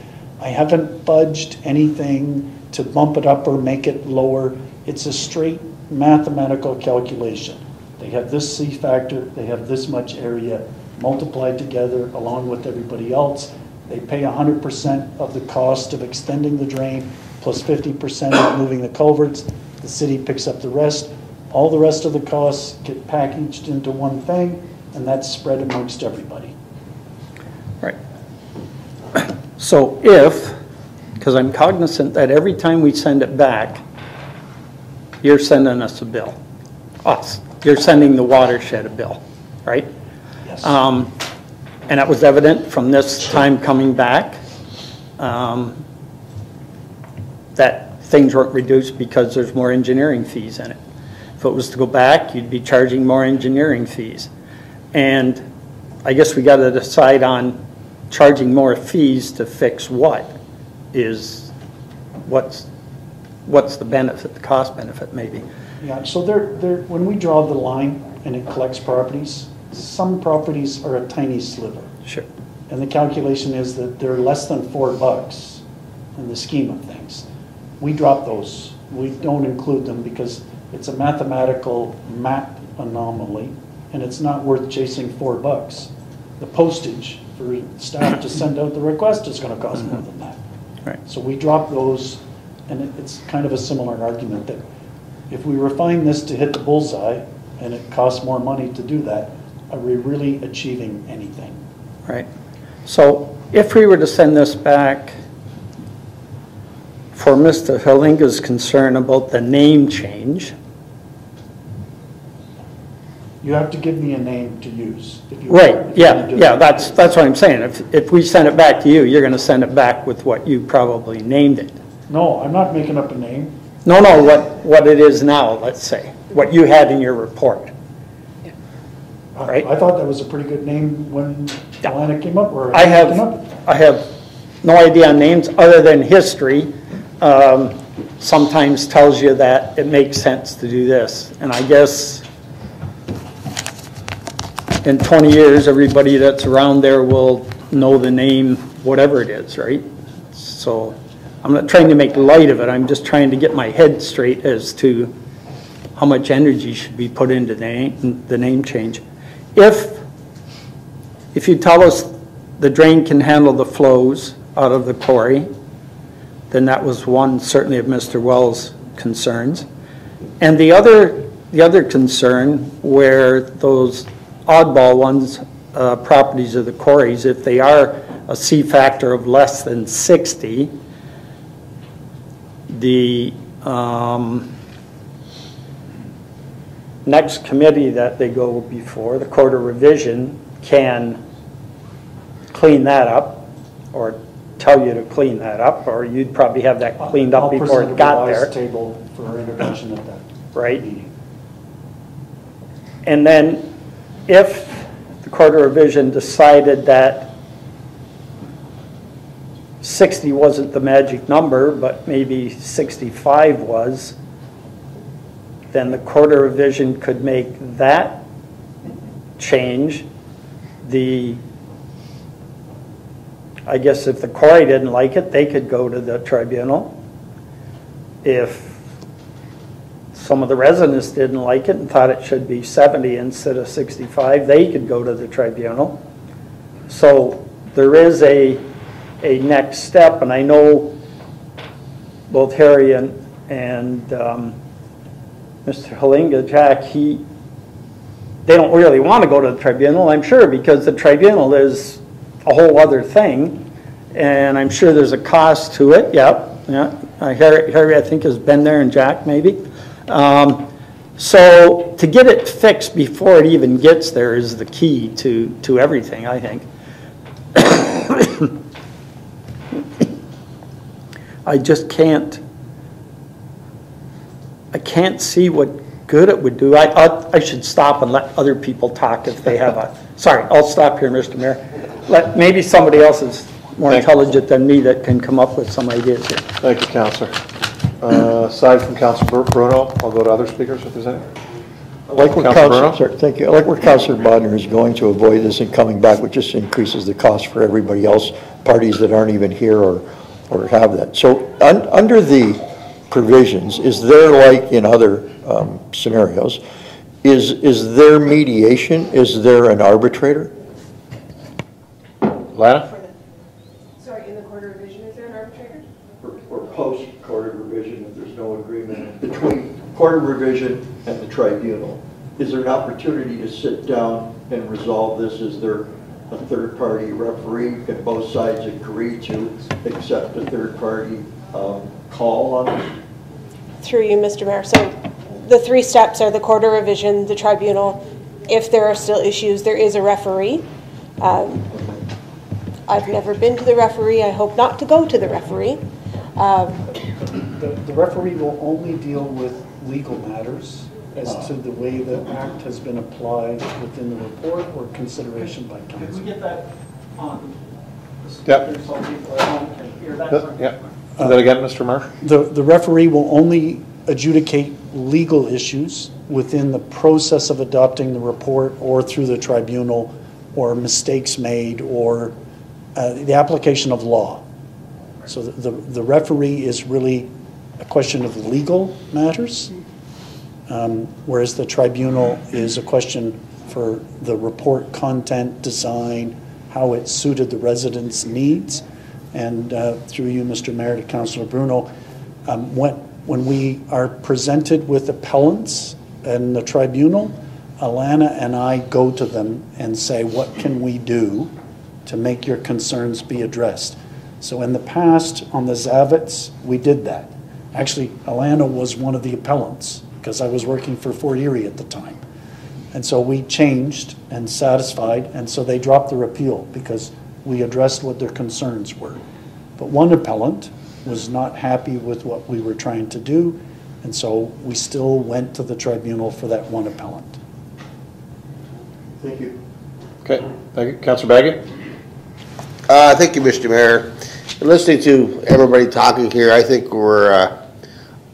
I haven't budged anything to bump it up or make it lower. It's a straight mathematical calculation. They have this C factor, they have this much area multiplied together along with everybody else. They pay hundred percent of the cost of extending the drain plus plus fifty percent of moving the culverts. The city picks up the rest. All the rest of the costs get packaged into one thing, and that's spread amongst everybody. Right. So if, because I'm cognizant that every time we send it back, you're sending us a bill. Us. You're sending the watershed a bill, right? Yes. Um, And that was evident from this time coming back, um, that things weren't reduced because there's more engineering fees in it. If it was to go back, you'd be charging more engineering fees. And I guess we got to decide on charging more fees to fix what is, what's, what's the benefit, the cost benefit maybe. Yeah, so there, there, when we draw the line and it collects properties, some properties are a tiny sliver. Sure. And the calculation is that they're less than four bucks in the scheme of things. We drop those. We don't include them because it's a mathematical map anomaly and it's not worth chasing four bucks. The postage for staff to send out the request is gonna cost more than that. Right. So we drop those and it- it's kind of a similar argument that if we refine this to hit the bullseye and it costs more money to do that, are we really achieving anything? Right. So if we were to send this back for Mr. Hellinga's concern about the name change, You have to give me a name to use. right, yeah, yeah, that's, that's what I'm saying. If, if we send it back to you, you're going to send it back with what you probably named it. No, I'm not making up a name. No, no, what, what it is now, let's say, what you had in your report. I- Right. I thought that was a pretty good name when Alana came up, or. I came up. have, I have no idea on names other than history. Um, Sometimes tells you that it makes sense to do this. And I guess in 20 years, everybody that's around there will know the name, whatever it is, right? So I'm not trying to make light of it, I'm just trying to get my head straight as to how much energy should be put into the name, the name change. If if you tell us the drain can handle the flows out of the quarry, then that was one certainly of Mr. Wells' concerns. And the other, the other concern where those oddball ones, uh, properties of the quarries, if they are a C factor of less than 60, the um, next committee that they go before, the Court of Revision, can clean that up or tell you to clean that up, or you'd probably have that cleaned up I'll before it got there, Table for introduction at that right? meeting. And then if the Court of Revision decided that 60 wasn't the magic number, but maybe 65 was, then the of Revision could make that change. The, I guess if the quarry didn't like it, they could go to the tribunal. If some of the residents didn't like it and thought it should be 70 instead of 65, they could go to the tribunal. So there is a, a next step, and I know both Harry and, and um, Mr. Hellinga, Jack, he, they don't really want to go to the tribunal, I'm sure, because the tribunal is a whole other thing, and I'm sure there's a cost to it, yep, yeah. Uh, Harry, Harry, I think, has been there, and Jack, maybe. Um, So to get it fixed before it even gets there is the key to, to everything, I think. I just can't, I can't see what good it would do. I, I- I should stop and let other people talk if they have a, sorry, I'll stop here, Mr. Mayor. Let, maybe somebody else is more Thank- intelligent than me that can come up with some ideas here. Thank you, Counselor. Uh, Aside from Counselor Bruno, I'll go to other speakers if there's any. I like where Councilor Bruno? Thank you. I like where Councilor Bodner is going to avoid this and coming back, which just increases the cost for everybody else, parties that aren't even here or, or have that. So, un, under the provisions, is there like in other, um, scenarios, is, is there mediation? Is there an arbitrator? Lana? Sorry, in the Court of Revision, is there an arbitrator? Or or post-court of revision, if there's no agreement between court of revision and the tribunal? Is there an opportunity to sit down and resolve this? Is there a third-party referee? Can both sides agree to accept a third-party um, call on it? Through you, Mr. Mayor. So the three steps are the Court of Revision, the tribunal. If there are still issues, there is a referee. Um, I've never been to the referee. I hope not to go to the referee. Um, The the referee will only deal with legal matters as to the way the act has been applied within the report or consideration by council. Could we get that on? Yep. So people at home can hear Yeah, yeah. Say that again, Mr. Marsh? The, the referee will only adjudicate legal issues within the process of adopting the report or through the tribunal or mistakes made or uh, the application of law. So the, the the referee is really a question of legal matters, um, whereas the tribunal is a question for the report content, design, how it suited the residents' needs. And uh, through you, Mr. Mayor, to Councilor Bruno, um, when, when we are presented with appellants in the tribunal, Alana and I go to them and say, what can we do to make your concerns be addressed? So in the past, on the Zavits, we did that. Actually, Alana was one of the appellants, because I was working for Fort Erie at the time. And so we changed and satisfied, and so they dropped their appeal because we addressed what their concerns were. But one appellant was not happy with what we were trying to do, and so we still went to the tribunal for that one appellant. Thank you. Okay, thank you. Counselor Bagu? Uh, thank you, Mr. Mayor. Listening to everybody talking here, I think we're, uh,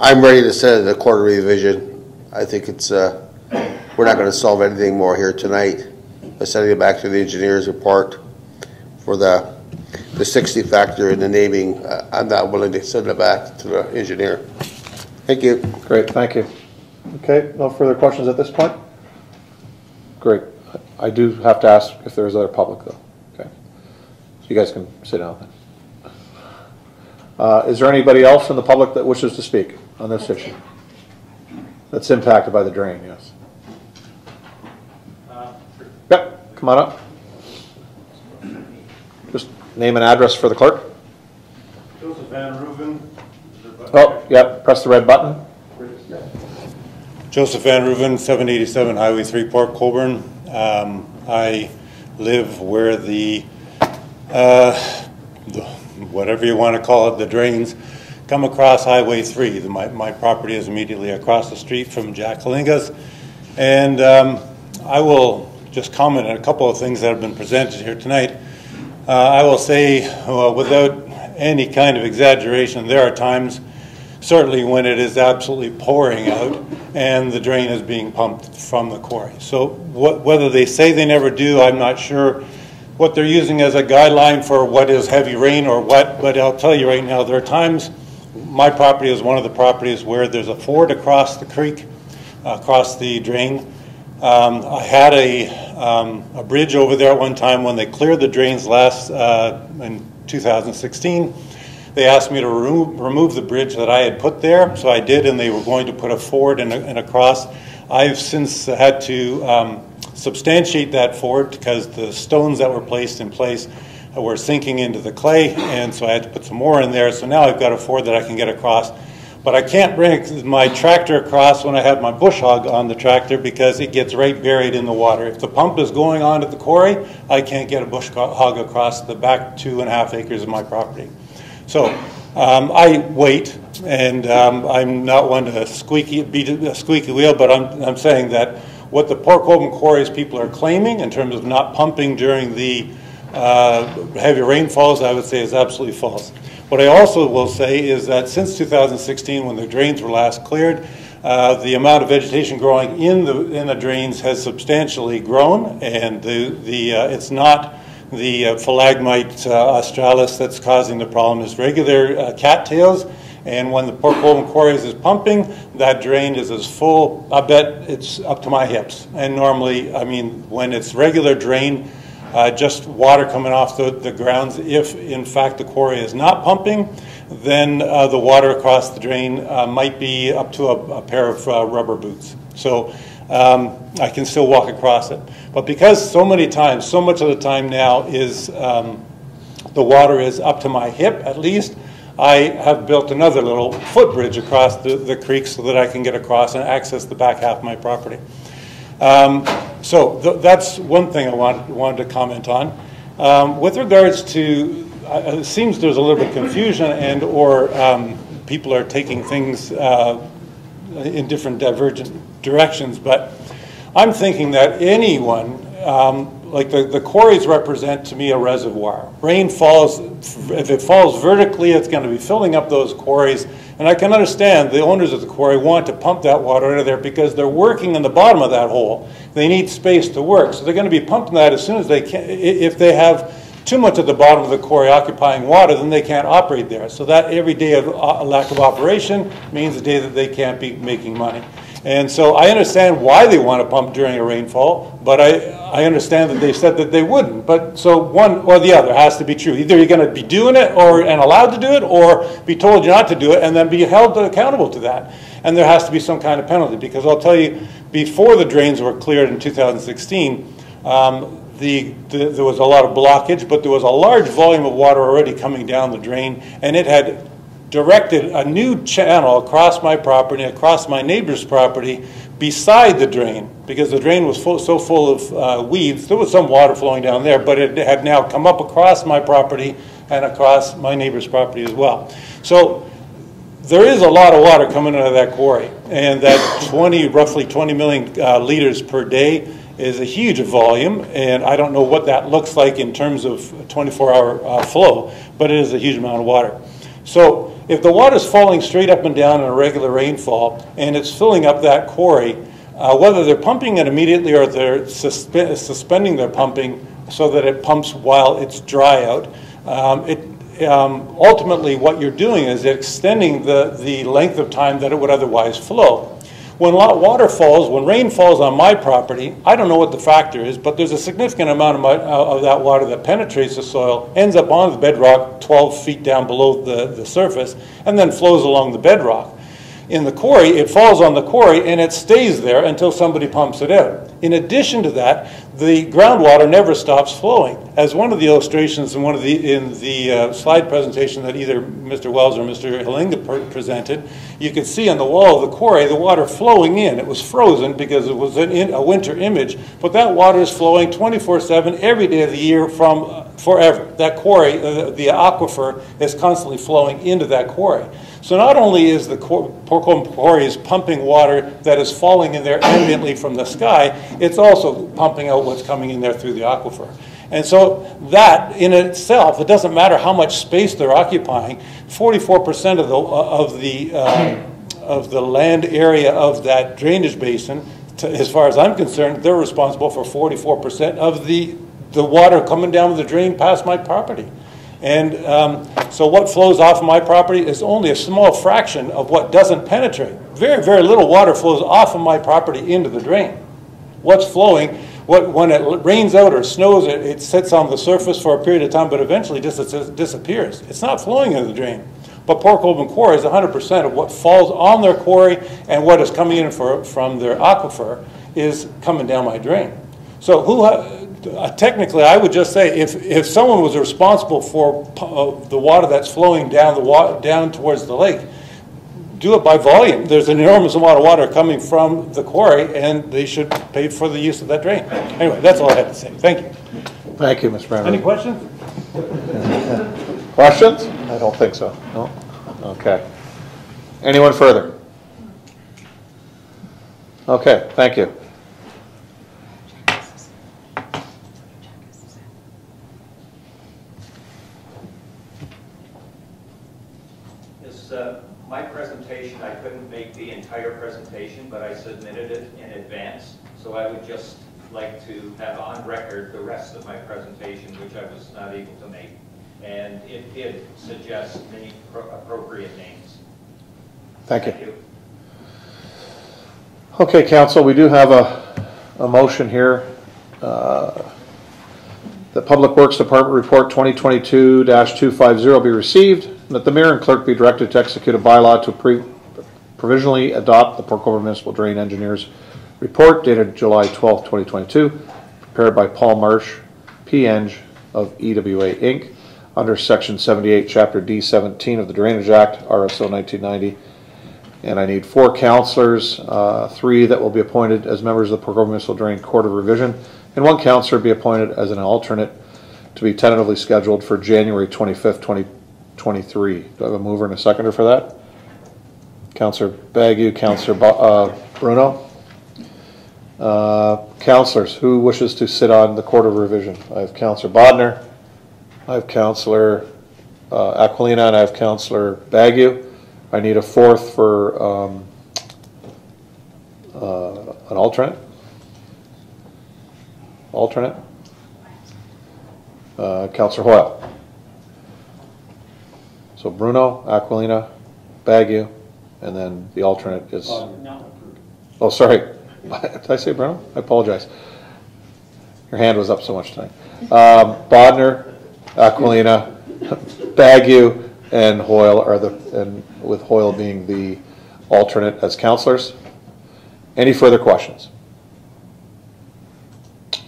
I'm ready to send it to court of revision. I think it's, uh, we're not gonna solve anything more here tonight. By sending it back to the engineer's report for the, the sixty factor in the naming, uh, I'm not willing to send it back to the engineer. Thank you. Great, thank you. Okay, no further questions at this point? Great. I do have to ask if there's other public, though. Okay. So you guys can sit down then. Uh, Is there anybody else in the public that wishes to speak on this issue? That's impacted by the drain, yes. Yep, come on up. Just name and address for the clerk. Joseph Van Ruven. Oh, yep, press the red button. Joseph Van Ruven, 787 Highway 3, Port Colborne. Um, I live where the, uh, the whatever you want to call it, the drains, come across Highway 3. The- My, my property is immediately across the street from Jack Hellinga's. And um, I will just comment on a couple of things that have been presented here tonight. Uh, I will say, uh, without any kind of exaggeration, there are times, certainly when it is absolutely pouring out and the drain is being pumped from the quarry. So what, whether they say they never do, I'm not sure what they're using as a guideline for what is heavy rain or what, but I'll tell you right now, there are times, my property is one of the properties where there's a ford across the creek, across the drain. Um, I had a, um, a bridge over there at one time when they cleared the drains last, uh, in 2016. They asked me to remove, remove the bridge that I had put there, so I did, and they were going to put a ford and, a, and across. I've since had to um, substantiate that ford because the stones that were placed in place were sinking into the clay, and so I had to put some more in there. So now I've got a ford that I can get across. But I can't bring my tractor across when I have my bush hog on the tractor because it gets right buried in the water. If the pump is going on at the quarry, I can't get a bush hog across the back two and a half acres of my property. So um, I wait, and um, I'm not one to squeaky, beat a squeaky wheel, but I'm, I'm saying that what the Port Colborne quarries people are claiming in terms of not pumping during the uh, heavy rainfalls, I would say is absolutely false. What I also will say is that since 2016, when the drains were last cleared, uh, the amount of vegetation growing in the in the drains has substantially grown, and the the uh, it's not the uh, Philagmite uh, australis that's causing the problem. It's regular uh, cattails, and when the Port Colborne Quarries is pumping, that drain is as full. I bet it's up to my hips. And normally, I mean, when it's regular drain, uh, just water coming off the, the grounds. If in fact the quarry is not pumping, then uh, the water across the drain uh, might be up to a, a pair of uh, rubber boots. So um, I can still walk across it. But because so many times, so much of the time now is um, the water is up to my hip at least, I have built another little footbridge across the, the creek so that I can get across and access the back half of my property. Um, so th that's one thing I want, wanted to comment on. Um, with regards to, uh, it seems there's a little bit of confusion and or um, people are taking things uh, in different divergent directions, but I'm thinking that anyone, um, like the, the quarries represent to me a reservoir. Rain falls, if it falls vertically, it's going to be filling up those quarries. And I can understand the owners of the quarry want to pump that water out of there because they're working in the bottom of that hole. They need space to work. So they're going to be pumping that as soon as they can. If they have too much at the bottom of the quarry occupying water, then they can't operate there. So that every day of uh, lack of operation means a day that they can't be making money. And so I understand why they want to pump during a rainfall, but I, I understand that they said that they wouldn't. But so one or the other has to be true. Either you're going to be doing it or and allowed to do it, or be told you're not to do it and then be held accountable to that. And there has to be some kind of penalty because I'll tell you, before the drains were cleared in 2016, um, the, the, there was a lot of blockage, but there was a large volume of water already coming down the drain, and it had directed a new channel across my property, across my neighbor's property, beside the drain, because the drain was full, so full of uh, weeds. There was some water flowing down there, but it had now come up across my property and across my neighbor's property as well. So there is a lot of water coming out of that quarry, and that 20, roughly 20 million uh, liters per day is a huge volume, and I don't know what that looks like in terms of 24-hour uh, flow, but it is a huge amount of water. So if the water is falling straight up and down in a regular rainfall, and it's filling up that quarry, uh, whether they're pumping it immediately or they're suspe suspending their pumping so that it pumps while it's dry out, um, it, um, ultimately what you're doing is extending the, the length of time that it would otherwise flow. When water falls, when rain falls on my property, I don't know what the factor is, but there's a significant amount of, my, uh, of that water that penetrates the soil, ends up on the bedrock 12 feet down below the, the surface, and then flows along the bedrock. In the quarry, it falls on the quarry and it stays there until somebody pumps it out. In addition to that, the groundwater never stops flowing. As one of the illustrations in one of the in the uh, slide presentation that either Mr. Wells or Mr. Hellinga per- presented, you could see on the wall of the quarry the water flowing in. It was frozen because it was in, a winter image, but that water is flowing 24/7 every day of the year from uh, forever. That quarry, uh, the aquifer, is constantly flowing into that quarry. So not only is the Quarry is pumping water that is falling in there ambiently from the sky, it's also pumping out what's coming in there through the aquifer. And so that in itself, it doesn't matter how much space they're occupying, 44% of the, of the, uh, of the land area of that drainage basin, to, as far as I'm concerned, they're responsible for 44% of the, the water coming down the drain past my property. And um, so what flows off of my property is only a small fraction of what doesn't penetrate. Very, very little water flows off of my property into the drain. What's flowing, what, when it rains out or snows, it, it sits on the surface for a period of time, but eventually just disappears. It's not flowing into the drain. But Port Colborne Quarry is 100% of what falls on their quarry and what is coming in for, from their aquifer is coming down my drain. So who, uh, technically, I would just say if, if someone was responsible for uh, the water that's flowing down the wa- down towards the lake, do it by volume. There's an enormous amount of water coming from the quarry, and they should pay for the use of that drain. Anyway, that's all I had to say. Thank you. Thank you, Mr. Brennan. Any questions? Questions? I don't think so. No? Okay. Anyone further? Okay, thank you. This, uh, my presentation, I couldn't make the entire but I submitted it in advance. So I would just like to have on record the rest of my presentation, which I was not able to make. And it did suggest many pro- appropriate names. Thank you. Okay, council, we do have a, a motion here. uh, The Public Works Department Report 2022-250 be received, and that the mayor and clerk be directed to execute a bylaw to pre- provisionally adopt the Port Colborne Municipal Drain Engineers Report dated July 12, 2022, prepared by Paul Marsh, P-Eng of EWA Inc., under Section 78, Chapter D17 of the Drainage Act, RSO 1990. And I need four counselors, uh, three that will be appointed as members of the Port Colborne Municipal Drain Court of Revision, and one counselor be appointed as an alternate to be tentatively scheduled for January 25th, 2023. Do I have a mover and a seconder for that? Counselor Bagu, Counselor uh, Bruno? Uh, Counselors, who wishes to sit on the Court of Revision? I have Counselor Bodner, I have Counselor uh, Aquilina, and I have Counselor Bagu. I need a fourth for um, uh, an alternate. Alternate. Uh, Counselor Hoyle. So Bruno, Aquilina, Bagu, and then the alternate is. Oh, sorry. Did I say Bruno? I apologize. Your hand was up so much tonight. Um, Bodner, Aquilina, Bagu, and Hoyle are the, and with Hoyle being the alternate as counselors. Any further questions?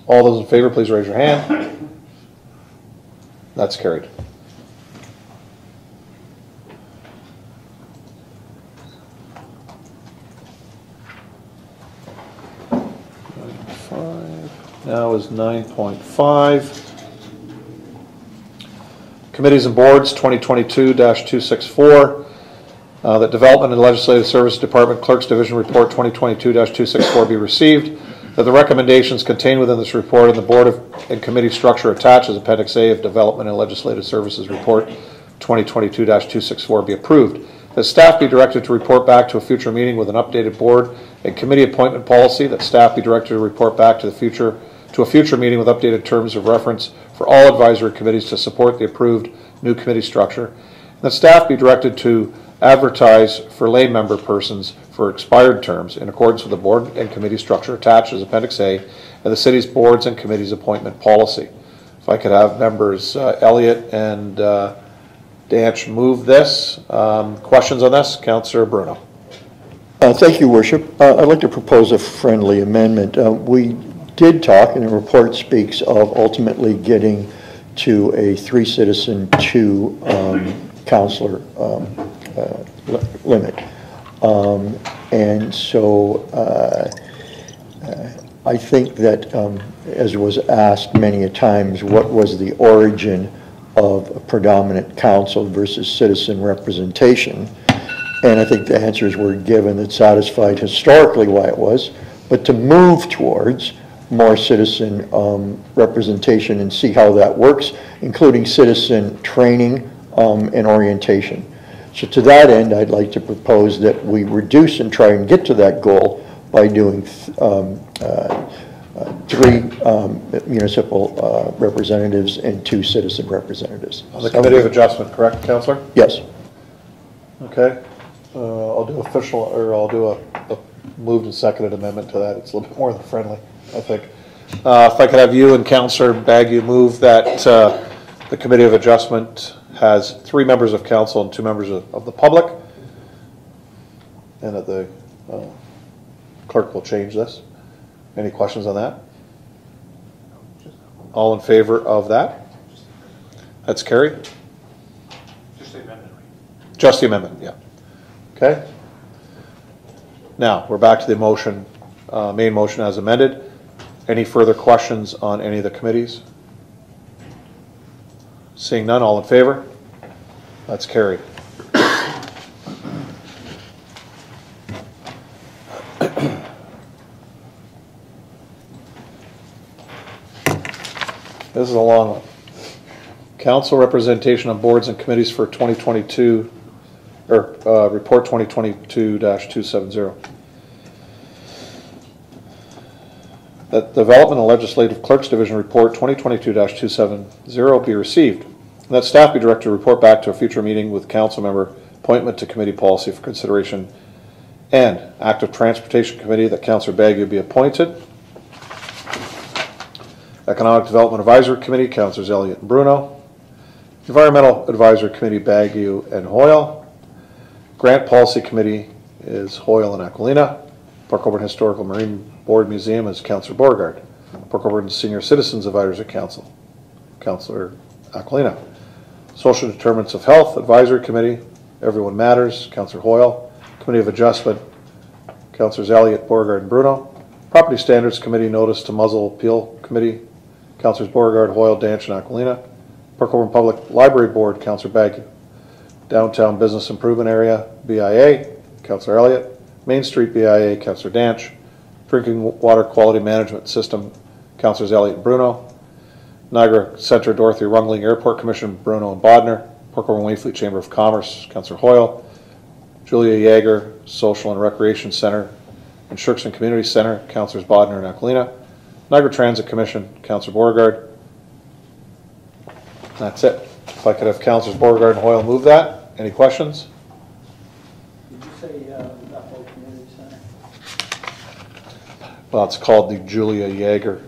All those in favor, please raise your hand. That's carried. Five. Now is nine point five. Committees and boards, 2022-264. Uh, That Development and Legislative Services Department Clerks Division Report 2022-264 be received. That the recommendations contained within this report and the board of, and committee structure attached as Appendix A of Development and Legislative Services Report 2022-264 be approved. That staff be directed to report back to a future meeting with an updated board and committee appointment policy. That staff be directed to report back to the future, to a future meeting with updated terms of reference for all advisory committees to support the approved new committee structure. And that staff be directed to advertise for lay member persons for expired terms in accordance with the board and committee structure attached as Appendix A and the city's boards and committees appointment policy. If I could have members uh, Elliott and uh, Danch move this. Um, Questions on this? Councillor Bruno. Uh, Thank you, Worship. Uh, I'd like to propose a friendly amendment. Uh, We did talk, and the report speaks of ultimately getting to a three-citizen, two um, counselor um, uh, li- limit. Um, And so uh, uh, I think that, um, as was asked many a times, what was the origin of predominant council versus citizen representation? And I think the answers were given that satisfied historically why it was, but to move towards more citizen um, representation and see how that works, including citizen training um, and orientation. So to that end, I'd like to propose that we reduce and try and get to that goal by doing um, uh, uh, three um, municipal uh, representatives and two citizen representatives. On the Committee of Adjustment, correct, Counselor? Yes. Okay, uh, I'll do official, or I'll do a, a moved and seconded amendment to that, it's a little bit more than friendly, I think. Uh, if I could have you and Counselor Bagu move that, uh, the Committee of Adjustment has three members of council and two members of, of the public. And that the, uh, clerk will change this. Any questions on that? All in favor of that? That's carried? Just the amendment. Just the amendment, yeah. Okay? Now, we're back to the motion, uh, main motion as amended. Any further questions on any of the committees? Seeing none, all in favor? That's carried. This is a long one. Council representation on boards and committees for 2022, or uh, Report 2022-270. That Development and Legislative Clerks Division Report 2022-270 be received. And that staff be directed to report back to a future meeting with council member appointment to committee policy for consideration. And Active Transportation Committee that Councilor Bagu be appointed. Economic Development Advisory Committee, Councilors Elliott and Bruno. Environmental Advisory Committee, Bagu and Hoyle. Grant Policy Committee is Hoyle and Aquilina. Port Colborne Historical Marine Board Museum is Councilor Beauregard. Port Colborne Senior Citizens Advisory Council, Councilor Aquilina. Social Determinants of Health Advisory Committee, Everyone Matters, Councilor Hoyle. Committee of Adjustment, Councilors Elliott, Beauregard, and Bruno. Property Standards Committee Notice to Muzzle Appeal Committee, Councilors Beauregard, Hoyle, Danch, and Aquilina. Port Colborne Public Library Board, Councilor Bagu. Downtown Business Improvement Area, BIA, Councilor Elliott. Main Street BIA, Councilor Danch. Drinking Water Quality Management System, Councilors Elliott Bruno. Niagara Center Dorothy Rungeling Airport Commission, Bruno and Bodner. Port Colborne Wainfleet Chamber of Commerce, Councilor Hoyle. Julia Yeager, Social and Recreation Center, and Sherkston Community Center, Councilors Bodner and Aquilina. Niagara Transit Commission, Councilor Beauregard. That's it. If I could have Councilors Beauregard and Hoyle move that. Any questions? Did you say uh, Bethel Community Center? Well, it's called the Julia Yeager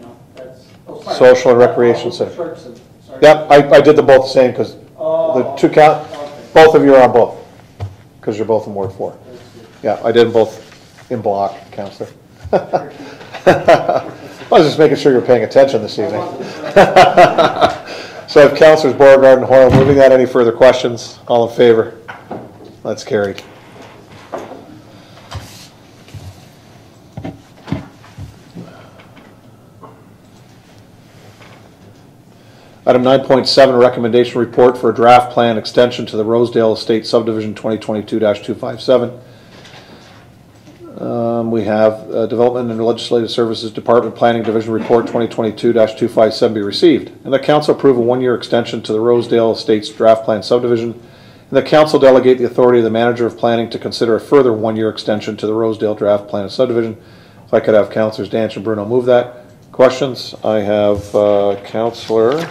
No, that's. oh, sorry. Social and Recreation Oh, Center. Sorry. Yep, I, I did them both the same because the Oh, two count, both of you are on both, because you're both in Ward Four. Yeah, I did them both in block, Counselor. I was just making sure you're paying attention this evening. So I have Counselors Beauregard and Hoyle moving that. Any further questions? All in favor? That's carried. Item 9.7, recommendation report for a draft plan extension to the Rosedale Estate subdivision 2022-257. Um, We have uh, Development and Legislative Services Department Planning Division Report 2022-257 be received. And the council approve a one-year extension to the Rosedale Estates Draft Plan subdivision. And the council delegate the authority of the manager of planning to consider a further one-year extension to the Rosedale Draft Plan subdivision. If I could have Councilors Danch and Bruno move that. Questions? I have uh, Councilor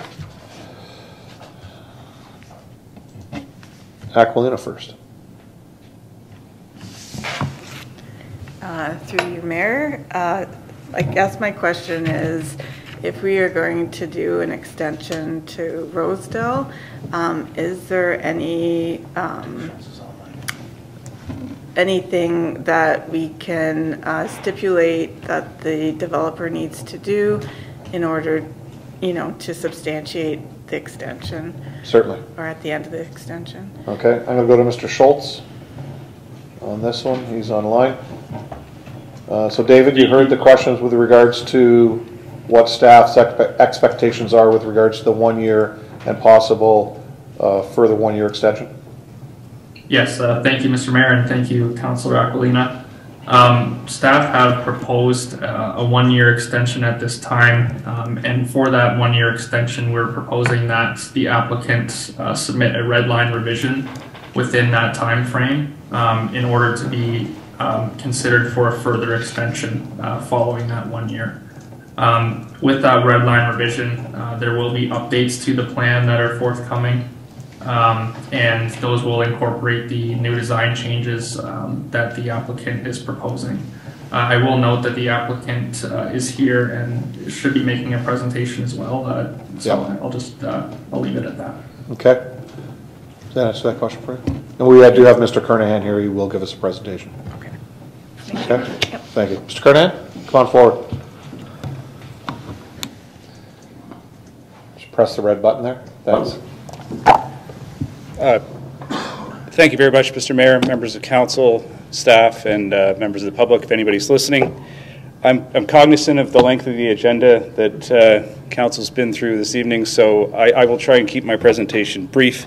Aquilina first. Uh, Through you, Mayor, uh, I guess my question is, if we are going to do an extension to Rosedale, um, is there any um, anything that we can uh, stipulate that the developer needs to do in order, you know, to substantiate the extension? Certainly. Or at the end of the extension? Okay, I'm gonna go to Mr. Schultz on this one, he's online. Uh, So David, you heard the questions with regards to what staff's expe- expectations are with regards to the one-year and possible uh, further one-year extension? Yes, uh, thank you, Mr. Mayor, and thank you, Councilor Aquilina. Um, staff have proposed uh, a one-year extension at this time, um, and for that one-year extension, we're proposing that the applicant uh, submit a red line revision within that time frame um, in order to be um, considered for a further extension uh, following that one year. Um, with that red line revision, uh, there will be updates to the plan that are forthcoming. Um, and those will incorporate the new design changes um, that the applicant is proposing. Uh, I will note that the applicant uh, is here and should be making a presentation as well. Uh, so I'll just uh, I'll leave it at that. Okay. Does that answer that question for you? And we do have Mr. Kernahan here, he will give us a presentation. Okay. Okay, thank you. Mr. Kernahan, come on forward. Just press the red button there, thanks. Uh, Thank you very much, Mr. Mayor, members of council, staff, and uh, members of the public, if anybody's listening. I'm I'm cognizant of the length of the agenda that uh, council's been through this evening, so I I will try and keep my presentation brief,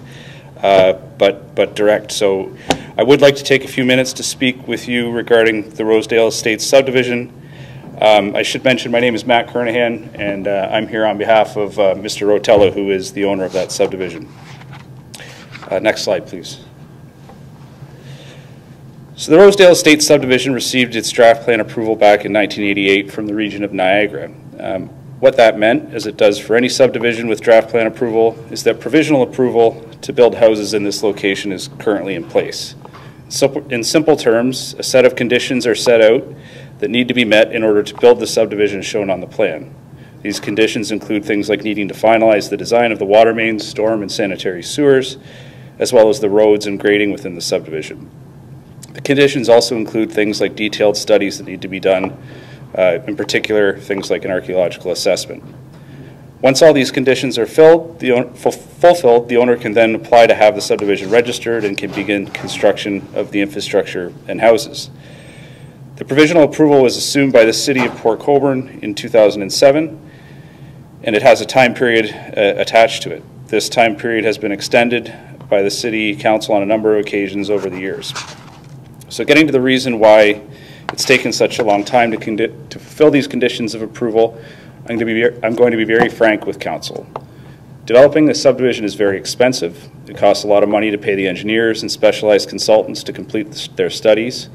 uh, but but direct. So I would like to take a few minutes to speak with you regarding the Rosedale Estates subdivision. Um, I should mention, my name is Matt Kernahan, and uh, I'm here on behalf of uh, Mr. Rotella, who is the owner of that subdivision. Uh, Next slide, please. So the Rosedale Estate subdivision received its draft plan approval back in 1988 from the region of Niagara. Um, What that meant, as it does for any subdivision with draft plan approval, is that provisional approval to build houses in this location is currently in place. So, in simple terms, a set of conditions are set out that need to be met in order to build the subdivision shown on the plan. These conditions include things like needing to finalize the design of the water mains, storm and sanitary sewers, as well as the roads and grading within the subdivision. The conditions also include things like detailed studies that need to be done, uh, in particular, things like an archaeological assessment. Once all these conditions are filled, the fulfilled, the owner can then apply to have the subdivision registered and can begin construction of the infrastructure and houses. The provisional approval was assumed by the city of Port Colborne in 2007, and it has a time period uh, attached to it. This time period has been extended by the city council on a number of occasions over the years. So getting to the reason why it's taken such a long time to, to fulfill these conditions of approval, I'm going, to be, I'm going to be very frank with council. Developing a subdivision is very expensive. It costs a lot of money to pay the engineers and specialized consultants to complete the their studies.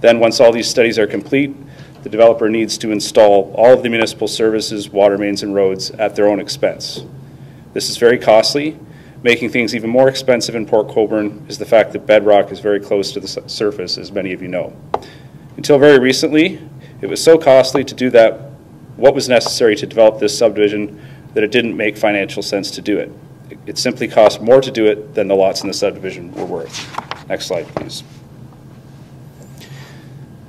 Then, once all these studies are complete, the developer needs to install all of the municipal services, water mains, and roads at their own expense. This is very costly. Making things even more expensive in Port Colborne is the fact that bedrock is very close to the surface, as many of you know. Until very recently, it was so costly to do that, what was necessary to develop this subdivision, that it didn't make financial sense to do it. It- It simply cost more to do it than the lots in the subdivision were worth. Next slide, please.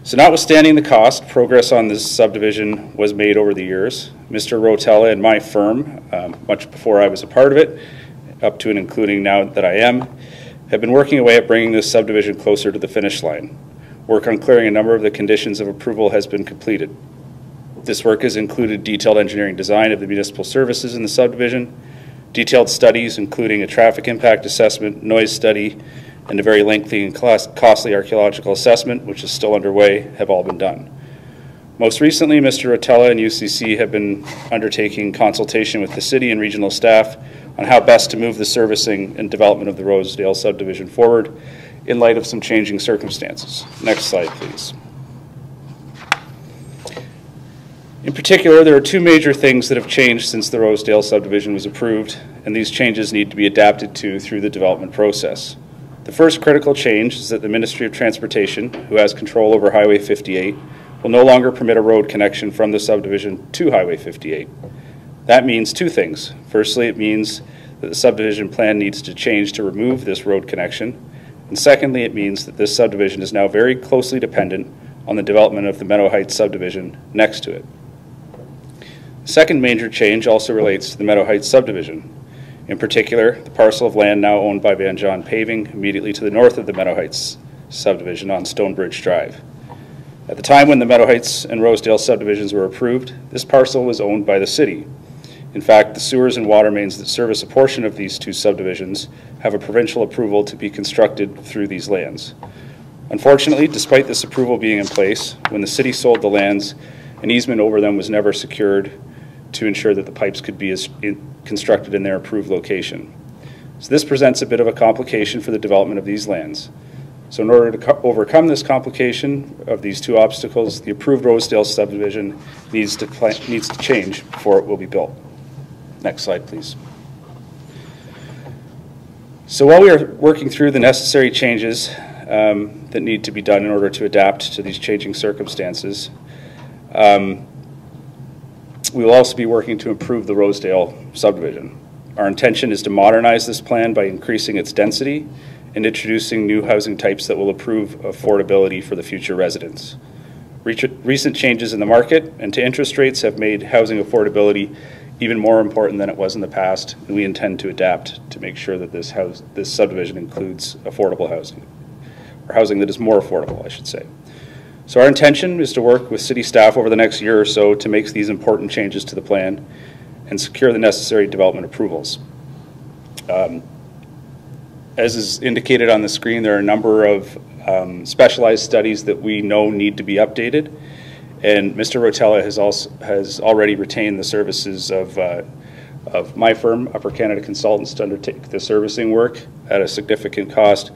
So notwithstanding the cost, progress on this subdivision was made over the years. Mr. Rotella and my firm, um, much before I was a part of it, up to and including now that I am, have been working away at bringing this subdivision closer to the finish line. Work on clearing a number of the conditions of approval has been completed. This work has included detailed engineering design of the municipal services in the subdivision, detailed studies including a traffic impact assessment, noise study, and a very lengthy and costly archaeological assessment, which is still underway, have all been done. Most recently, Mr. Rotella and UCC have been undertaking consultation with the city and regional staff on how best to move the servicing and development of the Rosedale subdivision forward in light of some changing circumstances. Next slide, please. In particular, there are two major things that have changed since the Rosedale subdivision was approved, and these changes need to be adapted to through the development process. The first critical change is that the Ministry of Transportation, who has control over Highway 58, will no longer permit a road connection from the subdivision to Highway 58. That means two things. Firstly, it means that the subdivision plan needs to change to remove this road connection. And secondly, it means that this subdivision is now very closely dependent on the development of the Meadow Heights subdivision next to it. The second major change also relates to the Meadow Heights subdivision. In particular, the parcel of land now owned by Van John Paving immediately to the north of the Meadow Heights subdivision on Stonebridge Drive. At the time when the Meadow Heights and Rosedale subdivisions were approved, this parcel was owned by the city. In fact, the sewers and water mains that service a portion of these two subdivisions have a provincial approval to be constructed through these lands. Unfortunately, despite this approval being in place, when the city sold the lands, an easement over them was never secured to ensure that the pipes could be in- constructed in their approved location. So this presents a bit of a complication for the development of these lands. So in order to co- overcome this complication of these two obstacles, the approved Rosedale subdivision needs to, needs to change before it will be built. Next slide, please. So while we are working through the necessary changes um, that need to be done in order to adapt to these changing circumstances, um, we will also be working to improve the Rosedale subdivision. Our intention is to modernize this plan by increasing its density and introducing new housing types that will improve affordability for the future residents. Recent changes in the market and to interest rates have made housing affordability even more important than it was in the past, and we intend to adapt to make sure that this house, this subdivision includes affordable housing, or housing that is more affordable, I should say. So our intention is to work with city staff over the next year or so to make these important changes to the plan and secure the necessary development approvals. Um, As is indicated on the screen, there are a number of um, specialized studies that we know need to be updated. And Mr. Rotella has also, has already retained the services of, uh, of my firm, Upper Canada Consultants, to undertake the servicing work at a significant cost.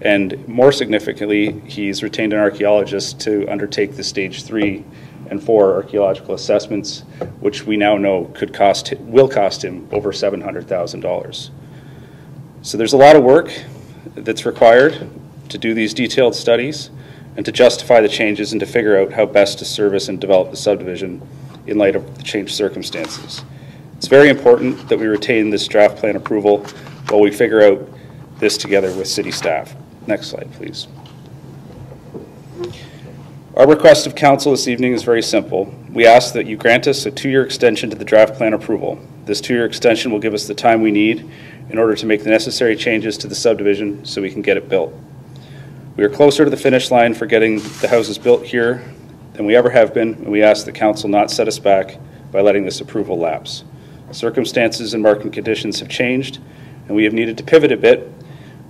And more significantly, he's retained an archaeologist to undertake the stage three and four archaeological assessments, which we now know could cost, will cost him over $700,000. So there's a lot of work that's required to do these detailed studies and to justify the changes and to figure out how best to service and develop the subdivision in light of the changed circumstances. It's very important that we retain this draft plan approval while we figure out this together with city staff. Next slide, please. Our request of council this evening is very simple. We ask that you grant us a two-year extension to the draft plan approval. This two-year extension will give us the time we need in order to make the necessary changes to the subdivision so we can get it built. We are closer to the finish line for getting the houses built here than we ever have been, and we ask the council not set us back by letting this approval lapse. Circumstances and market conditions have changed, and we have needed to pivot a bit,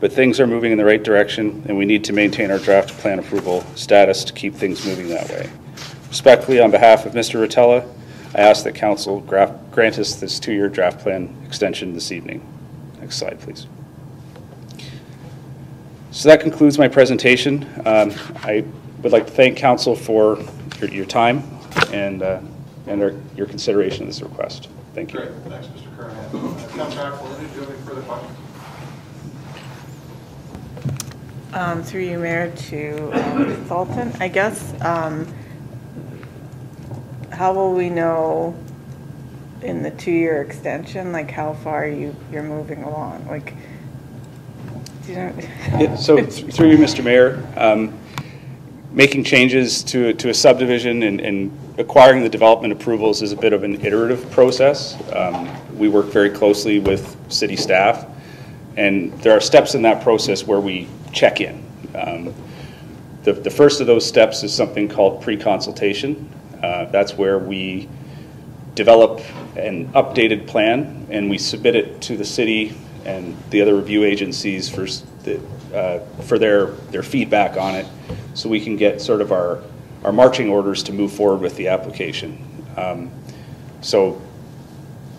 but things are moving in the right direction, and we need to maintain our draft plan approval status to keep things moving that way. Respectfully, on behalf of Mr. Rotella, I ask that council grant us this two-year draft plan extension this evening. Next slide, please. So that concludes my presentation. Um, I would like to thank council for your, your time and, uh, and our- your consideration of this request. Thank you. Great, thanks, Mr. Kernahan. Uh, Councilor Aquilina, do you have any further questions? Um, through you, Mayor, to um, consultant, I guess, um, how will we know in the two-year extension, like how far you, you're moving along? Like, do you know? Yeah, So through you, Mr. Mayor, um, making changes to, to a subdivision and, and acquiring the development approvals is a bit of an iterative process. Um, We work very closely with city staff, and there are steps in that process where we check in. Um, The, the first of those steps is something called pre-consultation. Uh, That's where we develop an updated plan, and we submit it to the city and the other review agencies for, the, uh, for their, their feedback on it, so we can get sort of our, our marching orders to move forward with the application. Um, So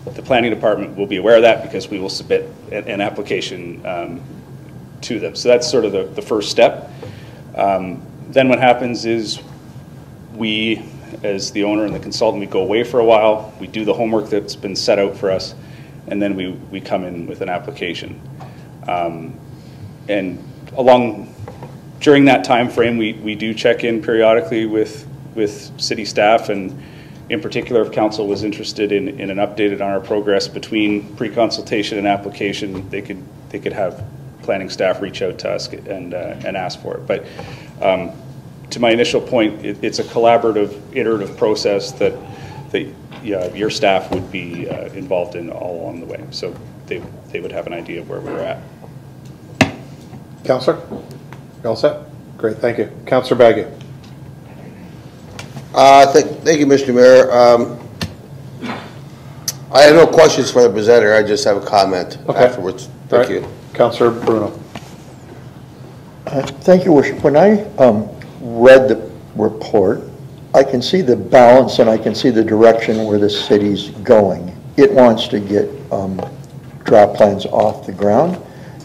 the planning department will be aware of that because we will submit an, an application um, to them. So that's sort of the, the first step. Um, Then what happens is we, as the owner and the consultant, we go away for a while, we do the homework that's been set out for us, and then we, we come in with an application. Um, And along, during that time frame, we, we do check in periodically with, with city staff, and in particular, if council was interested in, in an update on our progress between pre-consultation and application, they could, they could have planning staff reach out to us and, uh, and ask for it. But um, to my initial point, it, it's a collaborative, iterative process that, that yeah, your staff would be uh, involved in all along the way. So they, they would have an idea of where we're at. Counselor? You all set? Great, thank you. Counselor Bagu? Uh, thank, thank you, Mr. Mayor. Um, I have no questions for the presenter, I just have a comment Okay. afterwards. Thank All right. you. Counselor Bruno? Uh, Thank you, Worship. When I um, read the report, I can see the balance and I can see the direction where the city's going. It wants to get um, plans off the ground,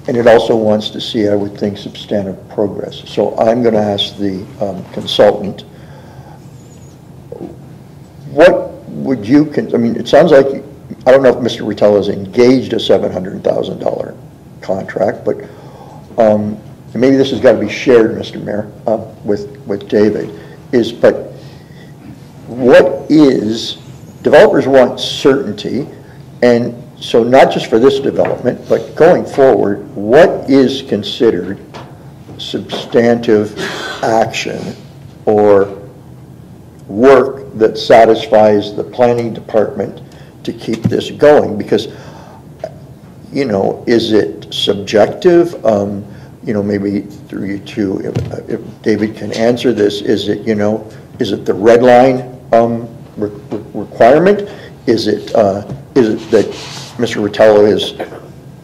and it also wants to see, I would think, substantive progress. So I'm going to ask the um, consultant, what would you, I mean, it sounds like, I don't know if Mr. Rotella has engaged a $700,000 contract, but um, maybe this has got to be shared, Mr. Mayor, uh, with, with David, is, but what is, developers want certainty, and so not just for this development, but going forward, what is considered substantive action or work that satisfies the planning department to keep this going? Because you know, is it subjective? Um, you know, maybe through you two, if, if David can answer this, is it, you know, is it the red line, um, re- re- requirement? Is it, uh, is it that Mr. Rotella has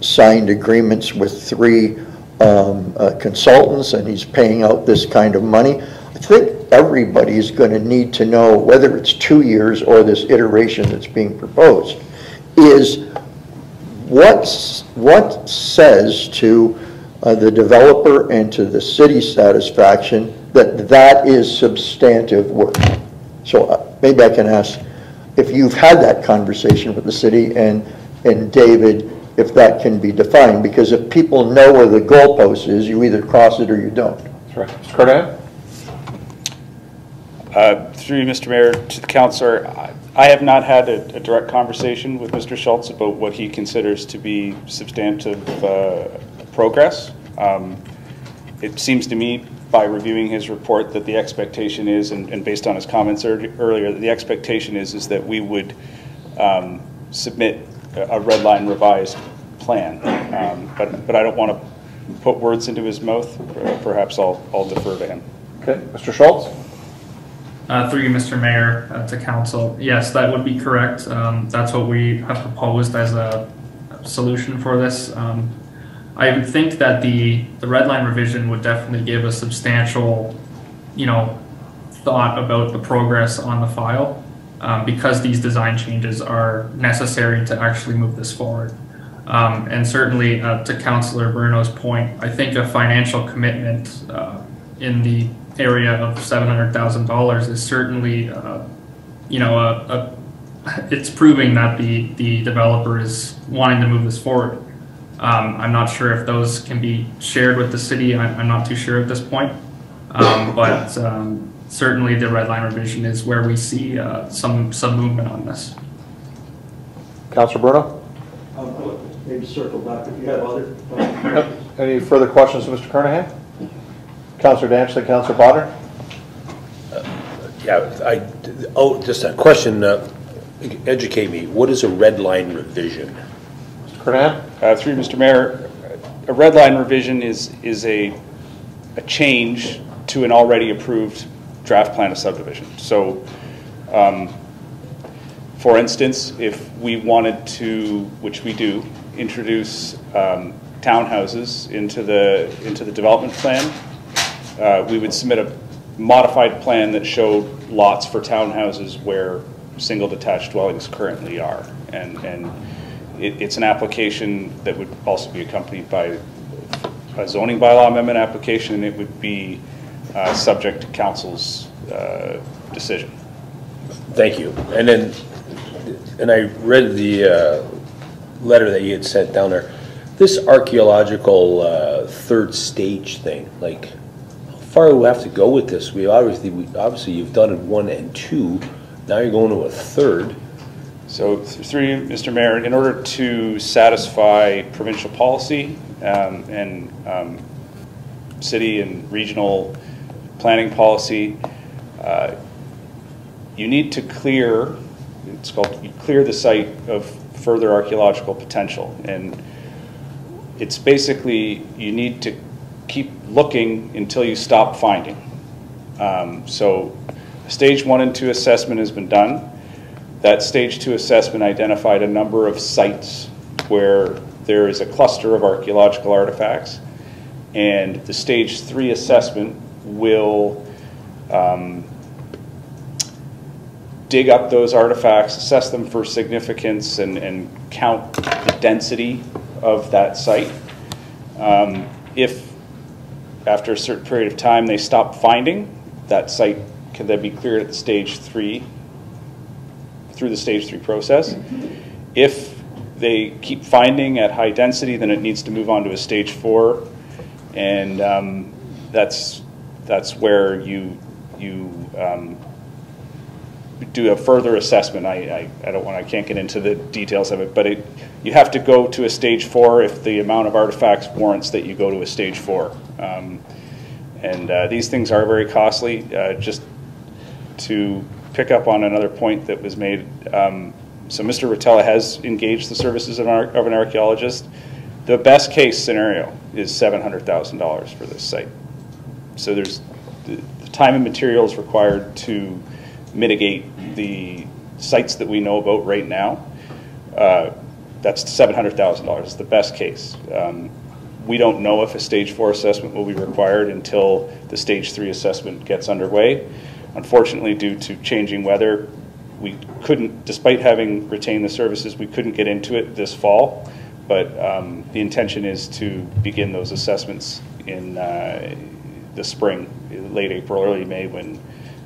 signed agreements with three, um, uh, consultants and he's paying out this kind of money? I think everybody is gonna need to know, whether it's two years or this iteration that's being proposed, is what's, what says to uh, the developer and to the city satisfaction that that is substantive work? So uh, maybe I can ask if you've had that conversation with the city and, and David, if that can be defined, because if people know where the goalpost is, you either cross it or you don't. That's right. Mr. Kernahan? Uh, Through you, Mr. Mayor, to the counselor, I- I have not had a a direct conversation with Mr. Schultz about what he considers to be substantive uh, progress. Um, It seems to me, by reviewing his report, that the expectation is, and and based on his comments ear- earlier, that the expectation is, is that we would um, submit a a red line revised plan. Um, But, but I don't want to put words into his mouth. Perhaps I'll I'll defer to him. Okay, Mr. Schultz? Uh, through you, Mr. Mayor, uh, to council, yes, that would be correct. Um, that's what we have proposed as a solution for this. Um, I would think that the, the red line revision would definitely give a substantial, you know, thought about the progress on the file, um, because these design changes are necessary to actually move this forward. Um, and certainly, uh, to Councillor Bruno's point, I think a financial commitment, uh, in the area of seven hundred thousand dollars is certainly, uh, you know, a, a, it's proving that the, the developer is wanting to move this forward. Um, I'm not sure if those can be shared with the city, I'm, I'm not too sure at this point. Um, but, um, certainly the red line revision is where we see, uh, some, some movement on this. Counselor Bruno? Maybe circle back if you have other. Yep. Any further questions of Mr. Kernahan? Counselor Danch, Counselor Potter? Yeah, I, oh, just a question, uh, educate me, what is a red line revision? Mr. Uh, Through Mr. Mayor, a red line revision is, is a, a change to an already approved draft plan of subdivision. So, um, for instance, if we wanted to, which we do, introduce um, townhouses into the, into the development plan, uh, we would submit a modified plan that showed lots for townhouses where single detached dwellings currently are. And, and it, it's an application that would also be accompanied by a zoning bylaw amendment application, and it would be uh, subject to council's uh, decision. Thank you. And then, and I read the uh, letter that you had sent down there. This archaeological uh, third stage thing, like, how far do we have to go with this? We obviously, we, obviously you've done it one and two, now you're going to a third. So through Mr. Mayor, in order to satisfy provincial policy um, and um, city and regional planning policy, uh, you need to clear, it's called, you clear the site of further archaeological potential. And it's basically, you need to keep looking until you stop finding. Um, So stage one and two assessment has been done. That stage two assessment identified a number of sites where there is a cluster of archaeological artifacts. And the stage three assessment will um, dig up those artifacts, assess them for significance, and, and count the density of that site. Um, if after a certain period of time they stop finding, that site can then be cleared at stage three, through the stage three process. If they keep finding at high density, then it needs to move on to a stage four, and um, that's that's where you you um, do a further assessment. I, I, I don't want, I can't get into the details of it, but it, you have to go to a stage four if the amount of artifacts warrants that you go to a stage four. Um, and uh, these things are very costly. Uh, just to pick up on another point that was made, um, so Mr. Rotella has engaged the services of, an, of an archaeologist. The best case scenario is $700,000 for this site. So there's the, the time and materials required to mitigate the sites that we know about right now. Uh, that's $700,000, It's the best case. Um, we don't know if a stage four assessment will be required until the stage three assessment gets underway. Unfortunately, due to changing weather, we couldn't, despite having retained the services, we couldn't get into it this fall. But um, the intention is to begin those assessments in uh, the spring, late April, early May, when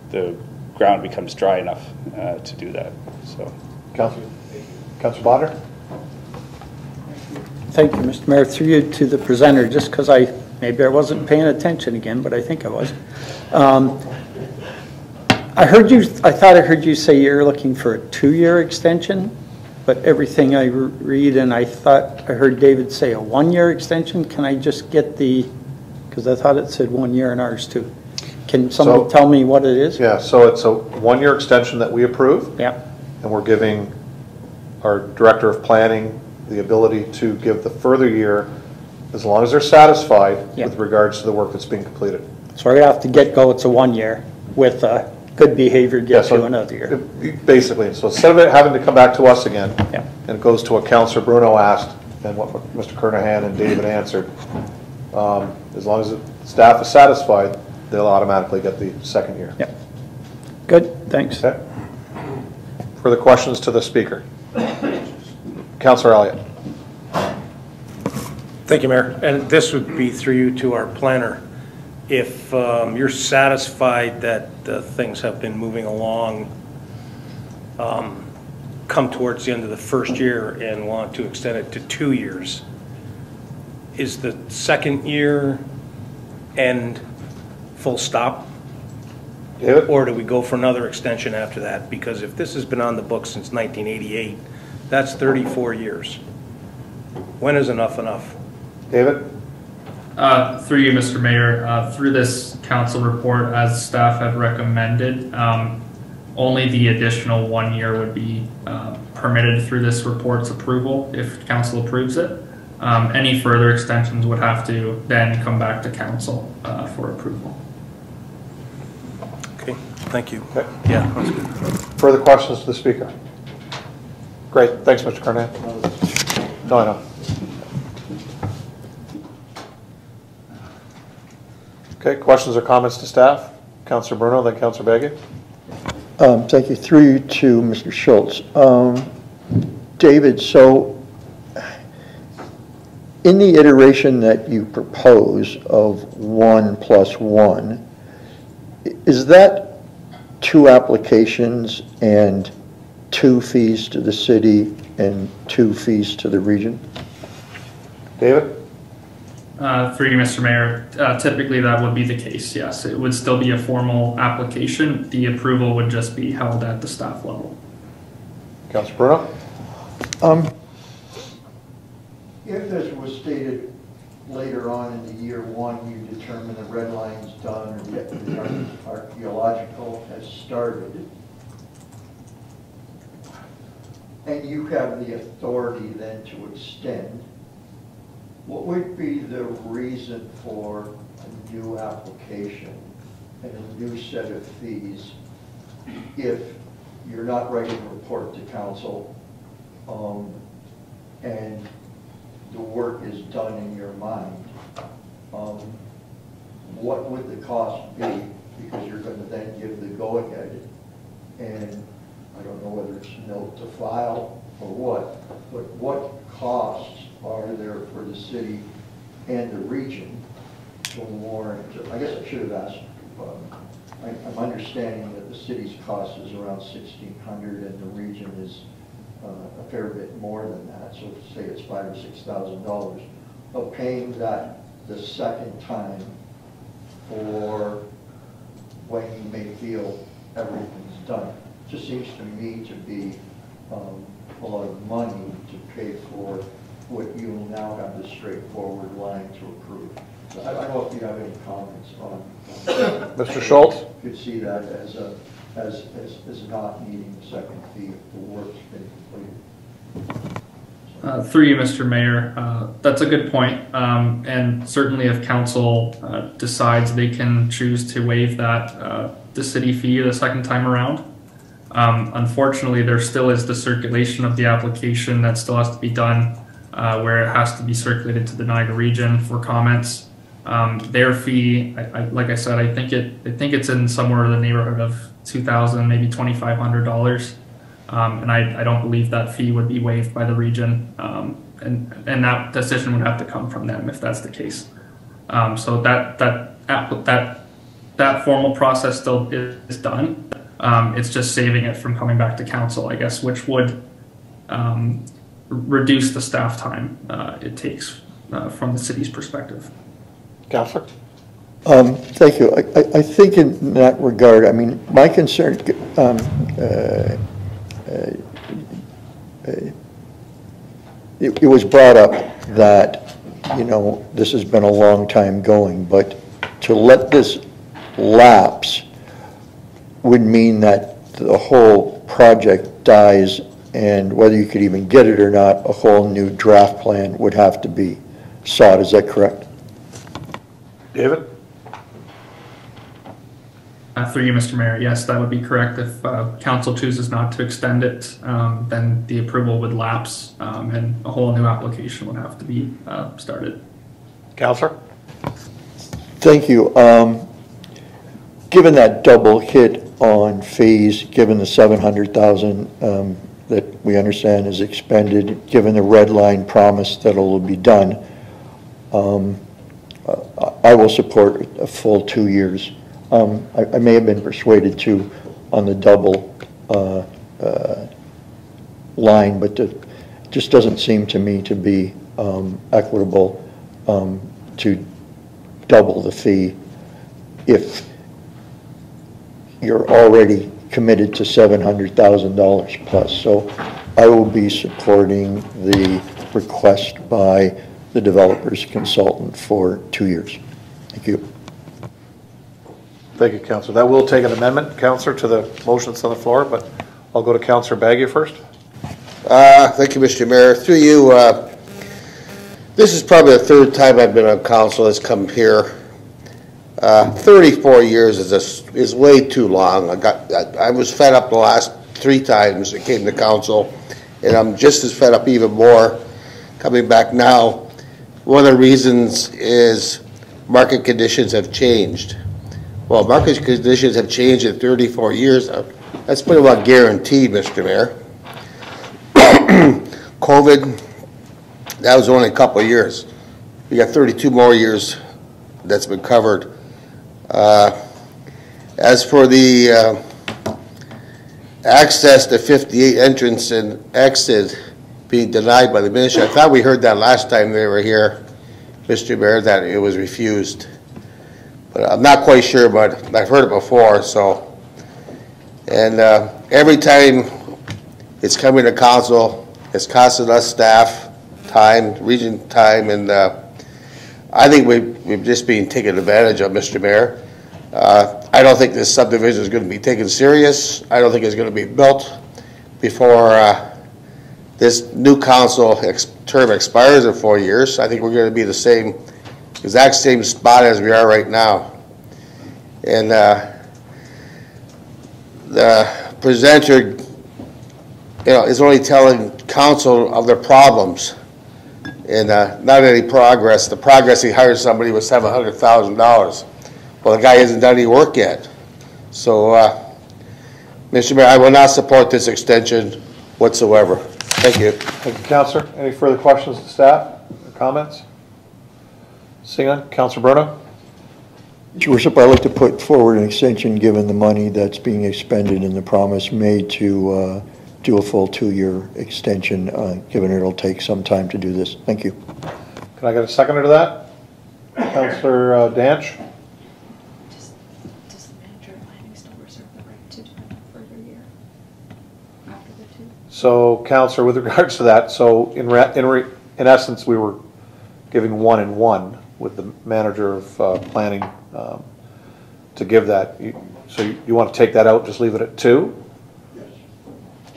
the ground becomes dry enough uh, to do that. So, Councilor, Councilor Botter? Thank you, Mr. Mayor. Through you to the presenter, just because I, maybe I wasn't paying attention again, but I think I was. Um, I heard you, I thought I heard you say you're looking for a two-year extension, but everything I read, and I thought I heard David say a one-year extension. Can I just get the, because I thought it said one year in ours too. Can somebody So- tell me what it is? Yeah, so it's a one-year extension that we approve. Yeah. And we're giving our Director of Planning the ability to give the further year as long as they're satisfied Yeah. with regards to the work that's being completed. So right off the get-go, it's a one-year with uh, good behavior Yeah, get so you another year. Basically, so instead of it having to come back to us again, Yeah. and it goes to what Counselor Bruno asked, and what Mr. Kernahan and David answered, um, as long as the staff is satisfied, they'll automatically get the second year. Yep. Good, thanks. Okay. Further questions to the speaker? Counselor Elliott? Thank you, Mayor. And this would be through you to our planner. If um, you're satisfied that uh, things have been moving along, um, come towards the end of the first year and want to extend it to two years, is the second year end full stop? David? Or do we go for another extension after that? Because if this has been on the books since 1988, that's 34 years. When is enough enough? David? Uh, through you, Mr. Mayor, uh, through this council report, as staff had recommended, um, only the additional one year would be uh, permitted through this report's approval if council approves it. Um, any further extensions would have to then come back to council uh, for approval. Okay, thank you. Okay. Yeah. Further questions to the speaker? Great, thanks, Mr. Kernahan. No, I know. Okay, questions or comments to staff? Counselor Bruno, then Counselor Bagu. Um, Thank you. Through you to Mr. Schultz. Um, David, so in the iteration that you propose of one plus one, is that two applications and two fees to the city and two fees to the region? David? Uh, through you, Mr. Mayor, uh, typically that would be the case, yes. It would still be a formal application. The approval would just be held at the staff level. Councilor Bruno? Um, If, this was stated later on in the year one, you determine the red line's done or the the archaeological has started, and you have the authority then to extend, what would be the reason for a new application and a new set of fees if you're not writing a report to council, um, and the work is done in your mind? Um, what would the cost be? Because you're gonna then give the go-ahead, and I don't know whether it's note to file or what, but what costs are there for the city and the region to warrant, I guess I should have asked, um, I, I'm understanding that the city's cost is around sixteen hundred and the region is uh, a fair bit more than that, so say it's five or six thousand dollars, of paying that the second time for when you may feel everything's done. Just seems to me to be um, a lot of money to pay for what you now have the straightforward line to approve. So I I don't know if you have any comments on. on- Mr. Schultz? Could see that as a, as, as, as not needing the second fee if the work's been completed. Uh, Through you, Mr. Mayor, uh, that's a good point. Um, And certainly if council uh, decides they can choose to waive that, uh, the city fee the second time around. Um, Unfortunately, there still is the circulation of the application that still has to be done, uh, where it has to be circulated to the Niagara region for comments. Um, Their fee, I- I- like I said, I think it, I think it's in somewhere in the neighborhood of 2,000, maybe $2,500. Um, and I, I don't believe that fee would be waived by the region. Um, and, and that decision would have to come from them if that's the case. Um, so that, that, that, that formal process still is done. Um, it's just saving it from coming back to council, I guess, which would, um, reduce the staff time, uh, it takes, uh, from the city's perspective. Counselor? Um, Thank you. I- I I think in that regard, I mean, my concern, um, uh, uh, uh, it it was brought up that, you know, this has been a long time going, but to let this lapse would mean that the whole project dies, and whether you could even get it or not, a whole new draft plan would have to be sought. Is that correct? David? Uh, through you, Mr. Mayor, yes, that would be correct. If uh, council chooses not to extend it, um, then the approval would lapse um, and a whole new application would have to be uh, started. Counselor? Thank you. Um, Given that double hit on fees, given the 700,000 um, that we understand is expended, given the red line promise that it will be done, um, I will support a full two years. Um, I I may have been persuaded to on the double uh, uh, line, but it just doesn't seem to me to be um, equitable um, to double the fee if you're already committed to $700,000 plus. So I will be supporting the request by the developer's consultant for two years. Thank you. Thank you, Counselor. That will take an amendment, Counselor, to the motion that's on the floor, but I'll go to Counselor Bagu first. Uh, Thank you, Mr. Mayor. Through you, uh, this is probably the third time I've been on council that's come here. Uh, 34 years is, a is way too long. I got, I I was fed up the last three times I came to council, and I'm just as fed up even more coming back now. One of the reasons is market conditions have changed. Well, market conditions have changed in 34 years. Uh, That's pretty well guaranteed, Mr. Mayor. COVID, that was only a couple of years. We got 32 more years that's been covered. Uh, As for the uh, access to 58 entrance and exit being denied by the ministry, I thought we heard that last time they were here, Mr. Mayor, that it was refused. But I'm not quite sure, but I've heard it before, so. And uh, every time It's coming to council, it's costing us staff time, region time, and uh, I think we- we've just been taken advantage of, Mr. Mayor. Uh, I don't think this subdivision is going to be taken serious. I don't think it's going to be built before uh, this new council ex- term expires in four years. I think we're going to be the same, exact same spot as we are right now. And uh, the presenter, you know, is only telling council of their problems and uh, not any progress. The progress, he hired somebody with seven hundred thousand dollars. Well, the guy hasn't done any work yet. So, uh, Mr. Mayor, I will not support this extension whatsoever. Thank you. Thank you, Counselor. Any further questions to staff or comments? Seeing none, Counselor Bruno? Your Worship, I'd like to put forward an extension, given the money that's being expended and the promise made to uh, do a full two-year extension, uh, given it'll take some time to do this. Thank you. Can I get a seconder to that? Counselor uh, Danch? Does the manager of planning still reserve the right to do a further year after the two? So, Counselor, with regards to that, so in re, in re, in essence, we were giving one and one with the manager of, uh, planning, um, to give that. You- So you, you want to take that out, just leave it at two?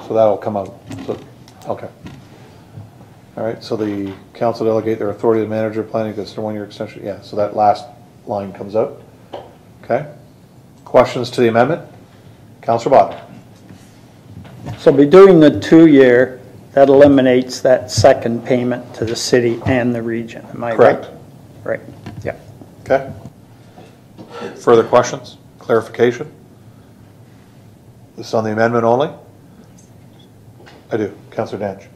So that'll come out, so, okay. All right, so the council delegate their authority to the manager of planning, that's their one-year extension, yeah, so that last line comes out. Okay? Questions to the amendment? Counselor Bott? So by doing the two-year, that eliminates that second payment to the city and the region, am I right? Correct. Right, yeah. Okay. Further questions, clarification? This is on the amendment only? I do, Counselor Danch.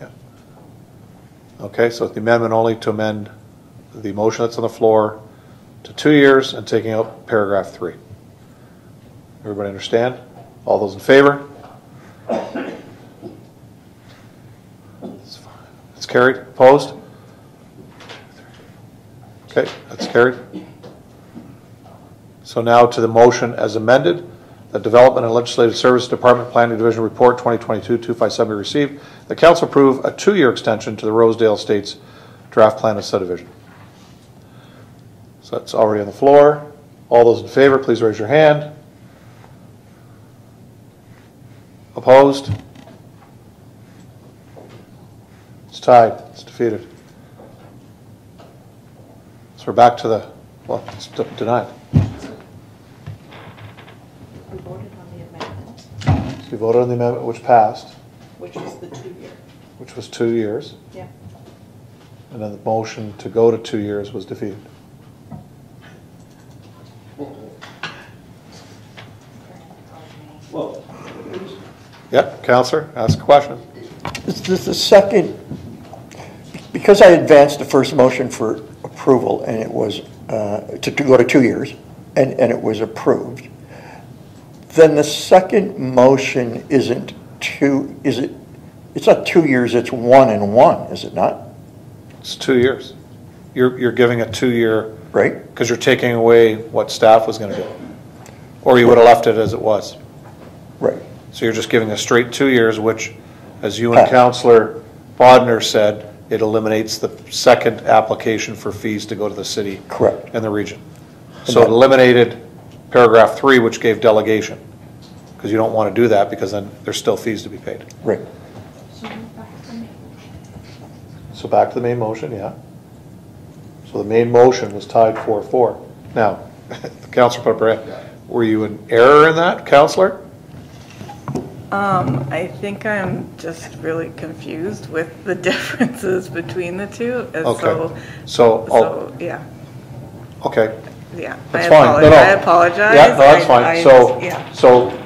Yeah. Okay, so it's the amendment only to amend the motion that's on the floor to two years and taking out paragraph three. Everybody understand? All those in favor? It's carried, opposed? Okay, that's carried. So now to the motion as amended. The Development and Legislative Service Department Planning Division Report 2022-257 be received. The council approve a two-year extension to the Rosedale Estates draft plan of subdivision. So that's already on the floor. All those in favor, please raise your hand. Opposed? It's tied, it's defeated. So we're back to the, well, it's denied. We voted on the amendment, So you voted on the amendment which passed, which was the two-year. which was two years, Yeah. and then the motion to go to two years was defeated. Well. Yep, Counselor, ask a question. Is this the second, because I advanced the first motion for approval, and it was, uh, to to go to two years, and, and it was approved, then the second motion isn't two, is it, it's not two years, it's one and one, is it not? It's two years. You're, you're giving a two-year. Right. Because you're taking away what staff was gonna do. Or you would have left it as it was. Right. So you're just giving a straight two years, which, as you and Passed. Counselor Bodner said, it eliminates the second application for fees to go to the city. Correct. And the region. So it eliminated paragraph three, which gave delegation. Because you don't want to do that, because then there's still fees to be paid. Right. So back to the main motion, yeah. So the main motion was tied four four. Now, the Counselor put up her hand. Were you in error in that, Counselor? Um, I think I'm just really confused with the differences between the two. and Okay. So, So, oh, so, yeah, okay. Yeah. That's I fine. No, apologize. no. I apologize. Yeah, no, that's I- fine. I So, just- yeah. so,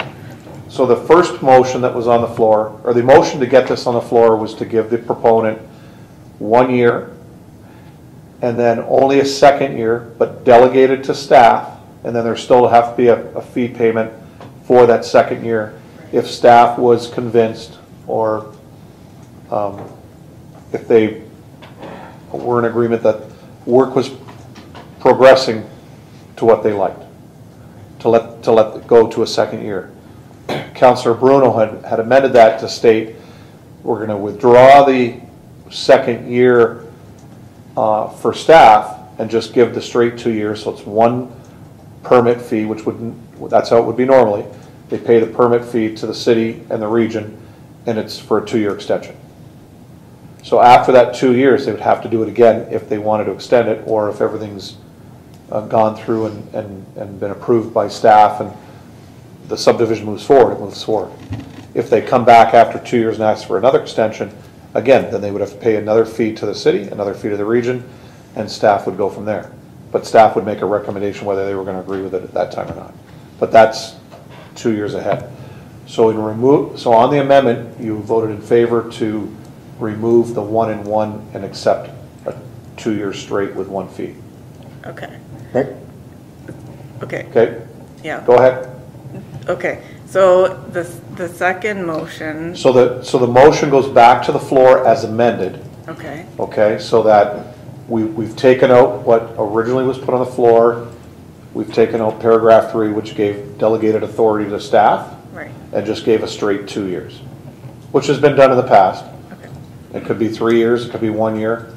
so the first motion that was on the floor, or the motion to get this on the floor was to give the proponent one year, and then only a second year, but delegated to staff, and then there still have to be a, a fee payment for that second year if staff was convinced, or, um, if they were in agreement that work was progressing to what they liked, to let, to let go to a second year. Counselor Bruno had, had amended that to state, we're gonna withdraw the second year uh, for staff and just give the straight two years, so it's one permit fee, which wouldn't, that's how it would be normally. They pay the permit fee to the city and the region, and it's for a two-year extension. So after that two years, they would have to do it again if they wanted to extend it, or if everything's uh, gone through and, and, and been approved by staff and the subdivision moves forward, it moves forward. If they come back after two years and ask for another extension, again, then they would have to pay another fee to the city, another fee to the region, and staff would go from there. But staff would make a recommendation whether they were gonna agree with it at that time or not. But that's two years ahead. So in remove, so on the amendment, you voted in favor to remove the one and one and accept a two years straight with one fee. Okay, Right? okay, Okay? yeah. Go ahead. Okay, so the, the second motion, So the, so the motion goes back to the floor as amended, okay, okay? So that we, we've taken out what originally was put on the floor. We've taken out paragraph three, which gave delegated authority to staff. Right. And just gave a straight two years, which has been done in the past. okay, It could be three years, it could be one year.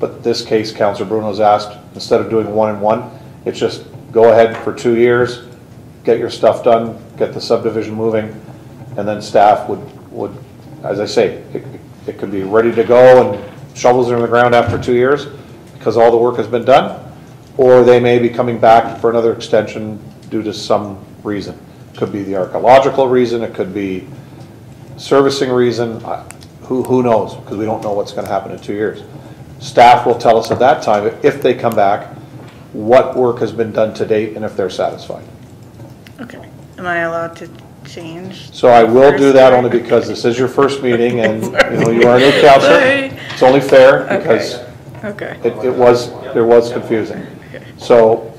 But this case, Counselor Bruno's asked, instead of doing one and one, it's just go ahead for two years, get your stuff done, get the subdivision moving, and then staff would, would, as I say, it, it could be ready to go and shovels are in the ground after two years because all the work has been done, or they may be coming back for another extension due to some reason. Could be the archaeological reason, it could be servicing reason, I- who, who knows? Because we don't know what's gonna happen in two years. Staff will tell us at that time, if they come back, what work has been done to date and if they're satisfied. okay. Am I allowed to change? So I will do that only because this is your first meeting and, you know, you are a new counselor. Sorry. It's only fair because Okay. it, it was, there was confusing. So,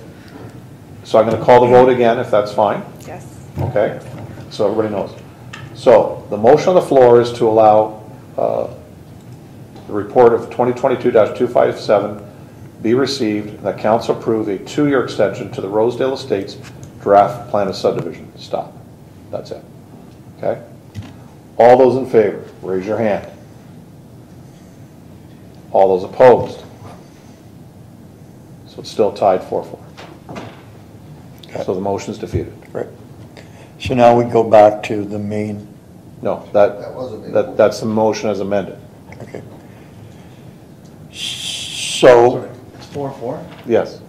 so I'm gonna call the vote again, if that's fine. Yes. Okay, so everybody knows. So, the motion on the floor is to allow, uh, the report of 2022-257 be received, and that council approve a two-year extension to the Rosedale Estates draft plan of subdivision. Stop. That's it. Okay? All those in favor, raise your hand. All those opposed? So it's still tied four four. So the motion is defeated. Right. So now we go back to the main, No, that, that, that's the motion as amended. okay. So, It's four, four? Yes.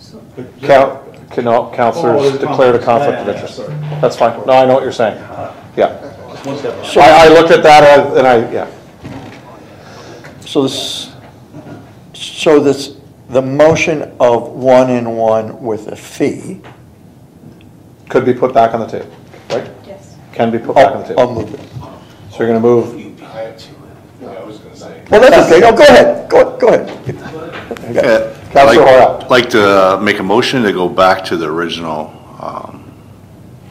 So- Count, can, no, Oh, oh counselors there's a declared a conflict. conflict of Yeah, yeah, interest. That's fine. No, I know what you're saying. Uh-huh. Yeah. One step. I, I looked at that as- and I, yeah. so this, so this, the motion of one and one with a fee. Could be put back on the table, right? Yes. Can be put back on the table. I'll move it. So you're gonna move, Well, that's okay, no, go ahead, go, go ahead. Okay. Counselor I'd like- Like to uh, make a motion to go back to the original um,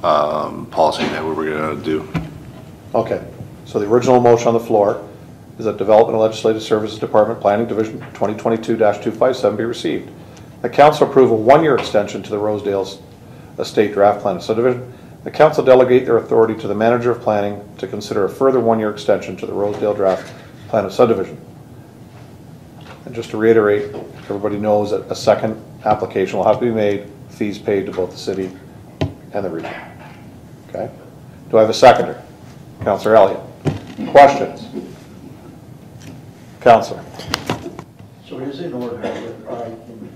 um, policy that we were going to do. okay. So the original motion on the floor is that Development and Legislative Services Department Planning Division 2022-257 be received. The council approve a one-year extension to the Rosedale's Estate Draft Plan of Subdivision. The council delegate their authority to the manager of planning to consider a further one-year extension to the Rosedale Draft Plan of Subdivision. And just to reiterate, everybody knows that a second application will have to be made, fees paid to both the city and the region. Okay? Do I have a seconder? Counselor Elliott. Questions? Counselor? So it is in order that I can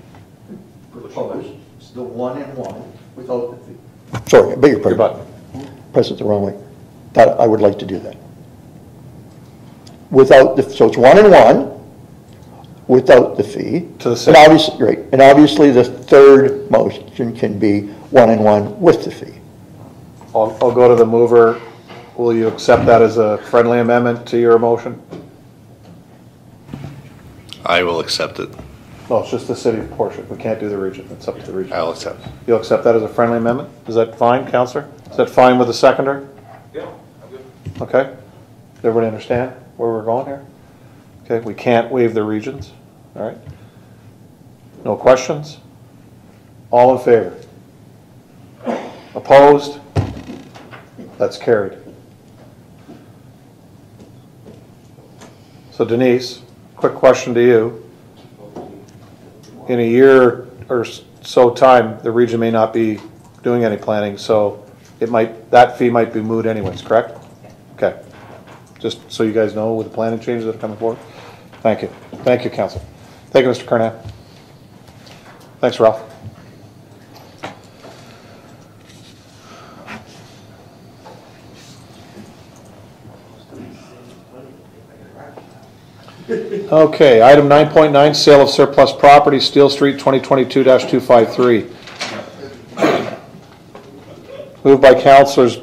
propose the one and one without the fee. Sorry, I beg your pardon. Press it the wrong way. That, I would like to do that. Without, the so it's one and one, without the fee. To the And city. obviously, right, and obviously the third motion can be one and one with the fee. I'll, I'll go to the mover. Will you accept that as a friendly amendment to your motion? I will accept it. No, it's just the city portion. We can't do the region. It's up to the region. I'll accept. You'll accept that as a friendly amendment? Is that fine, Counselor? Is that fine with the seconder? Yeah, I'm good. Okay? Does everybody understand where we're going here? Okay, we can't waive the regions, all right? No questions? All in favor? Opposed? That's carried. So Denise, quick question to you. In a year or so time, the region may not be doing any planning, so it might, that fee might be moot anyways, correct? Okay. Just so you guys know with the planning changes that are coming forward. Thank you. Thank you, council. Thank you, Mr. Carnett. Thanks, Ralph. Okay, item 9.9, sale of surplus property, Steele Street, 2022-253. Moved by Councilors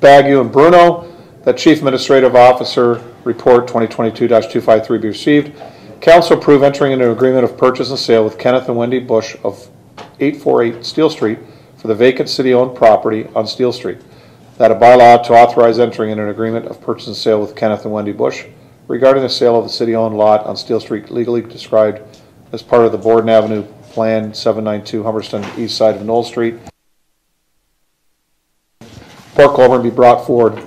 Bagu and Bruno that Chief Administrative Officer Report 2022-253 be received. Council approve entering into an agreement of purchase and sale with Kenneth and Wendy Bush of 848 Steele Street for the vacant city-owned property on Steele Street. That a bylaw to authorize entering in an agreement of purchase and sale with Kenneth and Wendy Bush regarding the sale of the city-owned lot on Steele Street legally described as part of the Borden Avenue Plan 792 Humberstone, east side of Knoll Street. Port Colborne be brought forward.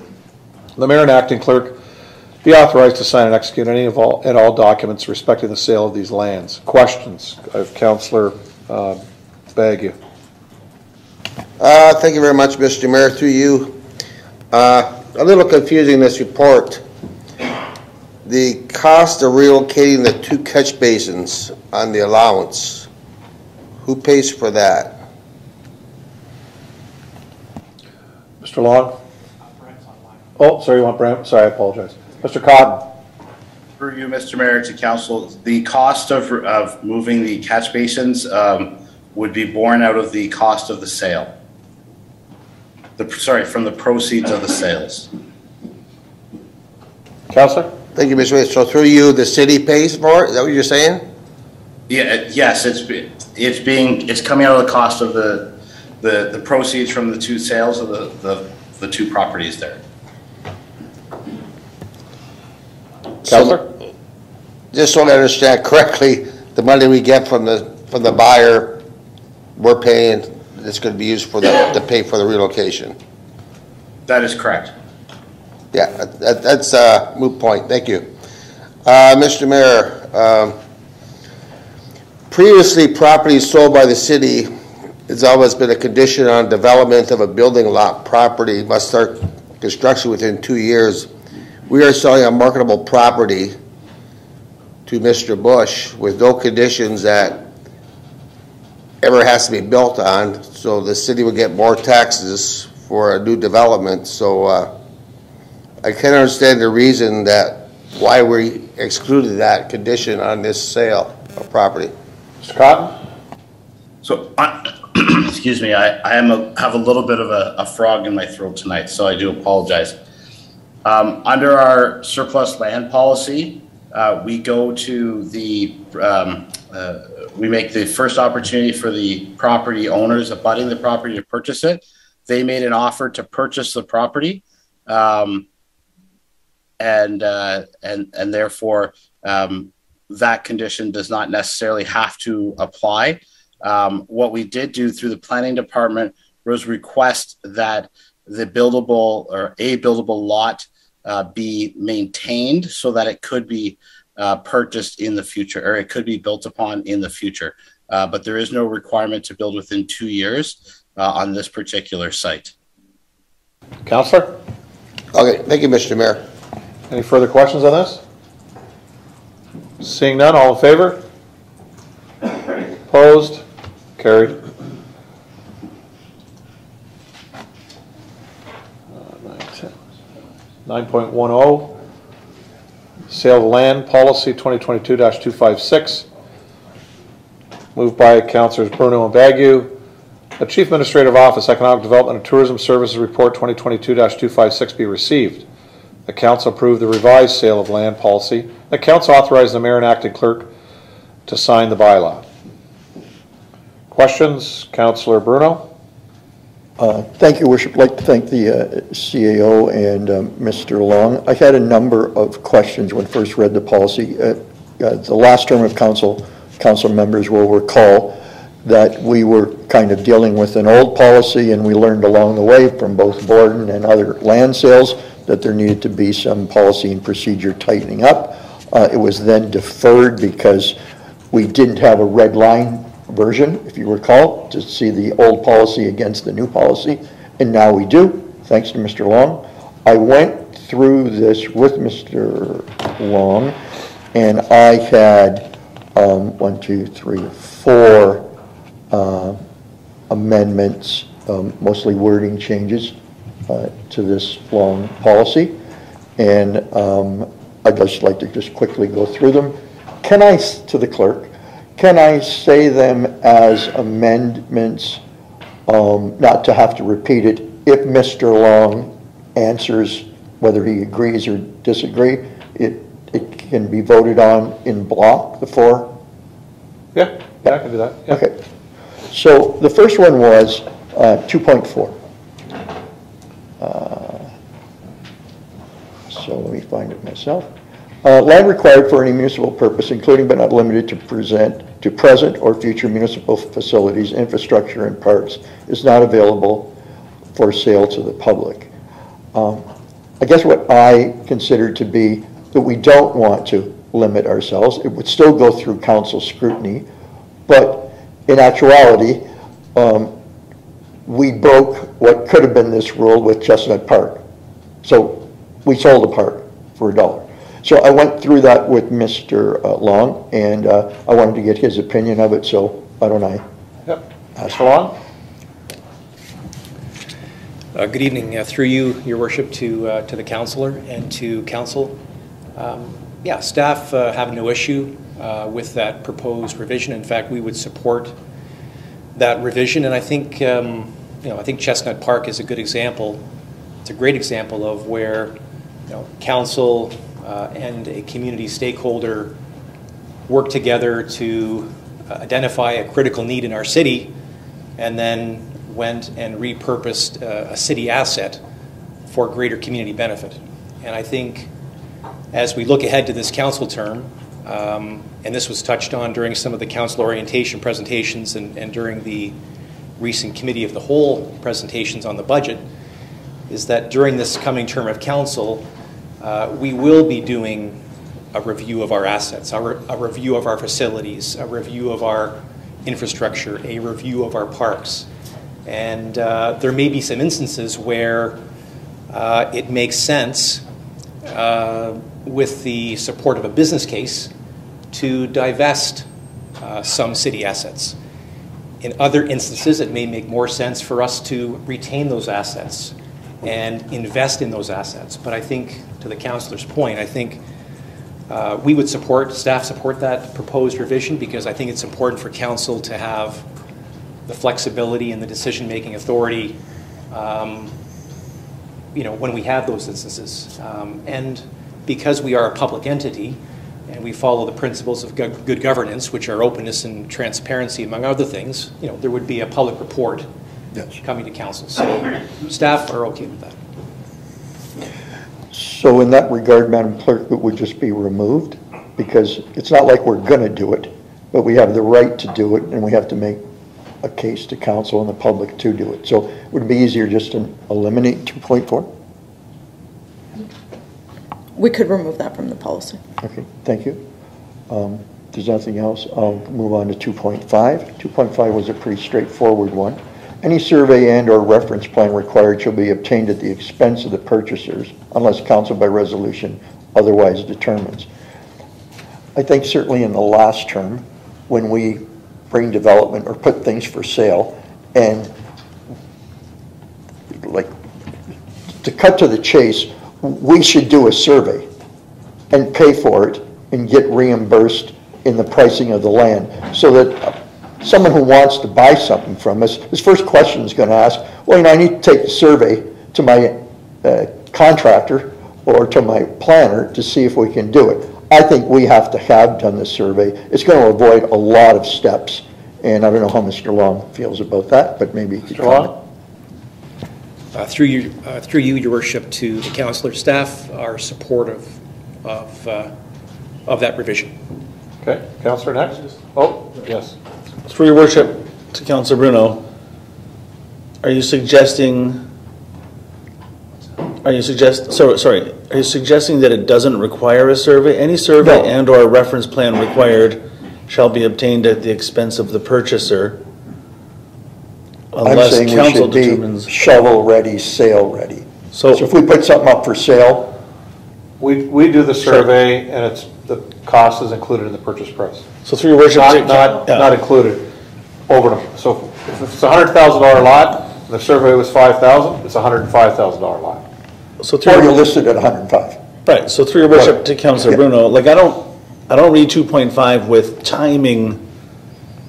The mayor and acting clerk be authorized to sign and execute any of all, and all documents respecting the sale of these lands. Questions of Councillor uh, Bagu? Uh, thank you very much, Mr. Mayor, through you. Uh, a little confusing, this report. The cost of relocating the two catch basins on the allowance, who pays for that? Mr. Long? Oh, sorry, you want Brent? Sorry, I apologize. Mr. Cotton? Through you, Mr. Mayor, to council, the cost of, of moving the catch basins um, would be borne out of the cost of the sale. The, sorry, from the proceeds of the sales. Councillor? Thank you, Mr. Mayor. So through you, the city pays for it? Is that what you're saying? Yeah, yes, it's, it's being, it's coming out of the cost of the, the, the proceeds from the two sales of the, the, the two properties there. Counselor? Just so I understand correctly, the money we get from the, from the buyer, we're paying, it's gonna be used for the, to pay for the relocation. That is correct. Yeah, that, that's a moot point, thank you. Uh, Mr. Mayor, um, previously, properties sold by the city, has always been a condition on development of a building lot property must start construction within two years. We are selling a marketable property to Mr. Bush with no conditions that ever has to be built on, so the city would get more taxes for a new development, so, uh, I can't understand the reason that, why we excluded that condition on this sale of property. Mr. Cotton? So, I- excuse me, I, I am a, have a little bit of a, a frog in my throat tonight, so I do apologize. Um, under our surplus land policy, uh, we go to the, um, uh, we make the first opportunity for the property owners abutting the property to purchase it. They made an offer to purchase the property. Um, and, uh, and, and therefore, um, that condition does not necessarily have to apply. Um, what we did do through the planning department was request that the buildable or a buildable lot uh, be maintained so that it could be uh, purchased in the future or it could be built upon in the future. Uh, but there is no requirement to build within two years uh, on this particular site. Councillor? Okay, thank you, Mr. Mayor. Any further questions on this? Seeing none, all in favor? Opposed? Carried. Nine point one oh, sale of land policy 2022-256, Moved by Councilors Bruno and Bagu. The Chief Administrative Office Economic Development and Tourism Services Report 2022-256 be received. The council approved the revised sale of land policy. The council authorized the mayor and acting clerk to sign the bylaw. Questions? Councillor Bruno? Uh, Thank you, Worship. I'd like to thank the uh, CAO and um, Mr. Long. I had a number of questions when first read the policy. Uh, uh, The last term of council, council members will recall that we were kind of dealing with an old policy, and we learned along the way from both Borden and other land sales that there needed to be some policy and procedure tightening up. Uh, It was then deferred because we didn't have a red line version, if you recall, to see the old policy against the new policy, and now we do, thanks to Mr. Long. I went through this with Mr. Long, and I had um, one, two, three, four uh, amendments, um, mostly wording changes uh, to this long policy. And um, I'd just like to just quickly go through them. Can I, to the clerk, can I say them as amendments, um, not to have to repeat it, if Mr. Long answers whether he agrees or disagree, it, it can be voted on in block, the four? Yeah, yeah, I can do that. yeah. Okay. So the first one was uh, 2.4. Uh, So let me find it myself. Uh, Land required for any municipal purpose, including but not limited to present, to present or future municipal facilities, infrastructure, and parks, is not available for sale to the public. Um, I guess what I consider to be that we don't want to limit ourselves, it would still go through council scrutiny, but in actuality, um, we broke what could have been this rule with Chestnut Park. So we sold a park for a dollar. So I went through that with Mr. Long, and uh, I wanted to get his opinion of it, so why don't I Yep. Mr. Long? Uh, Good evening. Uh, Through you, your worship, to, uh, to the counselor and to council. Um, Yeah, staff uh, have no issue uh, with that proposed revision. In fact, we would support that revision, and I think, um, you know, I think Chestnut Park is a good example. It's a great example of where, you know, council uh, and a community stakeholder work together to uh, identify a critical need in our city and then went and repurposed uh, a city asset for greater community benefit. And I think as we look ahead to this council term, um, and this was touched on during some of the council orientation presentations and, and during the recent committee of the whole presentations on the budget, is that during this coming term of council, uh, we will be doing a review of our assets, a, re- a review of our facilities, a review of our infrastructure, a review of our parks. And uh, there may be some instances where uh, it makes sense, uh, with the support of a business case, to divest uh, some city assets. In other instances, it may make more sense for us to retain those assets and invest in those assets. But I think, to the councillor's point, I think uh, we would support, staff support that proposed revision because I think it's important for council to have the flexibility and the decision-making authority, um, you know, when we have those instances. Um, and because we are a public entity and we follow the principles of go- good governance, which are openness and transparency, among other things, you know, there would be a public report coming to council. So staff are okay with that. So in that regard, Madam Clerk, it would just be removed, because it's not like we're going to do it, but we have the right to do it, and we have to make a case to council and the public to do it. So it would it be easier just to eliminate 2.4? We could remove that from the policy. Okay, thank you. Um, If there's nothing else, I'll move on to 2.5. 2.5 was a pretty straightforward one. Any survey and/or reference plan required shall be obtained at the expense of the purchasers unless council by resolution otherwise determines. I think certainly in the last term, when we bring development or put things for sale, and like, to cut to the chase, we should do a survey and pay for it and get reimbursed in the pricing of the land, so that someone who wants to buy something from us, his first question is gonna ask, well, you know, I need to take the survey to my uh, contractor or to my planner to see if we can do it. I think we have to have done the survey. It's gonna avoid a lot of steps, and I don't know how Mr. Long feels about that, but maybe he could Mr. Long? comment. Uh, Through you, uh, through you, your worship, to the councillor staff are supportive of, uh, of that revision. Okay, Counselor next? Oh, yes. Through your worship, to Councilor Bruno, are you suggesting, are you suggest, so, sorry, are you suggesting that it doesn't require a survey? Any survey No. and/or reference plan required shall be obtained at the expense of the purchaser I'm unless saying we council should be determines. shovel-ready, sale-ready. So- So if we put something up for sale, We, we do the survey and it's, the cost is included in the purchase price. So through your worship. Not, not, not included over them. So if it's a hundred thousand dollar lot, and the survey was five thousand, it's a hundred and five thousand dollar lot. So through or you listed at 105. Right, so through your worship to Councilor Yeah. Bruno, like, I don't, I don't read two point five with timing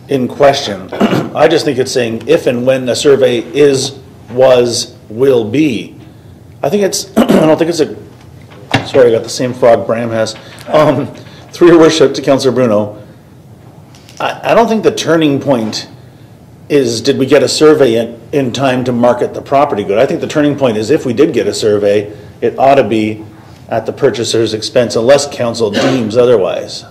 in question. I just think it's saying if and when a survey is, was, will be. I think it's, I don't think it's a, sorry, I got the same frog Bram has. Um, through your worship to Councilor Bruno, I, I don't think the turning point is, did we get a survey in, in time to market the property good? I think the turning point is if we did get a survey, it ought to be at the purchaser's expense unless council deems otherwise.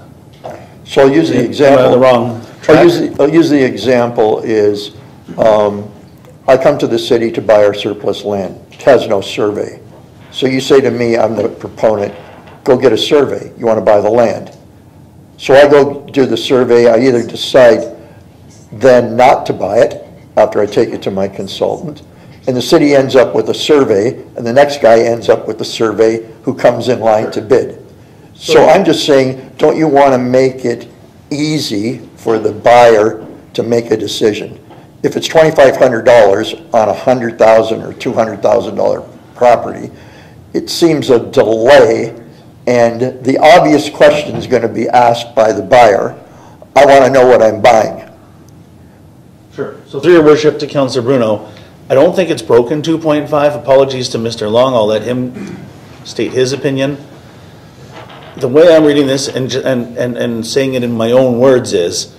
So I'll use the Am I example. the wrong I'll use, the- I'll use the example is, um, I come to the city to buy our surplus land. It has no survey. So you say to me, I'm the proponent, go get a survey. You want to buy the land. So I go do the survey, I either decide then not to buy it after I take it to my consultant, and the city ends up with a survey, and the next guy ends up with a survey who comes in line to bid. So I'm just saying, don't you want to make it easy for the buyer to make a decision? If it's twenty-five hundred dollars on a 100,000 or two hundred thousand dollar property, it seems a delay, and the obvious question is going to be asked by the buyer, I want to know what I'm buying. Sure. So through your worship to Councilor Bruno, I don't think it's broken two point five. Apologies to Mr. Long. I'll let him state his opinion. The way I'm reading this and, and, and, and saying it in my own words is,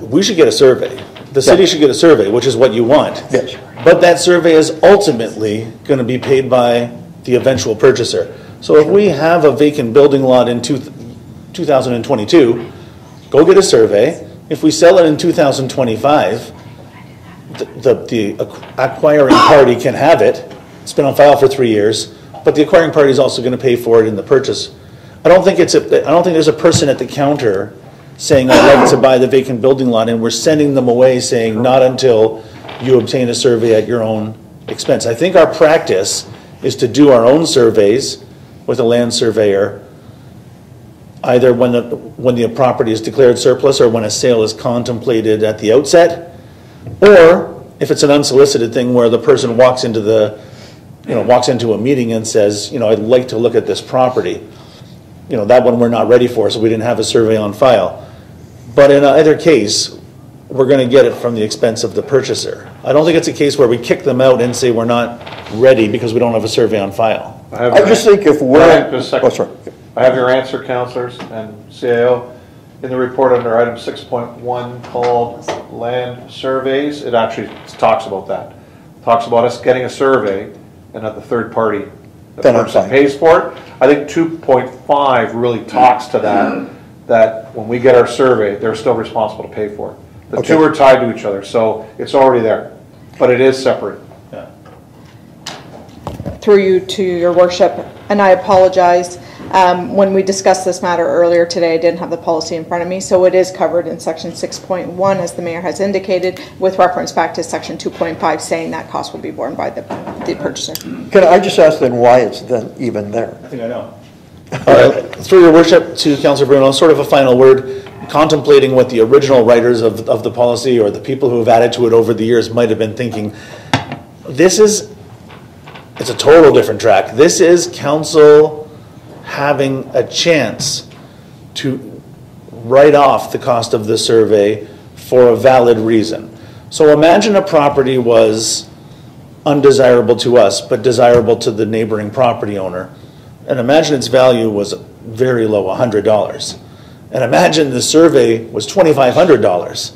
we should get a survey. The city should get a survey, which is what you want. Yes. But that survey is ultimately going to be paid by the eventual purchaser. So if we have a vacant building lot in two, 2022, go get a survey. If we sell it in 2025, the, the the acquiring party can have it. It's been on file for three years, but the acquiring party is also going to pay for it in the purchase. I don't think it's a, I don't think there's a person at the counter saying, I'd like to buy the vacant building lot, and we're sending them away saying, not until you obtain a survey at your own expense. I think our practice is to do our own surveys with a land surveyor, either when the, when the property is declared surplus or when a sale is contemplated at the outset, or if it's an unsolicited thing where the person walks into the, you know, walks into a meeting and says, you know, I'd like to look at this property. You know, that one we're not ready for, so we didn't have a survey on file. But in either case, we're gonna get it from the expense of the purchaser. I don't think it's a case where we kick them out and say we're not ready because we don't have a survey on file. have I just think if we're- right, just a Oh, second. I have your answer, counselors and CAO. In the report under item six point one called land surveys, it actually talks about that. It Talks about us getting a survey and that the third party, the Then person pays for it. I think two point five really talks to that, that when we get our survey, they're still responsible to pay for it. The two are tied to each other, so it's already there, but it is separate. through you to your worship, and I apologize. Um, When we discussed this matter earlier today, I didn't have the policy in front of me, so it is covered in section 6.1, as the mayor has indicated, with reference back to section 2.5, saying that cost will be borne by the the purchaser. Can I just ask then why it's then even there? I think I know. Through your worship to Councilor Bruno, sort of a final word, contemplating what the original writers of, of the policy or the people who have added to it over the years might have been thinking. This is, it's a total different track. This is council having a chance to write off the cost of the survey for a valid reason. So imagine a property was undesirable to us, but desirable to the neighboring property owner. And imagine its value was very low, $100. And imagine the survey was $2,500.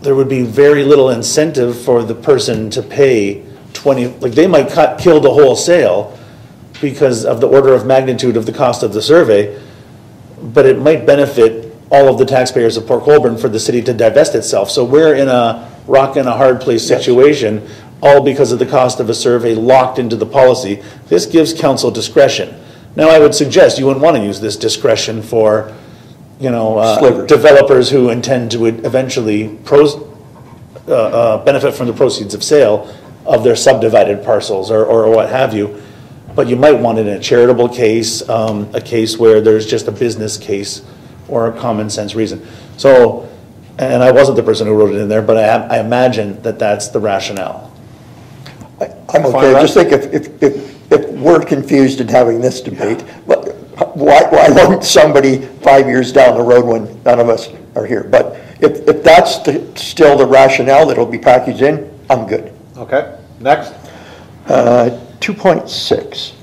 There would be very little incentive for the person to pay 20, like they might cut, kill the whole sale because of the order of magnitude of the cost of the survey, but it might benefit all of the taxpayers of Port Colborne for the city to divest itself. So we're in a rock and a hard place situation, all because of the cost of a survey locked into the policy. This gives council discretion. Now, I would suggest you wouldn't want to use this discretion for, you know, uh, Slivers. developers who intend to eventually pros, uh, uh, benefit from the proceeds of sale of their subdivided parcels or, or what have you. But you might want it in a charitable case, um, a case where there's just a business case or a common sense reason. So, and I wasn't the person who wrote it in there, but I, I imagine that that's the rationale. I'm okay, I just think if, if, if, if we're confused in having this debate, but why, why won't somebody five years down the road when none of us are here? But if, if that's the, still the rationale that'll be packaged in, I'm good. Okay, next. Uh, 2.6.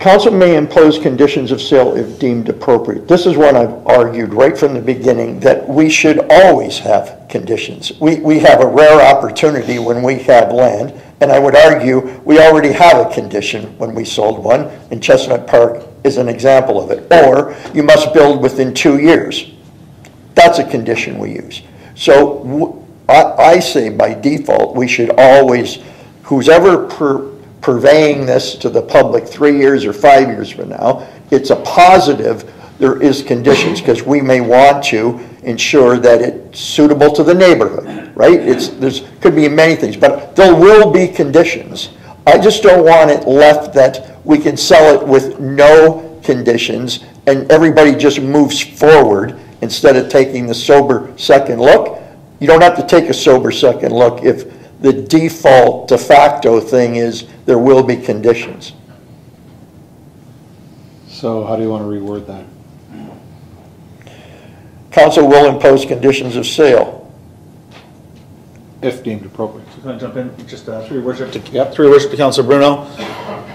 Council may impose conditions of sale if deemed appropriate. This is one I've argued right from the beginning, that we should always have conditions. We, we have a rare opportunity when we have land, and I would argue we already have a condition when we sold one, in Chestnut Park is an example of it. Or you must build within two years. That's a condition we use. So I say by default, we should always, who's ever pur- purveying this to the public three years or five years from now, it's a positive, there is conditions, because we may want to ensure that it's suitable to the neighborhood, right? It's, there's, could be many things, but there will be conditions. I just don't want it left that we can sell it with no conditions and everybody just moves forward instead of taking the sober second look. You don't have to take a sober second look if the default de facto thing is there will be conditions. So how do you want to reword that? Council will impose conditions of sale. If deemed appropriate. Can I jump in? Just uh, through your worship to, yep, through your worship to Councilor Bruno.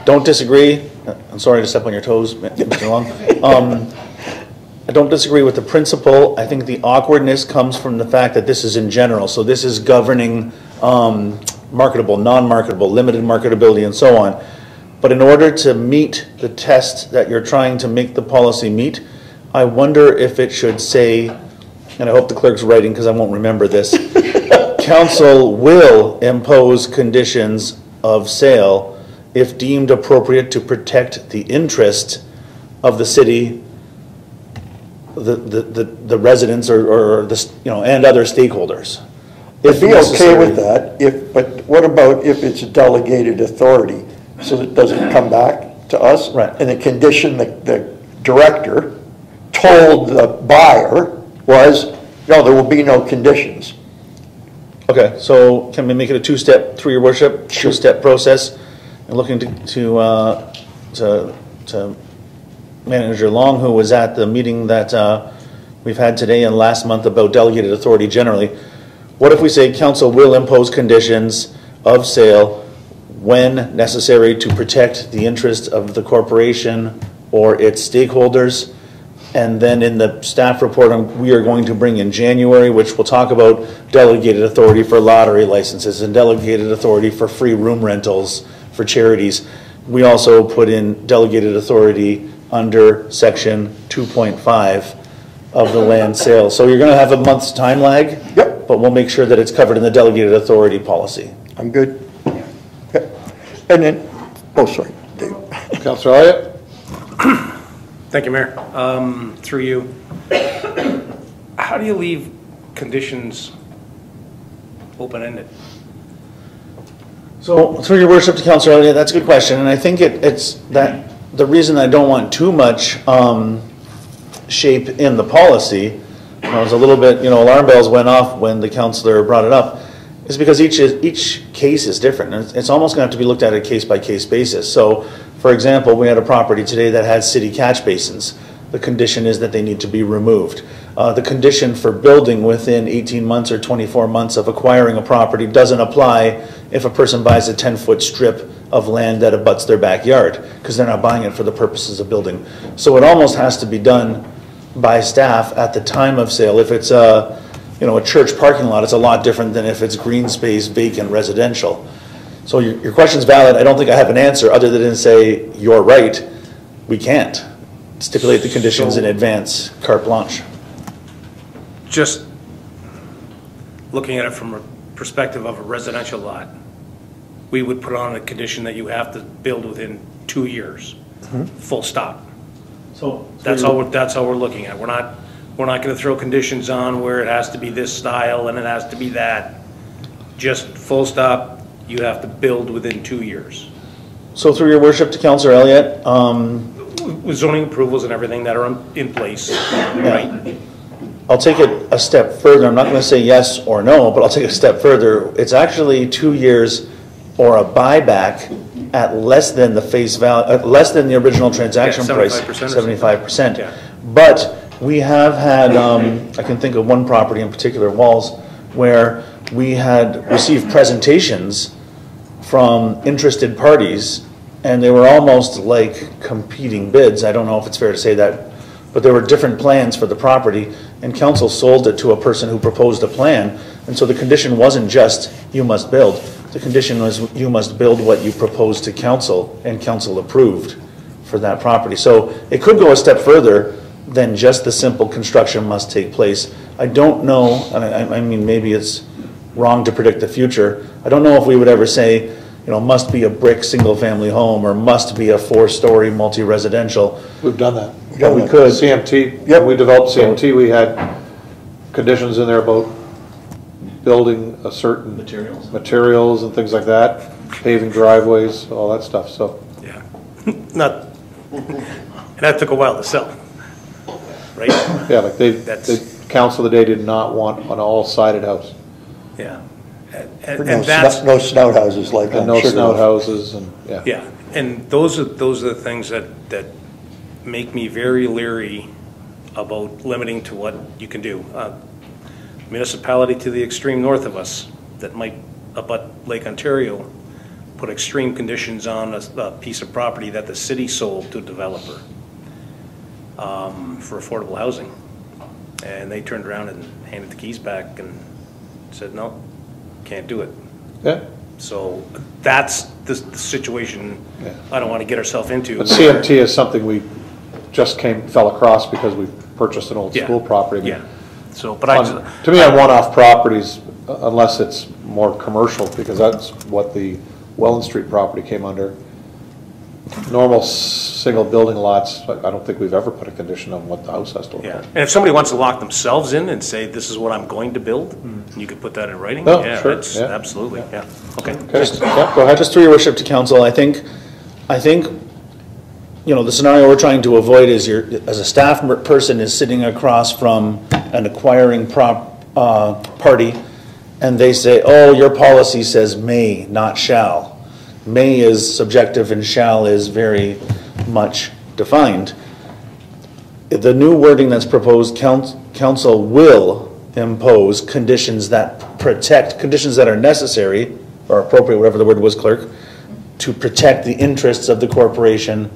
Don't disagree. I'm sorry to step on your toes, Mr. Long. Um, I don't disagree with the principle. I think the awkwardness comes from the fact that this is in general. So this is governing um, marketable, non-marketable, limited marketability, and so on. But in order to meet the test that you're trying to make the policy meet, I wonder if it should say, and I hope the clerk's writing because I won't remember this, council will impose conditions of sale if deemed appropriate to protect the interest of the city, the, the, the the residents or, or the, you know, and other stakeholders. I'd If be okay with that, if, but what about if it's a delegated authority? So that it doesn't come back to us? Right. And the condition the, the director told the buyer was, no, there will be no conditions. Okay, so can we make it a two-step, through your worship, two-step process? And looking to, to, uh, to, to Manager Long, who was at the meeting that, uh, we've had today and last month about delegated authority generally. What if we say council will impose conditions of sale when necessary to protect the interest of the corporation or its stakeholders? And then in the staff report, um, we are going to bring in January, which will talk about delegated authority for lottery licenses and delegated authority for free room rentals for charities. We also put in delegated authority under section 2.5 of the land sale. So you're going to have a month's time lag. Yep. But we'll make sure that it's covered in the delegated authority policy. I'm good. And then, oh, sorry, Dave. Councilor Elliott? Thank you, Mayor. Um, Through you, how do you leave conditions open-ended? So, through your worship to Councilor Elliott, that's a good question, and I think it, it's that, the reason I don't want too much, um, shape in the policy, I was a little bit, you know, alarm bells went off when the counselor brought it up, is because each is, each case is different, and it's, it's almost gonna have to be looked at a case-by-case basis. So, for example, we had a property today that had city catch basins. The condition is that they need to be removed. Uh, the condition for building within eighteen months or twenty-four months of acquiring a property doesn't apply if a person buys a ten-foot strip of land that abuts their backyard, because they're not buying it for the purposes of building. So it almost has to be done by staff at the time of sale. If it's a, you know, a church parking lot, it's a lot different than if it's green space, vacant residential. So your, your question's valid. I don't think I have an answer other than to say, you're right, we can't stipulate the conditions in advance, carte blanche. just looking at it from a perspective of a residential lot, we would put on a condition that you have to build within two years, mm-hmm. full stop. So. That's all, we're- that's all we're looking at. We're not, we're not gonna throw conditions on where it has to be this style and it has to be that. Just full stop, you have to build within two years. So through your worship to Counselor Elliott, um, With zoning approvals and everything that are in- in place, right? I'll take it a step further. I'm not going to say yes or no, but I'll take it a step further. It's actually two years or a buyback at less than the face value, less than the original transaction price. 75% or something. Seventy-five percent. Yeah. But we have had, um, I can think of one property in particular, Walls, where we had received presentations from interested parties, and they were almost like competing bids. I don't know if it's fair to say that, but there were different plans for the property, and council sold it to a person who proposed a plan. And so the condition wasn't just, you must build. The condition was, you must build what you proposed to council, and council approved for that property. So it could go a step further than just the simple construction must take place. I don't know, I, I mean, maybe it's wrong to predict the future. I don't know if we would ever say, you know, must be a brick, single-family home, or must be a four-story multi-residential. We've done that. Yeah, we could. CMT, when we developed CMT, we had conditions in there about building a certain. Materials. Materials and things like that, paving driveways, all that stuff, so. Yeah. Not, and that took a while to sell, right? Yeah, like they, That's- the council of the day did not want an all-sided house. Yeah. And- No And that's. snout- no snout houses like And no Sugar snout Loaf. houses and, yeah. Yeah, and those are, those are the things that, that make me very leery about limiting to what you can do. Uh, Municipality to the extreme north of us that might abut Lake Ontario put extreme conditions on a, a piece of property that the city sold to a developer um, for affordable housing. And they turned around and handed the keys back and said, no, can't do it. Yeah. So that's the, the situation I don't want to get ourselves into. But CMT is something we just came, fell across because we purchased an old Yeah. school property. Yeah. So, but I On- just- To me, on one-off properties, uh, unless it's more commercial, because that's what the Welland Street property came under. Normal, single building lots, I I don't think we've ever put a condition on what the house has to look Yeah, like. and if somebody wants to lock themselves in and say, this is what I'm going to build, you could put that in writing? Oh, Yeah, sure, it's- yeah. Absolutely, yeah, okay. Just, go ahead. Just through your worship to council, I think, I think, you know, the scenario we're trying to avoid is you're, as a staff mer- person is sitting across from an acquiring prop, uh, party, and they say, oh, your policy says may, not shall. May is subjective and shall is very much defined. The new wording that's proposed, council will impose conditions that protect, conditions that are necessary, or appropriate, whatever the word was, clerk, to protect the interests of the corporation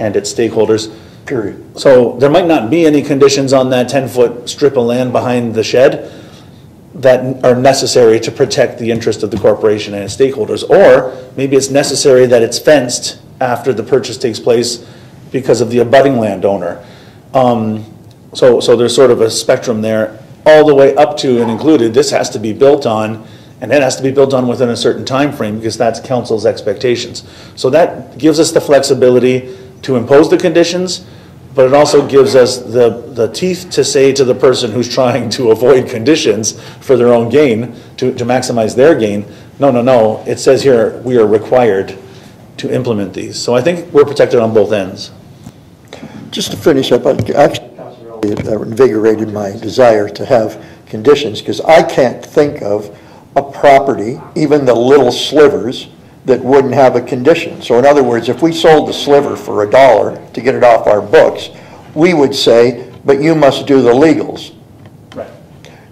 and its stakeholders. Period. So there might not be any conditions on that ten-foot strip of land behind the shed that are necessary to protect the interest of the corporation and its stakeholders. Or maybe it's necessary that it's fenced after the purchase takes place because of the abutting landowner. Um, So, so there's sort of a spectrum there, all the way up to and included, this has to be built on, and it has to be built on within a certain time frame because that's council's expectations. So that gives us the flexibility to impose the conditions, but it also gives us the, the teeth to say to the person who's trying to avoid conditions for their own gain, to, to maximize their gain, no, no, no, it says here, we are required to implement these. So I think we're protected on both ends. Just to finish up, I- actually, it invigorated my desire to have conditions, because I can't think of a property, even the little slivers, that wouldn't have a condition. So in other words, if we sold the sliver for a dollar to get it off our books, we would say, but you must do the legals. Right.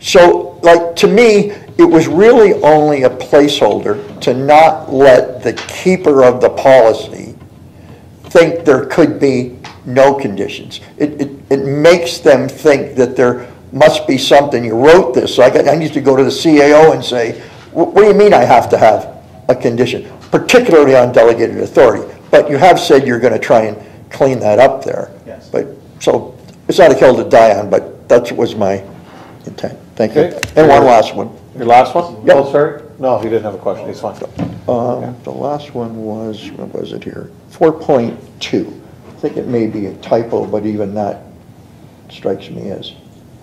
So, like, to me, it was really only a placeholder to not let the keeper of the policy think there could be no conditions. It, it, it makes them think that there must be something, you wrote this, so I got, I need to go to the CAO and say, what do you mean I have to have a condition? Particularly on delegated authority, but you have said you're gonna try and clean that up there. Yes. But, so, it's not a hill to die on, but that was my intent. Thank you. Okay. And one last one. Your last one? Yep. Oh, sorry? No, he didn't have a question, he's fine. Um, The last one was, what was it here? 4.2. I think it may be a typo, but even that strikes me as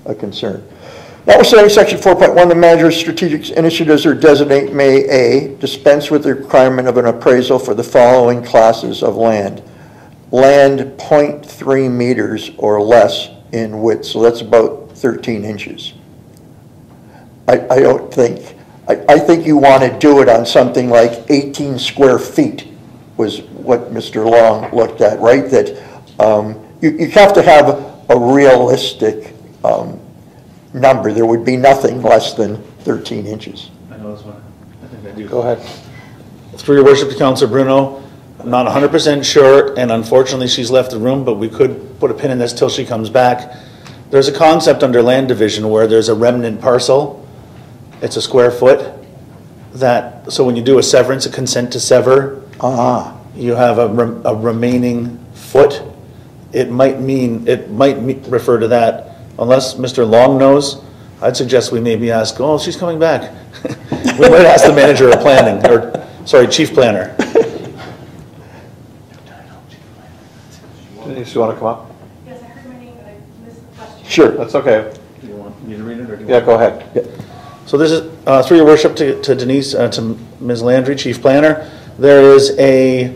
a concern. Notwithstanding section 4.1, the manager's strategic initiatives or designate may A, dispense with the requirement of an appraisal for the following classes of land. Land 0.3 meters or less in width, so that's about 13 inches. I, I don't think, I, I think you want to do it on something like 18 square feet was what Mr. Long looked at, right? That um, you, you have to have a realistic um, number. There would be nothing less than 13 inches. I know this one. I think I do. Go ahead. Through your worship to Councilor Bruno, I'm not 100% sure, and unfortunately, she's left the room, but we could put a pin in this till she comes back. There's a concept under land division where there's a remnant parcel. It's a square foot that, so when you do a severance, a consent to sever, Ah, you have a, rem- a remaining foot. It might mean, it might me- refer to that, unless Mr. Long knows, I'd suggest we maybe ask, oh, she's coming back. We might ask the manager of planning, or, sorry, chief planner. Denise, you want to come up? Yes, I heard my name, but I missed the question. Sure. That's okay. Do you want me to read it, or do you Yeah, go ahead. So this is, uh, through your worship to to Denise, uh, to Ms. Landry, Chief Planner, there is a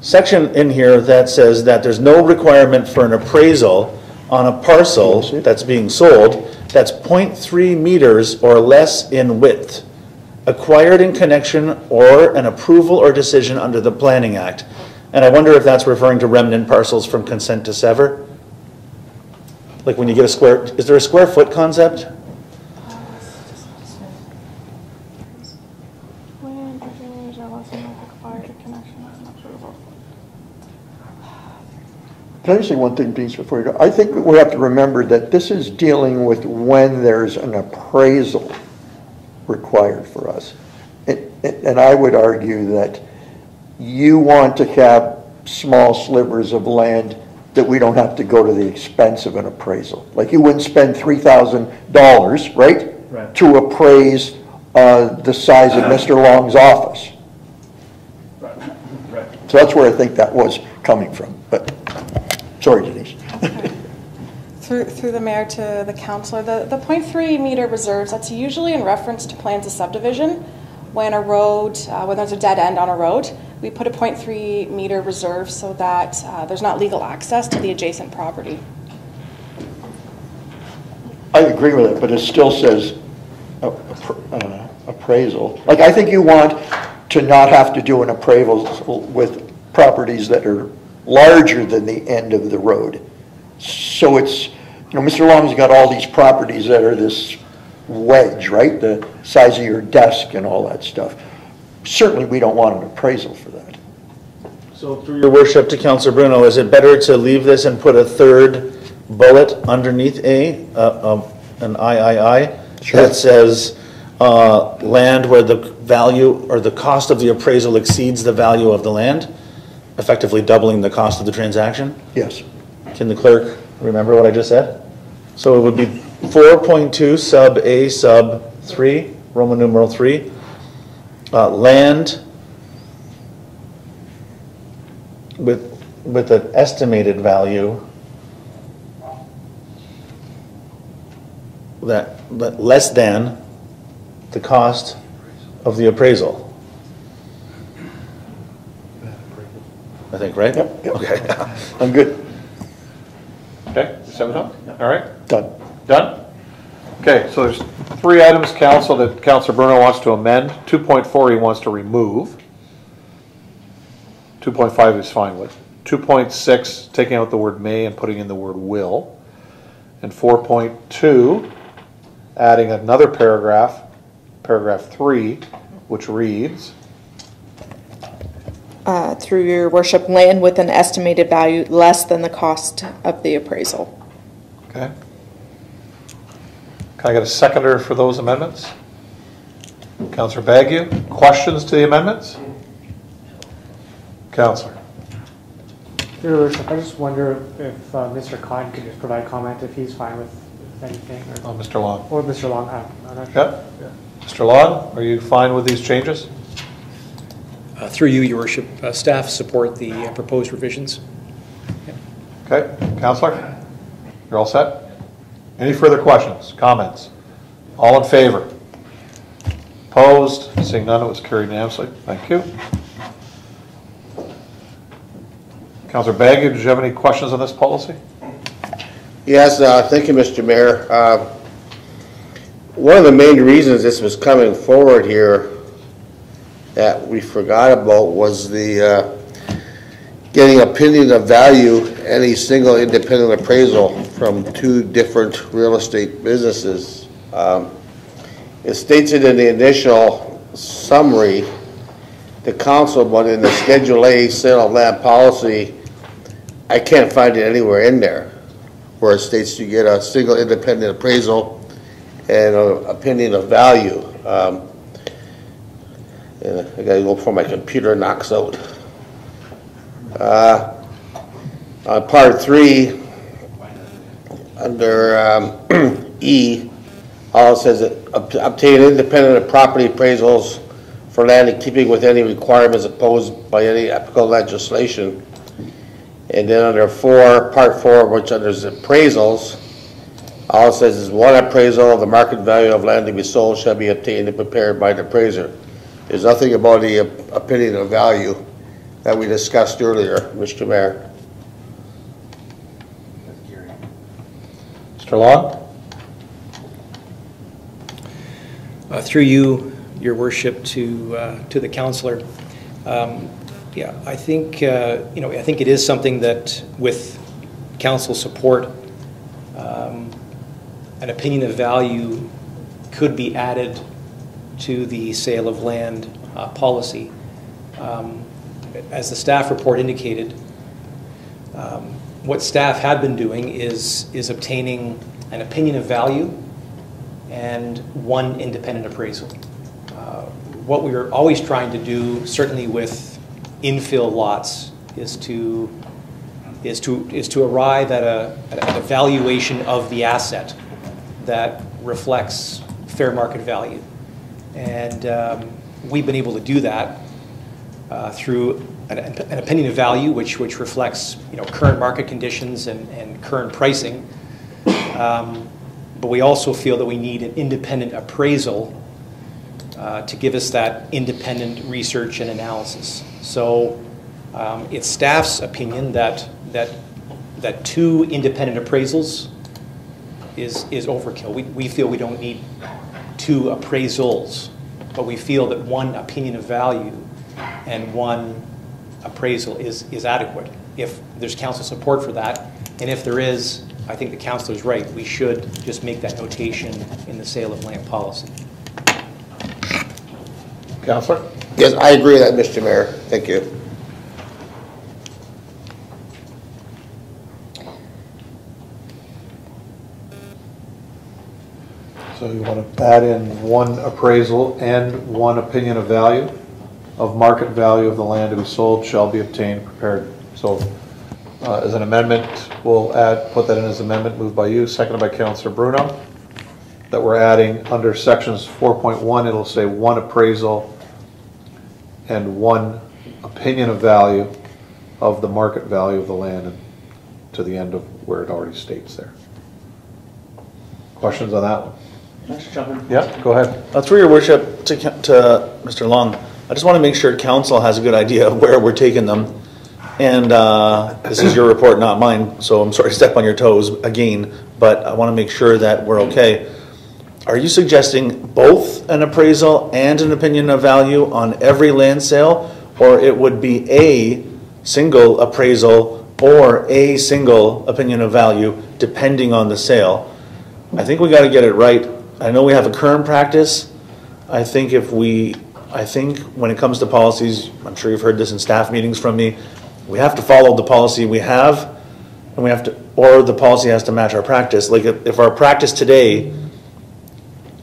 section in here that says that there's no requirement for an appraisal on a parcel that's being sold that's .3 meters or less in width, acquired in connection or an approval or decision under the Planning Act. And I wonder if that's referring to remnant parcels from consent to sever? Like when you get a square, is there a square foot concept? Can I say one thing, Denise, before you go? I think we have to remember that this is dealing with when there's an appraisal required for us. And, and I would argue that you want to have small slivers of land that we don't have to go to the expense of an appraisal. Like you wouldn't spend three thousand dollars, right? Right. To appraise, uh, the size of Mr. Long's office. Right. Right. So that's where I think that was coming from, but, sorry Denise. Through, through the mayor to the councillor, the, the .3 meter reserves, that's usually in reference to plans of subdivision. When a road, uh, when there's a dead end on a road, we put a .3 meter reserve so that uh, there's not legal access to the adjacent property. I agree with it, but it still says uh, appraisal. Like, I think you want to not have to do an appraisal with properties that are larger than the end of the road. So it's, you know, Mr. Long's got all these properties that are this wedge, right? The size of your desk and all that stuff. Certainly, we don't want an appraisal for that. So through your worship to Councilor Bruno, is it better to leave this and put a third bullet underneath A, uh, um, an III, that says, uh, land where the value or the cost of the appraisal exceeds the value of the land, effectively doubling the cost of the transaction? Yes. Can the clerk remember what I just said? So it would be 4.2 sub A sub 3, Roman numeral 3, uh, land with, with an estimated value that, that less than the cost of the appraisal. I think, right? Yep. Okay. I'm good. Okay, seven up? All right? Done. Done? Okay, so there's three items, council, that Councilor Bruno wants to amend. 2.4 he wants to remove. 2.5 he's fine with. 2.6, taking out the word may and putting in the word will. And 4.2, adding another paragraph, paragraph 3, which reads, Uh, Through your worship, land with an estimated value less than the cost of the appraisal. okay? Can I get a seconder for those amendments? Councilor Bagu, questions to the amendments? Counselor. Your Worship, I just wonder if uh, Mr. Khan could just provide comment if he's fine with anything. or- Oh, Mr. Long. Or Mr. Long, I'm I'm not sure. Yep. Mr. Long, are you fine with these changes? Uh, Through you, your worship, uh, staff support the uh, proposed revisions. Okay, Counselor? You're all set? Any further questions, comments? All in favor? Opposed? Seeing none, it was carried unanimously. Thank you. Counselor Bagu, did you have any questions on this policy? Yes, uh, thank you, Mr. Mayor. Uh, One of the main reasons this was coming forward here that we forgot about was the uh, getting opinion of value, any single independent appraisal from two different real estate businesses. Um, It states it in the initial summary, the council, but in the Schedule A sale of land policy, I can't find it anywhere in there where it states you get a single independent appraisal and an opinion of value. Um, and I gotta go before my computer knocks out. Uh, On part three, under um, E, all it says, that ob- obtain independent property appraisals for land in keeping with any requirements imposed by any applicable legislation. And then under four, part four, which under is appraisals, all it says is one appraisal of the market value of land to be sold shall be obtained and prepared by the appraiser. There's nothing about the opinion of value that we discussed earlier, Mr. Mayor. Mr. Long? Uh, Through you, your worship, to, uh, to the counselor. Um, Yeah, I think, uh, you know, I think it is something that with council support, um, an opinion of value could be added to the sale of land uh, policy. Um, As the staff report indicated, um, what staff had been doing is, is obtaining an opinion of value and one independent appraisal. Uh, What we are always trying to do, certainly with infill lots, is to, is to, is to arrive at a, at a valuation of the asset that reflects fair market value. And um, we've been able to do that uh, through an, an opinion of value, which, which reflects, you know, current market conditions and, and current pricing. Um, But we also feel that we need an independent appraisal uh, to give us that independent research and analysis. So um, it's staff's opinion that, that, that two independent appraisals is, is overkill. We, we feel we don't need two appraisals, but we feel that one opinion of value and one appraisal is, is adequate. If there's council support for that, and if there is, I think the councilor's right, we should just make that notation in the sale of land policy. Counselor? Yes, I agree with that, Mr. Mayor. Thank you. So you want to add in one appraisal and one opinion of value, of market value of the land to be sold shall be obtained, prepared. So uh, as an amendment, we'll add, put that in as amendment, moved by you, seconded by Counselor Bruno, that we're adding under sections 4.1, it'll say one appraisal and one opinion of value of the market value of the land and to the end of where it already states there. Questions on that one? Can I just jump in? Yeah, go ahead. Uh, Through your worship, to, to Mr. Long, I just want to make sure council has a good idea of where we're taking them. And uh, this is your report, not mine, so I'm sorry to step on your toes again, but I want to make sure that we're okay. Are you suggesting both an appraisal and an opinion of value on every land sale? Or it would be a single appraisal or a single opinion of value, depending on the sale? I think we got to get it right. I know we have a current practice. I think if we, I think when it comes to policies, I'm sure you've heard this in staff meetings from me, we have to follow the policy we have, and we have to, or the policy has to match our practice. Like if, if our practice today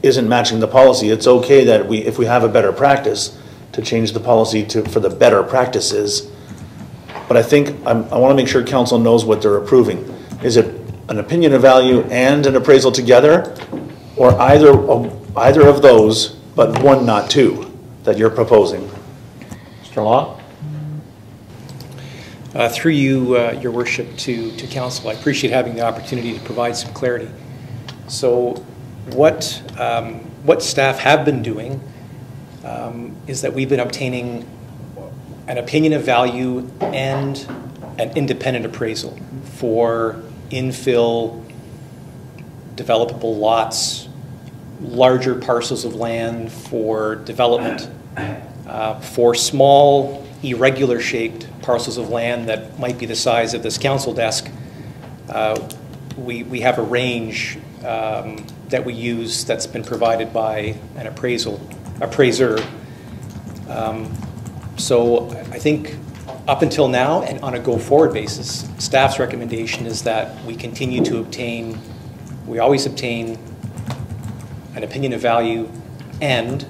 isn't matching the policy, it's okay that we, if we have a better practice, to change the policy to, for the better practices. But I think, I'm, I want to make sure council knows what they're approving. Is it an opinion of value and an appraisal together, or either, of- either of those, but one, not two, that you're proposing? Mr. Law? Uh, Through you, uh, your worship, to, to council, I appreciate having the opportunity to provide some clarity. So what, um, what staff have been doing um, is that we've been obtaining an opinion of value and an independent appraisal for infill developable lots, larger parcels of land for development, uh, for small, irregular shaped parcels of land that might be the size of this council desk. Uh, we, we have a range um, that we use that's been provided by an appraisal appraiser. Um, so I think up until now and on a go-forward basis, staff's recommendation is that we continue to obtain, we always obtain an opinion of value and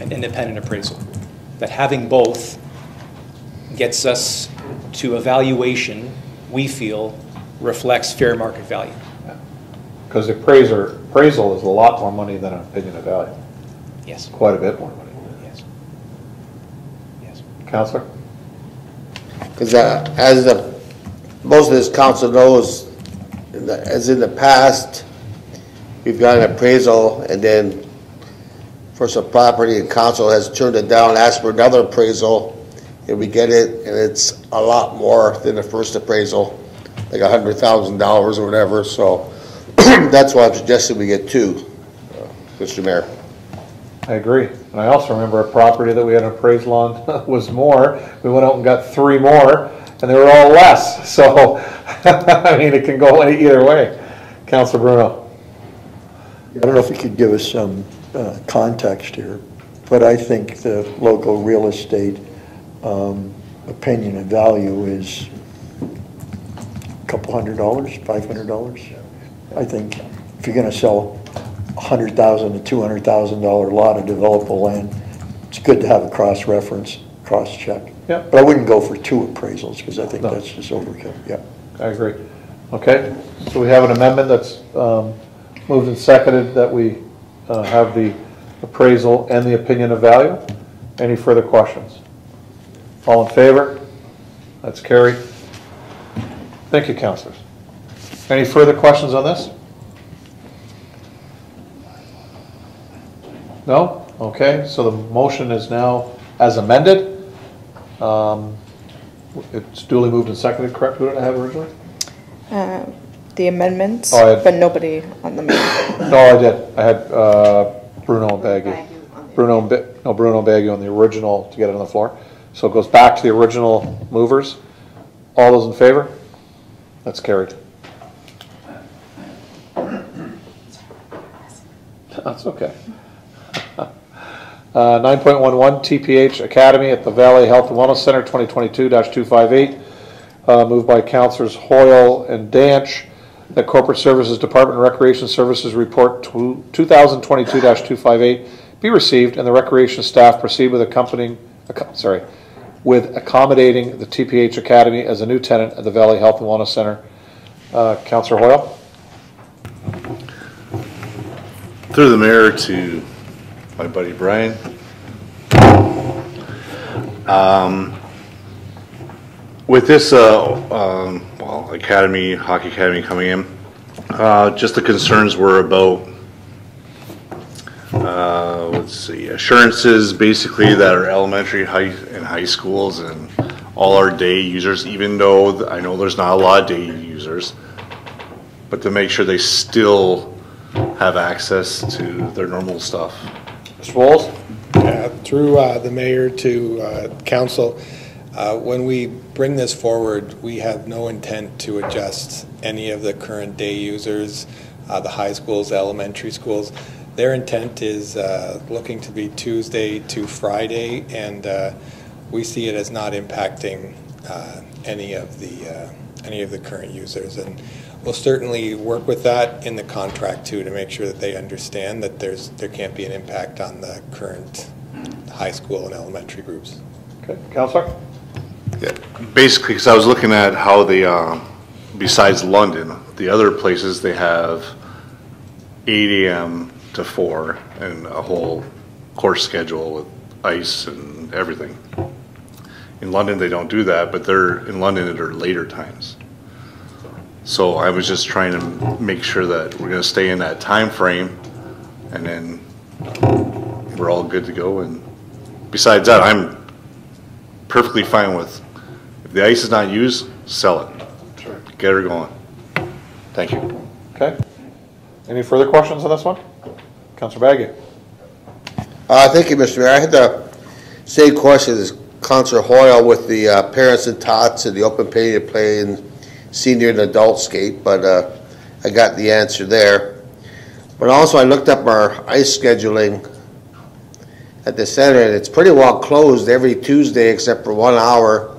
an independent appraisal. That having both gets us to a valuation we feel reflects fair market value. Because the appraiser, appraisal is a lot more money than an opinion of value. Yes. Quite a bit more money. Yes. Yes. Counselor? Because uh, as the, most of this council knows, in the- as in the past, we've got an appraisal and then for some property and council has turned it down, asked for another appraisal, and we get it, and it's a lot more than the first appraisal, like a hundred thousand dollars or whatever, so that's why I'm suggesting we get two, uh, Mr. Mayor. I agree. And I also remember a property that we had an appraisal on was more. We went out and got three more, and they were all less. So, I mean, it can go either way. Counselor Bruno? I don't know if you could give us some uh, context here, but I think the local real estate um, opinion and value is a couple hundred dollars, five hundred dollars. I think if you're gonna sell a hundred thousand to two hundred thousand dollar lot of developable land, it's good to have a cross-reference, cross-check. Yeah. But I wouldn't go for two appraisals, because I think No. that's just overkill, yeah. I agree. Okay, so we have an amendment that's um, moved and seconded that we uh, have the appraisal and the opinion of value. Any further questions? All in favor? That's carried. Thank you, counselors. Any further questions on this? No? Okay, so the motion is now as amended. Um, It's duly moved and seconded, correct? Who did I have originally? Uh, The amendments, Oh, I had- but nobody on the main. No, I did. I had uh, Bruno and Bagu. Bruno, and Ba- no, Bruno and Bagu on the original to get it on the floor. So it goes back to the original movers. All those in favor? That's carried. That's okay. Uh, 9.11 TPH Academy at the Vale Health and Wellness Center, 2022-258. Uh, Moved by Councilors Hoyle and Danch, that Corporate Services Department and Recreation Services Report tw- 2022-258 be received and the recreation staff proceed with accompanying, sorry, with accommodating the TPH Academy as a new tenant at the Vale Health and Wellness Center. Uh, Councilor Hoyle? Through the mayor to my buddy Brian. Um, With this, uh, um, well, academy, hockey academy coming in, uh, just the concerns were about, uh, let's see, assurances basically that are elementary, high, and high schools and all our day users, even though I know there's not a lot of day users, but to make sure they still have access to their normal stuff. Mr. Walls? Uh, Through uh, the mayor to uh, council, uh, when we bring this forward, we have no intent to adjust any of the current day users, uh, the high schools, the elementary schools. Their intent is uh, looking to be Tuesday to Friday, and uh, we see it as not impacting uh, any of the, any of the current users. And we'll certainly work with that in the contract too, to make sure that they understand that there's, there can't be an impact on the current high school and elementary groups. Okay, Counselor? Yeah, basically, because I was looking at how the, uh, besides London, the other places, they have eight AM to four and a whole course schedule with ice and everything. In London, they don't do that, but they're, in London, at later times. So I was just trying to make sure that we're gonna stay in that time frame, and then we're all good to go, and besides that, I'm perfectly fine with, if the ice is not used, sell it. Get her going. Thank you. Okay. Any further questions on this one? Counselor Bagu? Uh, thank you, Mr. Mayor. I had the same question as Councillor Hoyle with the uh, parents and tots and the open pay to play and senior and adult skate, but uh, I got the answer there. But also, I looked up our ice scheduling at the center, and it's pretty well closed every Tuesday except for one hour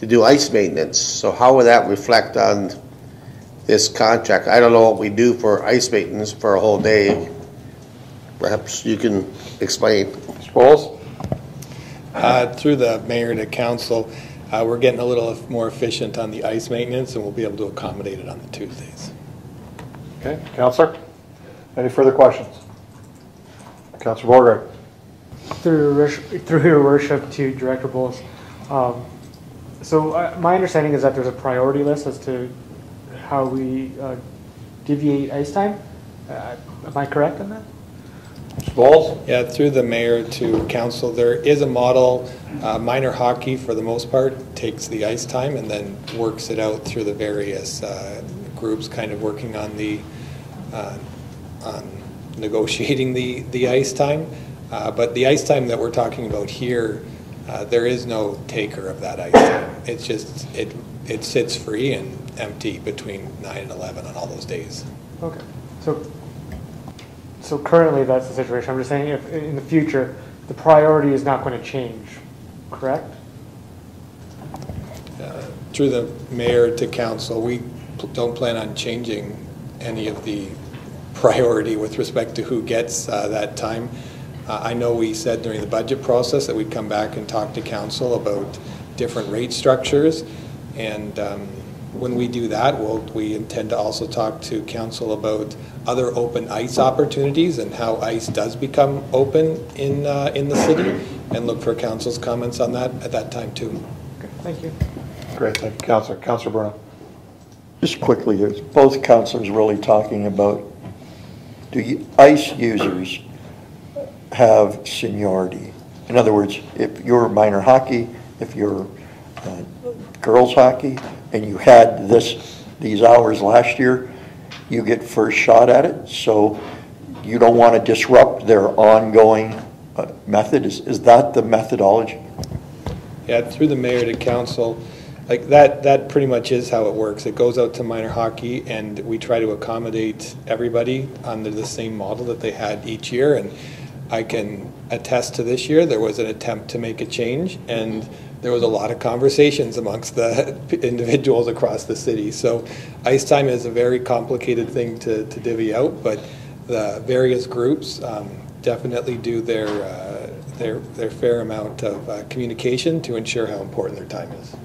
to do ice maintenance. So how would that reflect on this contract? I don't know what we do for ice maintenance for a whole day. Perhaps you can explain. Mr. Boles? Uh, Through the mayor to council, uh, we're getting a little more efficient on the ice maintenance, and we'll be able to accommodate it on the Tuesdays. Okay, Counselor? Any further questions? Counselor Beauregard? Through your worship, through your worship to Director Boles. Um, so uh, my understanding is that there's a priority list as to how we uh, deviate ice time. Uh, am I correct on that? Boles? Yeah, through the mayor to council, there is a model, uh, minor hockey for the most part takes the ice time and then works it out through the various uh, groups, kind of working on the, uh, on negotiating the, the ice time. But the ice time that we're talking about here, uh, there is no taker of that ice time. It's just, it, it sits free and empty between nine and 11 on all those days. Okay. So, so currently that's the situation. I'm just saying if in the future, the priority is not going to change, correct? Uh, Through the mayor to council, we don't plan on changing any of the priority with respect to who gets uh, that time. Uh, I know we said during the budget process that we'd come back and talk to council about different rate structures. And um, when we do that, we'll, we intend to also talk to council about other open ice opportunities and how ice does become open in, uh, in the city and look for council's comments on that at that time too. Thank you. Great, thank you, Councilor. Counselor Bruno? Just quickly, there's both councilors really talking about, do you- ice users have seniority? In other words, if you're minor hockey, if you're uh, girls hockey, and you had this, these hours last year, you get first shot at it, so you don't want to disrupt their ongoing uh, method? Is is that the methodology? Yeah, through the mayor to council, like that, that pretty much is how it works. It goes out to minor hockey and we try to accommodate everybody under the same model that they had each year. And I can attest to this year, there was an attempt to make a change and there was a lot of conversations amongst the individuals across the city. So ice time is a very complicated thing to, to divvy out, but the various groups um, definitely do their, uh, their, their fair amount of uh, communication to ensure how important their time is.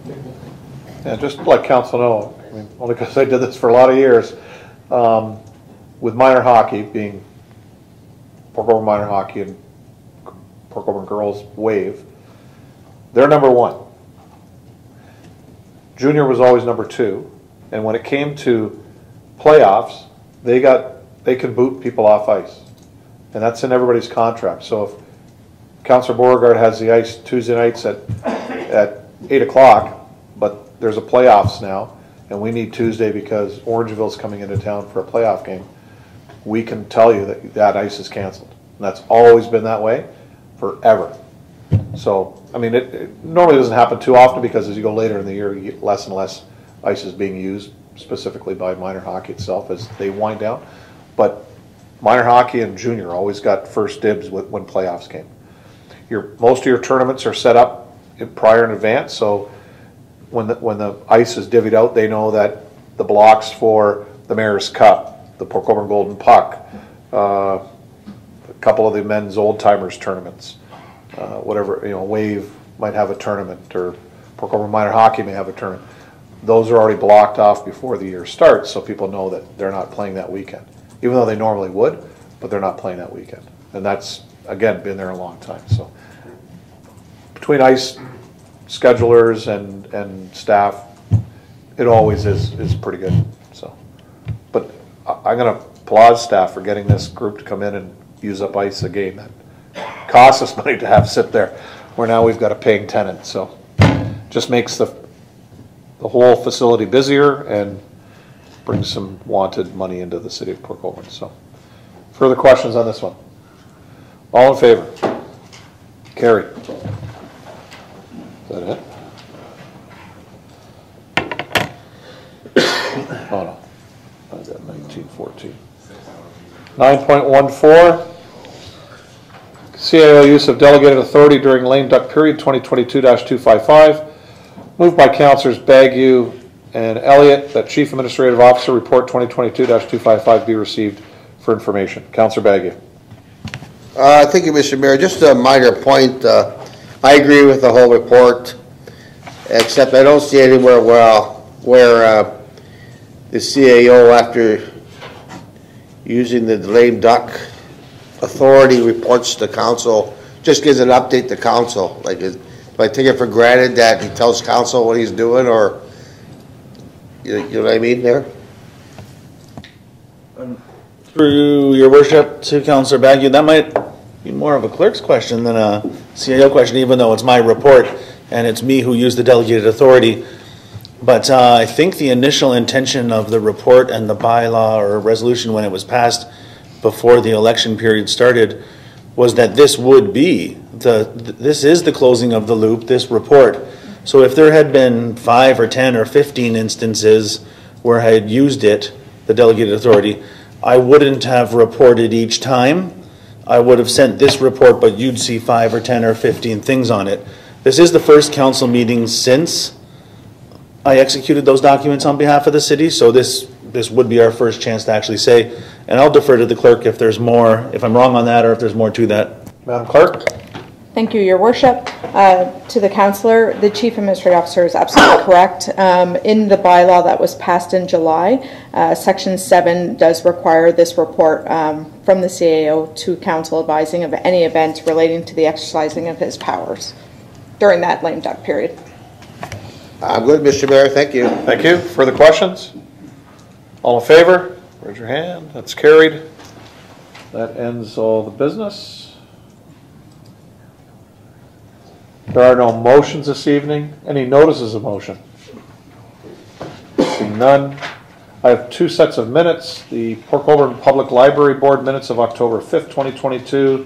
Yeah, just like council know, I mean, only because I did this for a lot of years, um, with minor hockey being Port Colborne Minor Hockey and Port Colborne Girls Wave, they're number one. Junior was always number two, and when it came to playoffs, they got, they could boot people off ice. And that's in everybody's contract, so if Counselor Beauregard has the ice Tuesday nights at, at eight o'clock, but there's a playoffs now, and we need Tuesday because Orangeville's coming into town for a playoff game, we can tell you that that ice is canceled. And that's always been that way, forever. So, I mean, it, it normally doesn't happen too often because as you go later in the year, less and less ice is being used specifically by minor hockey itself as they wind down. But minor hockey and junior always got first dibs with, when playoffs came. Your, most of your tournaments are set up in- prior in advance, so when the, when the ice is divvied out, they know that the blocks for the Mayor's Cup, the Port Golden Puck, uh, a couple of the men's old timers tournaments, uh, whatever, you know, Wave might have a tournament, or Port Minor Hockey may have a tournament. those are already blocked off before the year starts, so people know that they're not playing that weekend. Even though they normally would, but they're not playing that weekend. And that's, again, been there a long time, so. Between ice schedulers and, and staff, it always is, is pretty good, I'm gonna applaud staff for getting this group to come in and use up ice again. that costs us money to have sit there, where now we've got a paying tenant, so. Just makes the, the whole facility busier and brings some wanted money into the city of Port Colborne, so. Further questions on this one? All in favor? Carried. Is that it? Oh, no. I got nineteen fourteen. Nine point one four, CAO use of delegated authority during lame duck period twenty twenty-two two five five. Moved by Councilors Bagu and Elliott that Chief Administrative Officer Report twenty twenty-two two five five be received for information. Councilor Bagu. Uh, thank you, Mr. Mayor. Just a minor point. Uh, I agree with the whole report, except I don't see anywhere well where uh, the CAO, after using the lame duck authority, reports to council, just gives an update to council. Like, is- do I take it for granted that he tells council what he's doing, or you you know what I mean there? Um, through your worship to Councillor Bagu, that might be more of a clerk's question than a CAO question, even though it's my report and it's me who used the delegated authority. But uh, I think the initial intention of the report and the bylaw or resolution when it was passed before the election period started was that this would be the, this is the closing of the loop, this report. So if there had been five or 10 or 15 instances where I had used it, the delegated authority, I wouldn't have reported each time. I would have sent this report, but you'd see five or 10 or 15 things on it. This is the first council meeting since I executed those documents on behalf of the city, so this, this would be our first chance to actually say, and I'll defer to the clerk if there's more, if I'm wrong on that, or if there's more to that. Madam Clerk? Thank you, Your Worship. Uh, To the counselor, the Chief Administrative Officer is absolutely correct. Um, In the bylaw that was passed in July, uh, Section 7 does require this report um, from the CAO to council advising of any events relating to the exercising of his powers during that lame duck period. I'm good, Mr. Mayor, thank you. Thank you. Further questions? All in favor? Raise your hand. That's carried. That ends all the business. There are no motions this evening. Any notices of motion? None. I have two sets of minutes, the Port Colborne Public Library Board minutes of October 5th, 2022,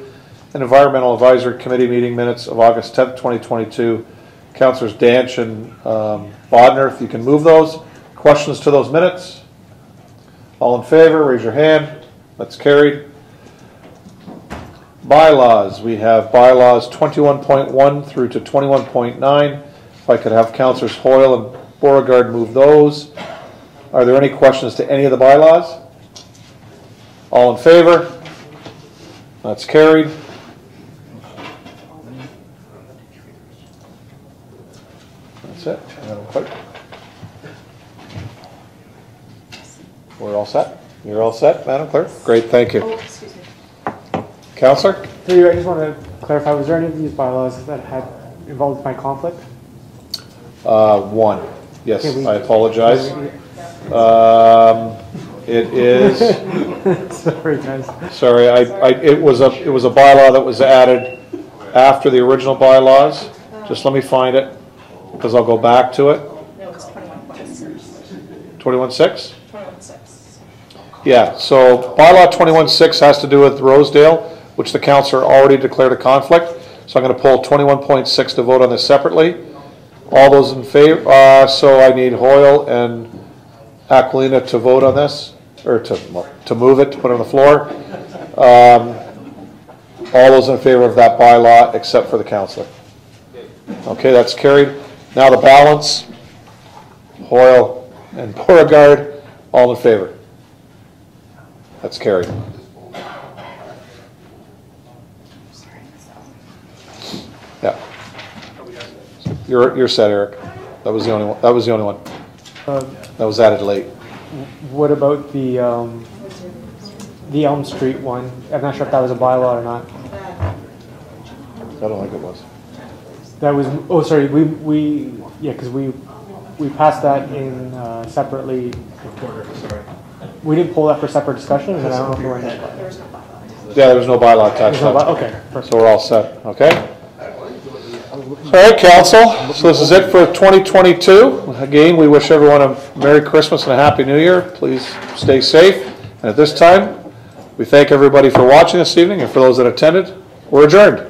and Environmental Advisory Committee meeting minutes of August 10th, 2022. Councilors Danch and um, Bodner, if you can move those. Questions to those minutes? All in favor, raise your hand. That's carried. Bylaws, we have bylaws 21.1 through to 21.9. If I could have Councilors Hoyle and Beauregard move those. Are there any questions to any of the bylaws? All in favor? That's carried. That's it, Madam Clerk. We're all set? You're all set, Madam Clerk? Great, thank you. excuse me. Counselor? Through you, I just want to clarify, was there any of these bylaws that had involved my conflict? Uh, one. Yes, Can we- I apologize. Um, it is, Sorry, guys. sorry, I, I, it was a, it was a bylaw that was added after the original bylaws. Just let me find it, because I'll go back to it. No, it's 21.6. Twenty-one six? 21.6. Yeah, so bylaw twenty-one six has to do with Rosedale, which the councillor already declared a conflict. So I'm gonna pull twenty-one point six to vote on this separately. All those in favor, uh, so I need Hoyle and Aquilina to vote on this, or to, to move it, to put it on the floor. Um, all those in favor of that bylaw, except for the councillor. Okay, that's carried. Now the balance, Hoyle and Beauregard, all in favor. That's carried. Yeah. You're, you're set, Eric. That was the only one, that was the only one. That was added late. What about the, um, the Elm Street one? I'm not sure if that was a bylaw or not. I don't think it was. That was, oh, sorry, we, we, yeah, because we, we passed that in uh, separately. We didn't pull that for separate discussion, and I don't know if we were in there. Yeah, there was no bylaw attached. There's no by- okay, So we're all set, okay? All right, council, so this is it for 2022. Again, we wish everyone a Merry Christmas and a Happy New Year. Please stay safe. And at this time, we thank everybody for watching this evening, and for those that attended, we're adjourned.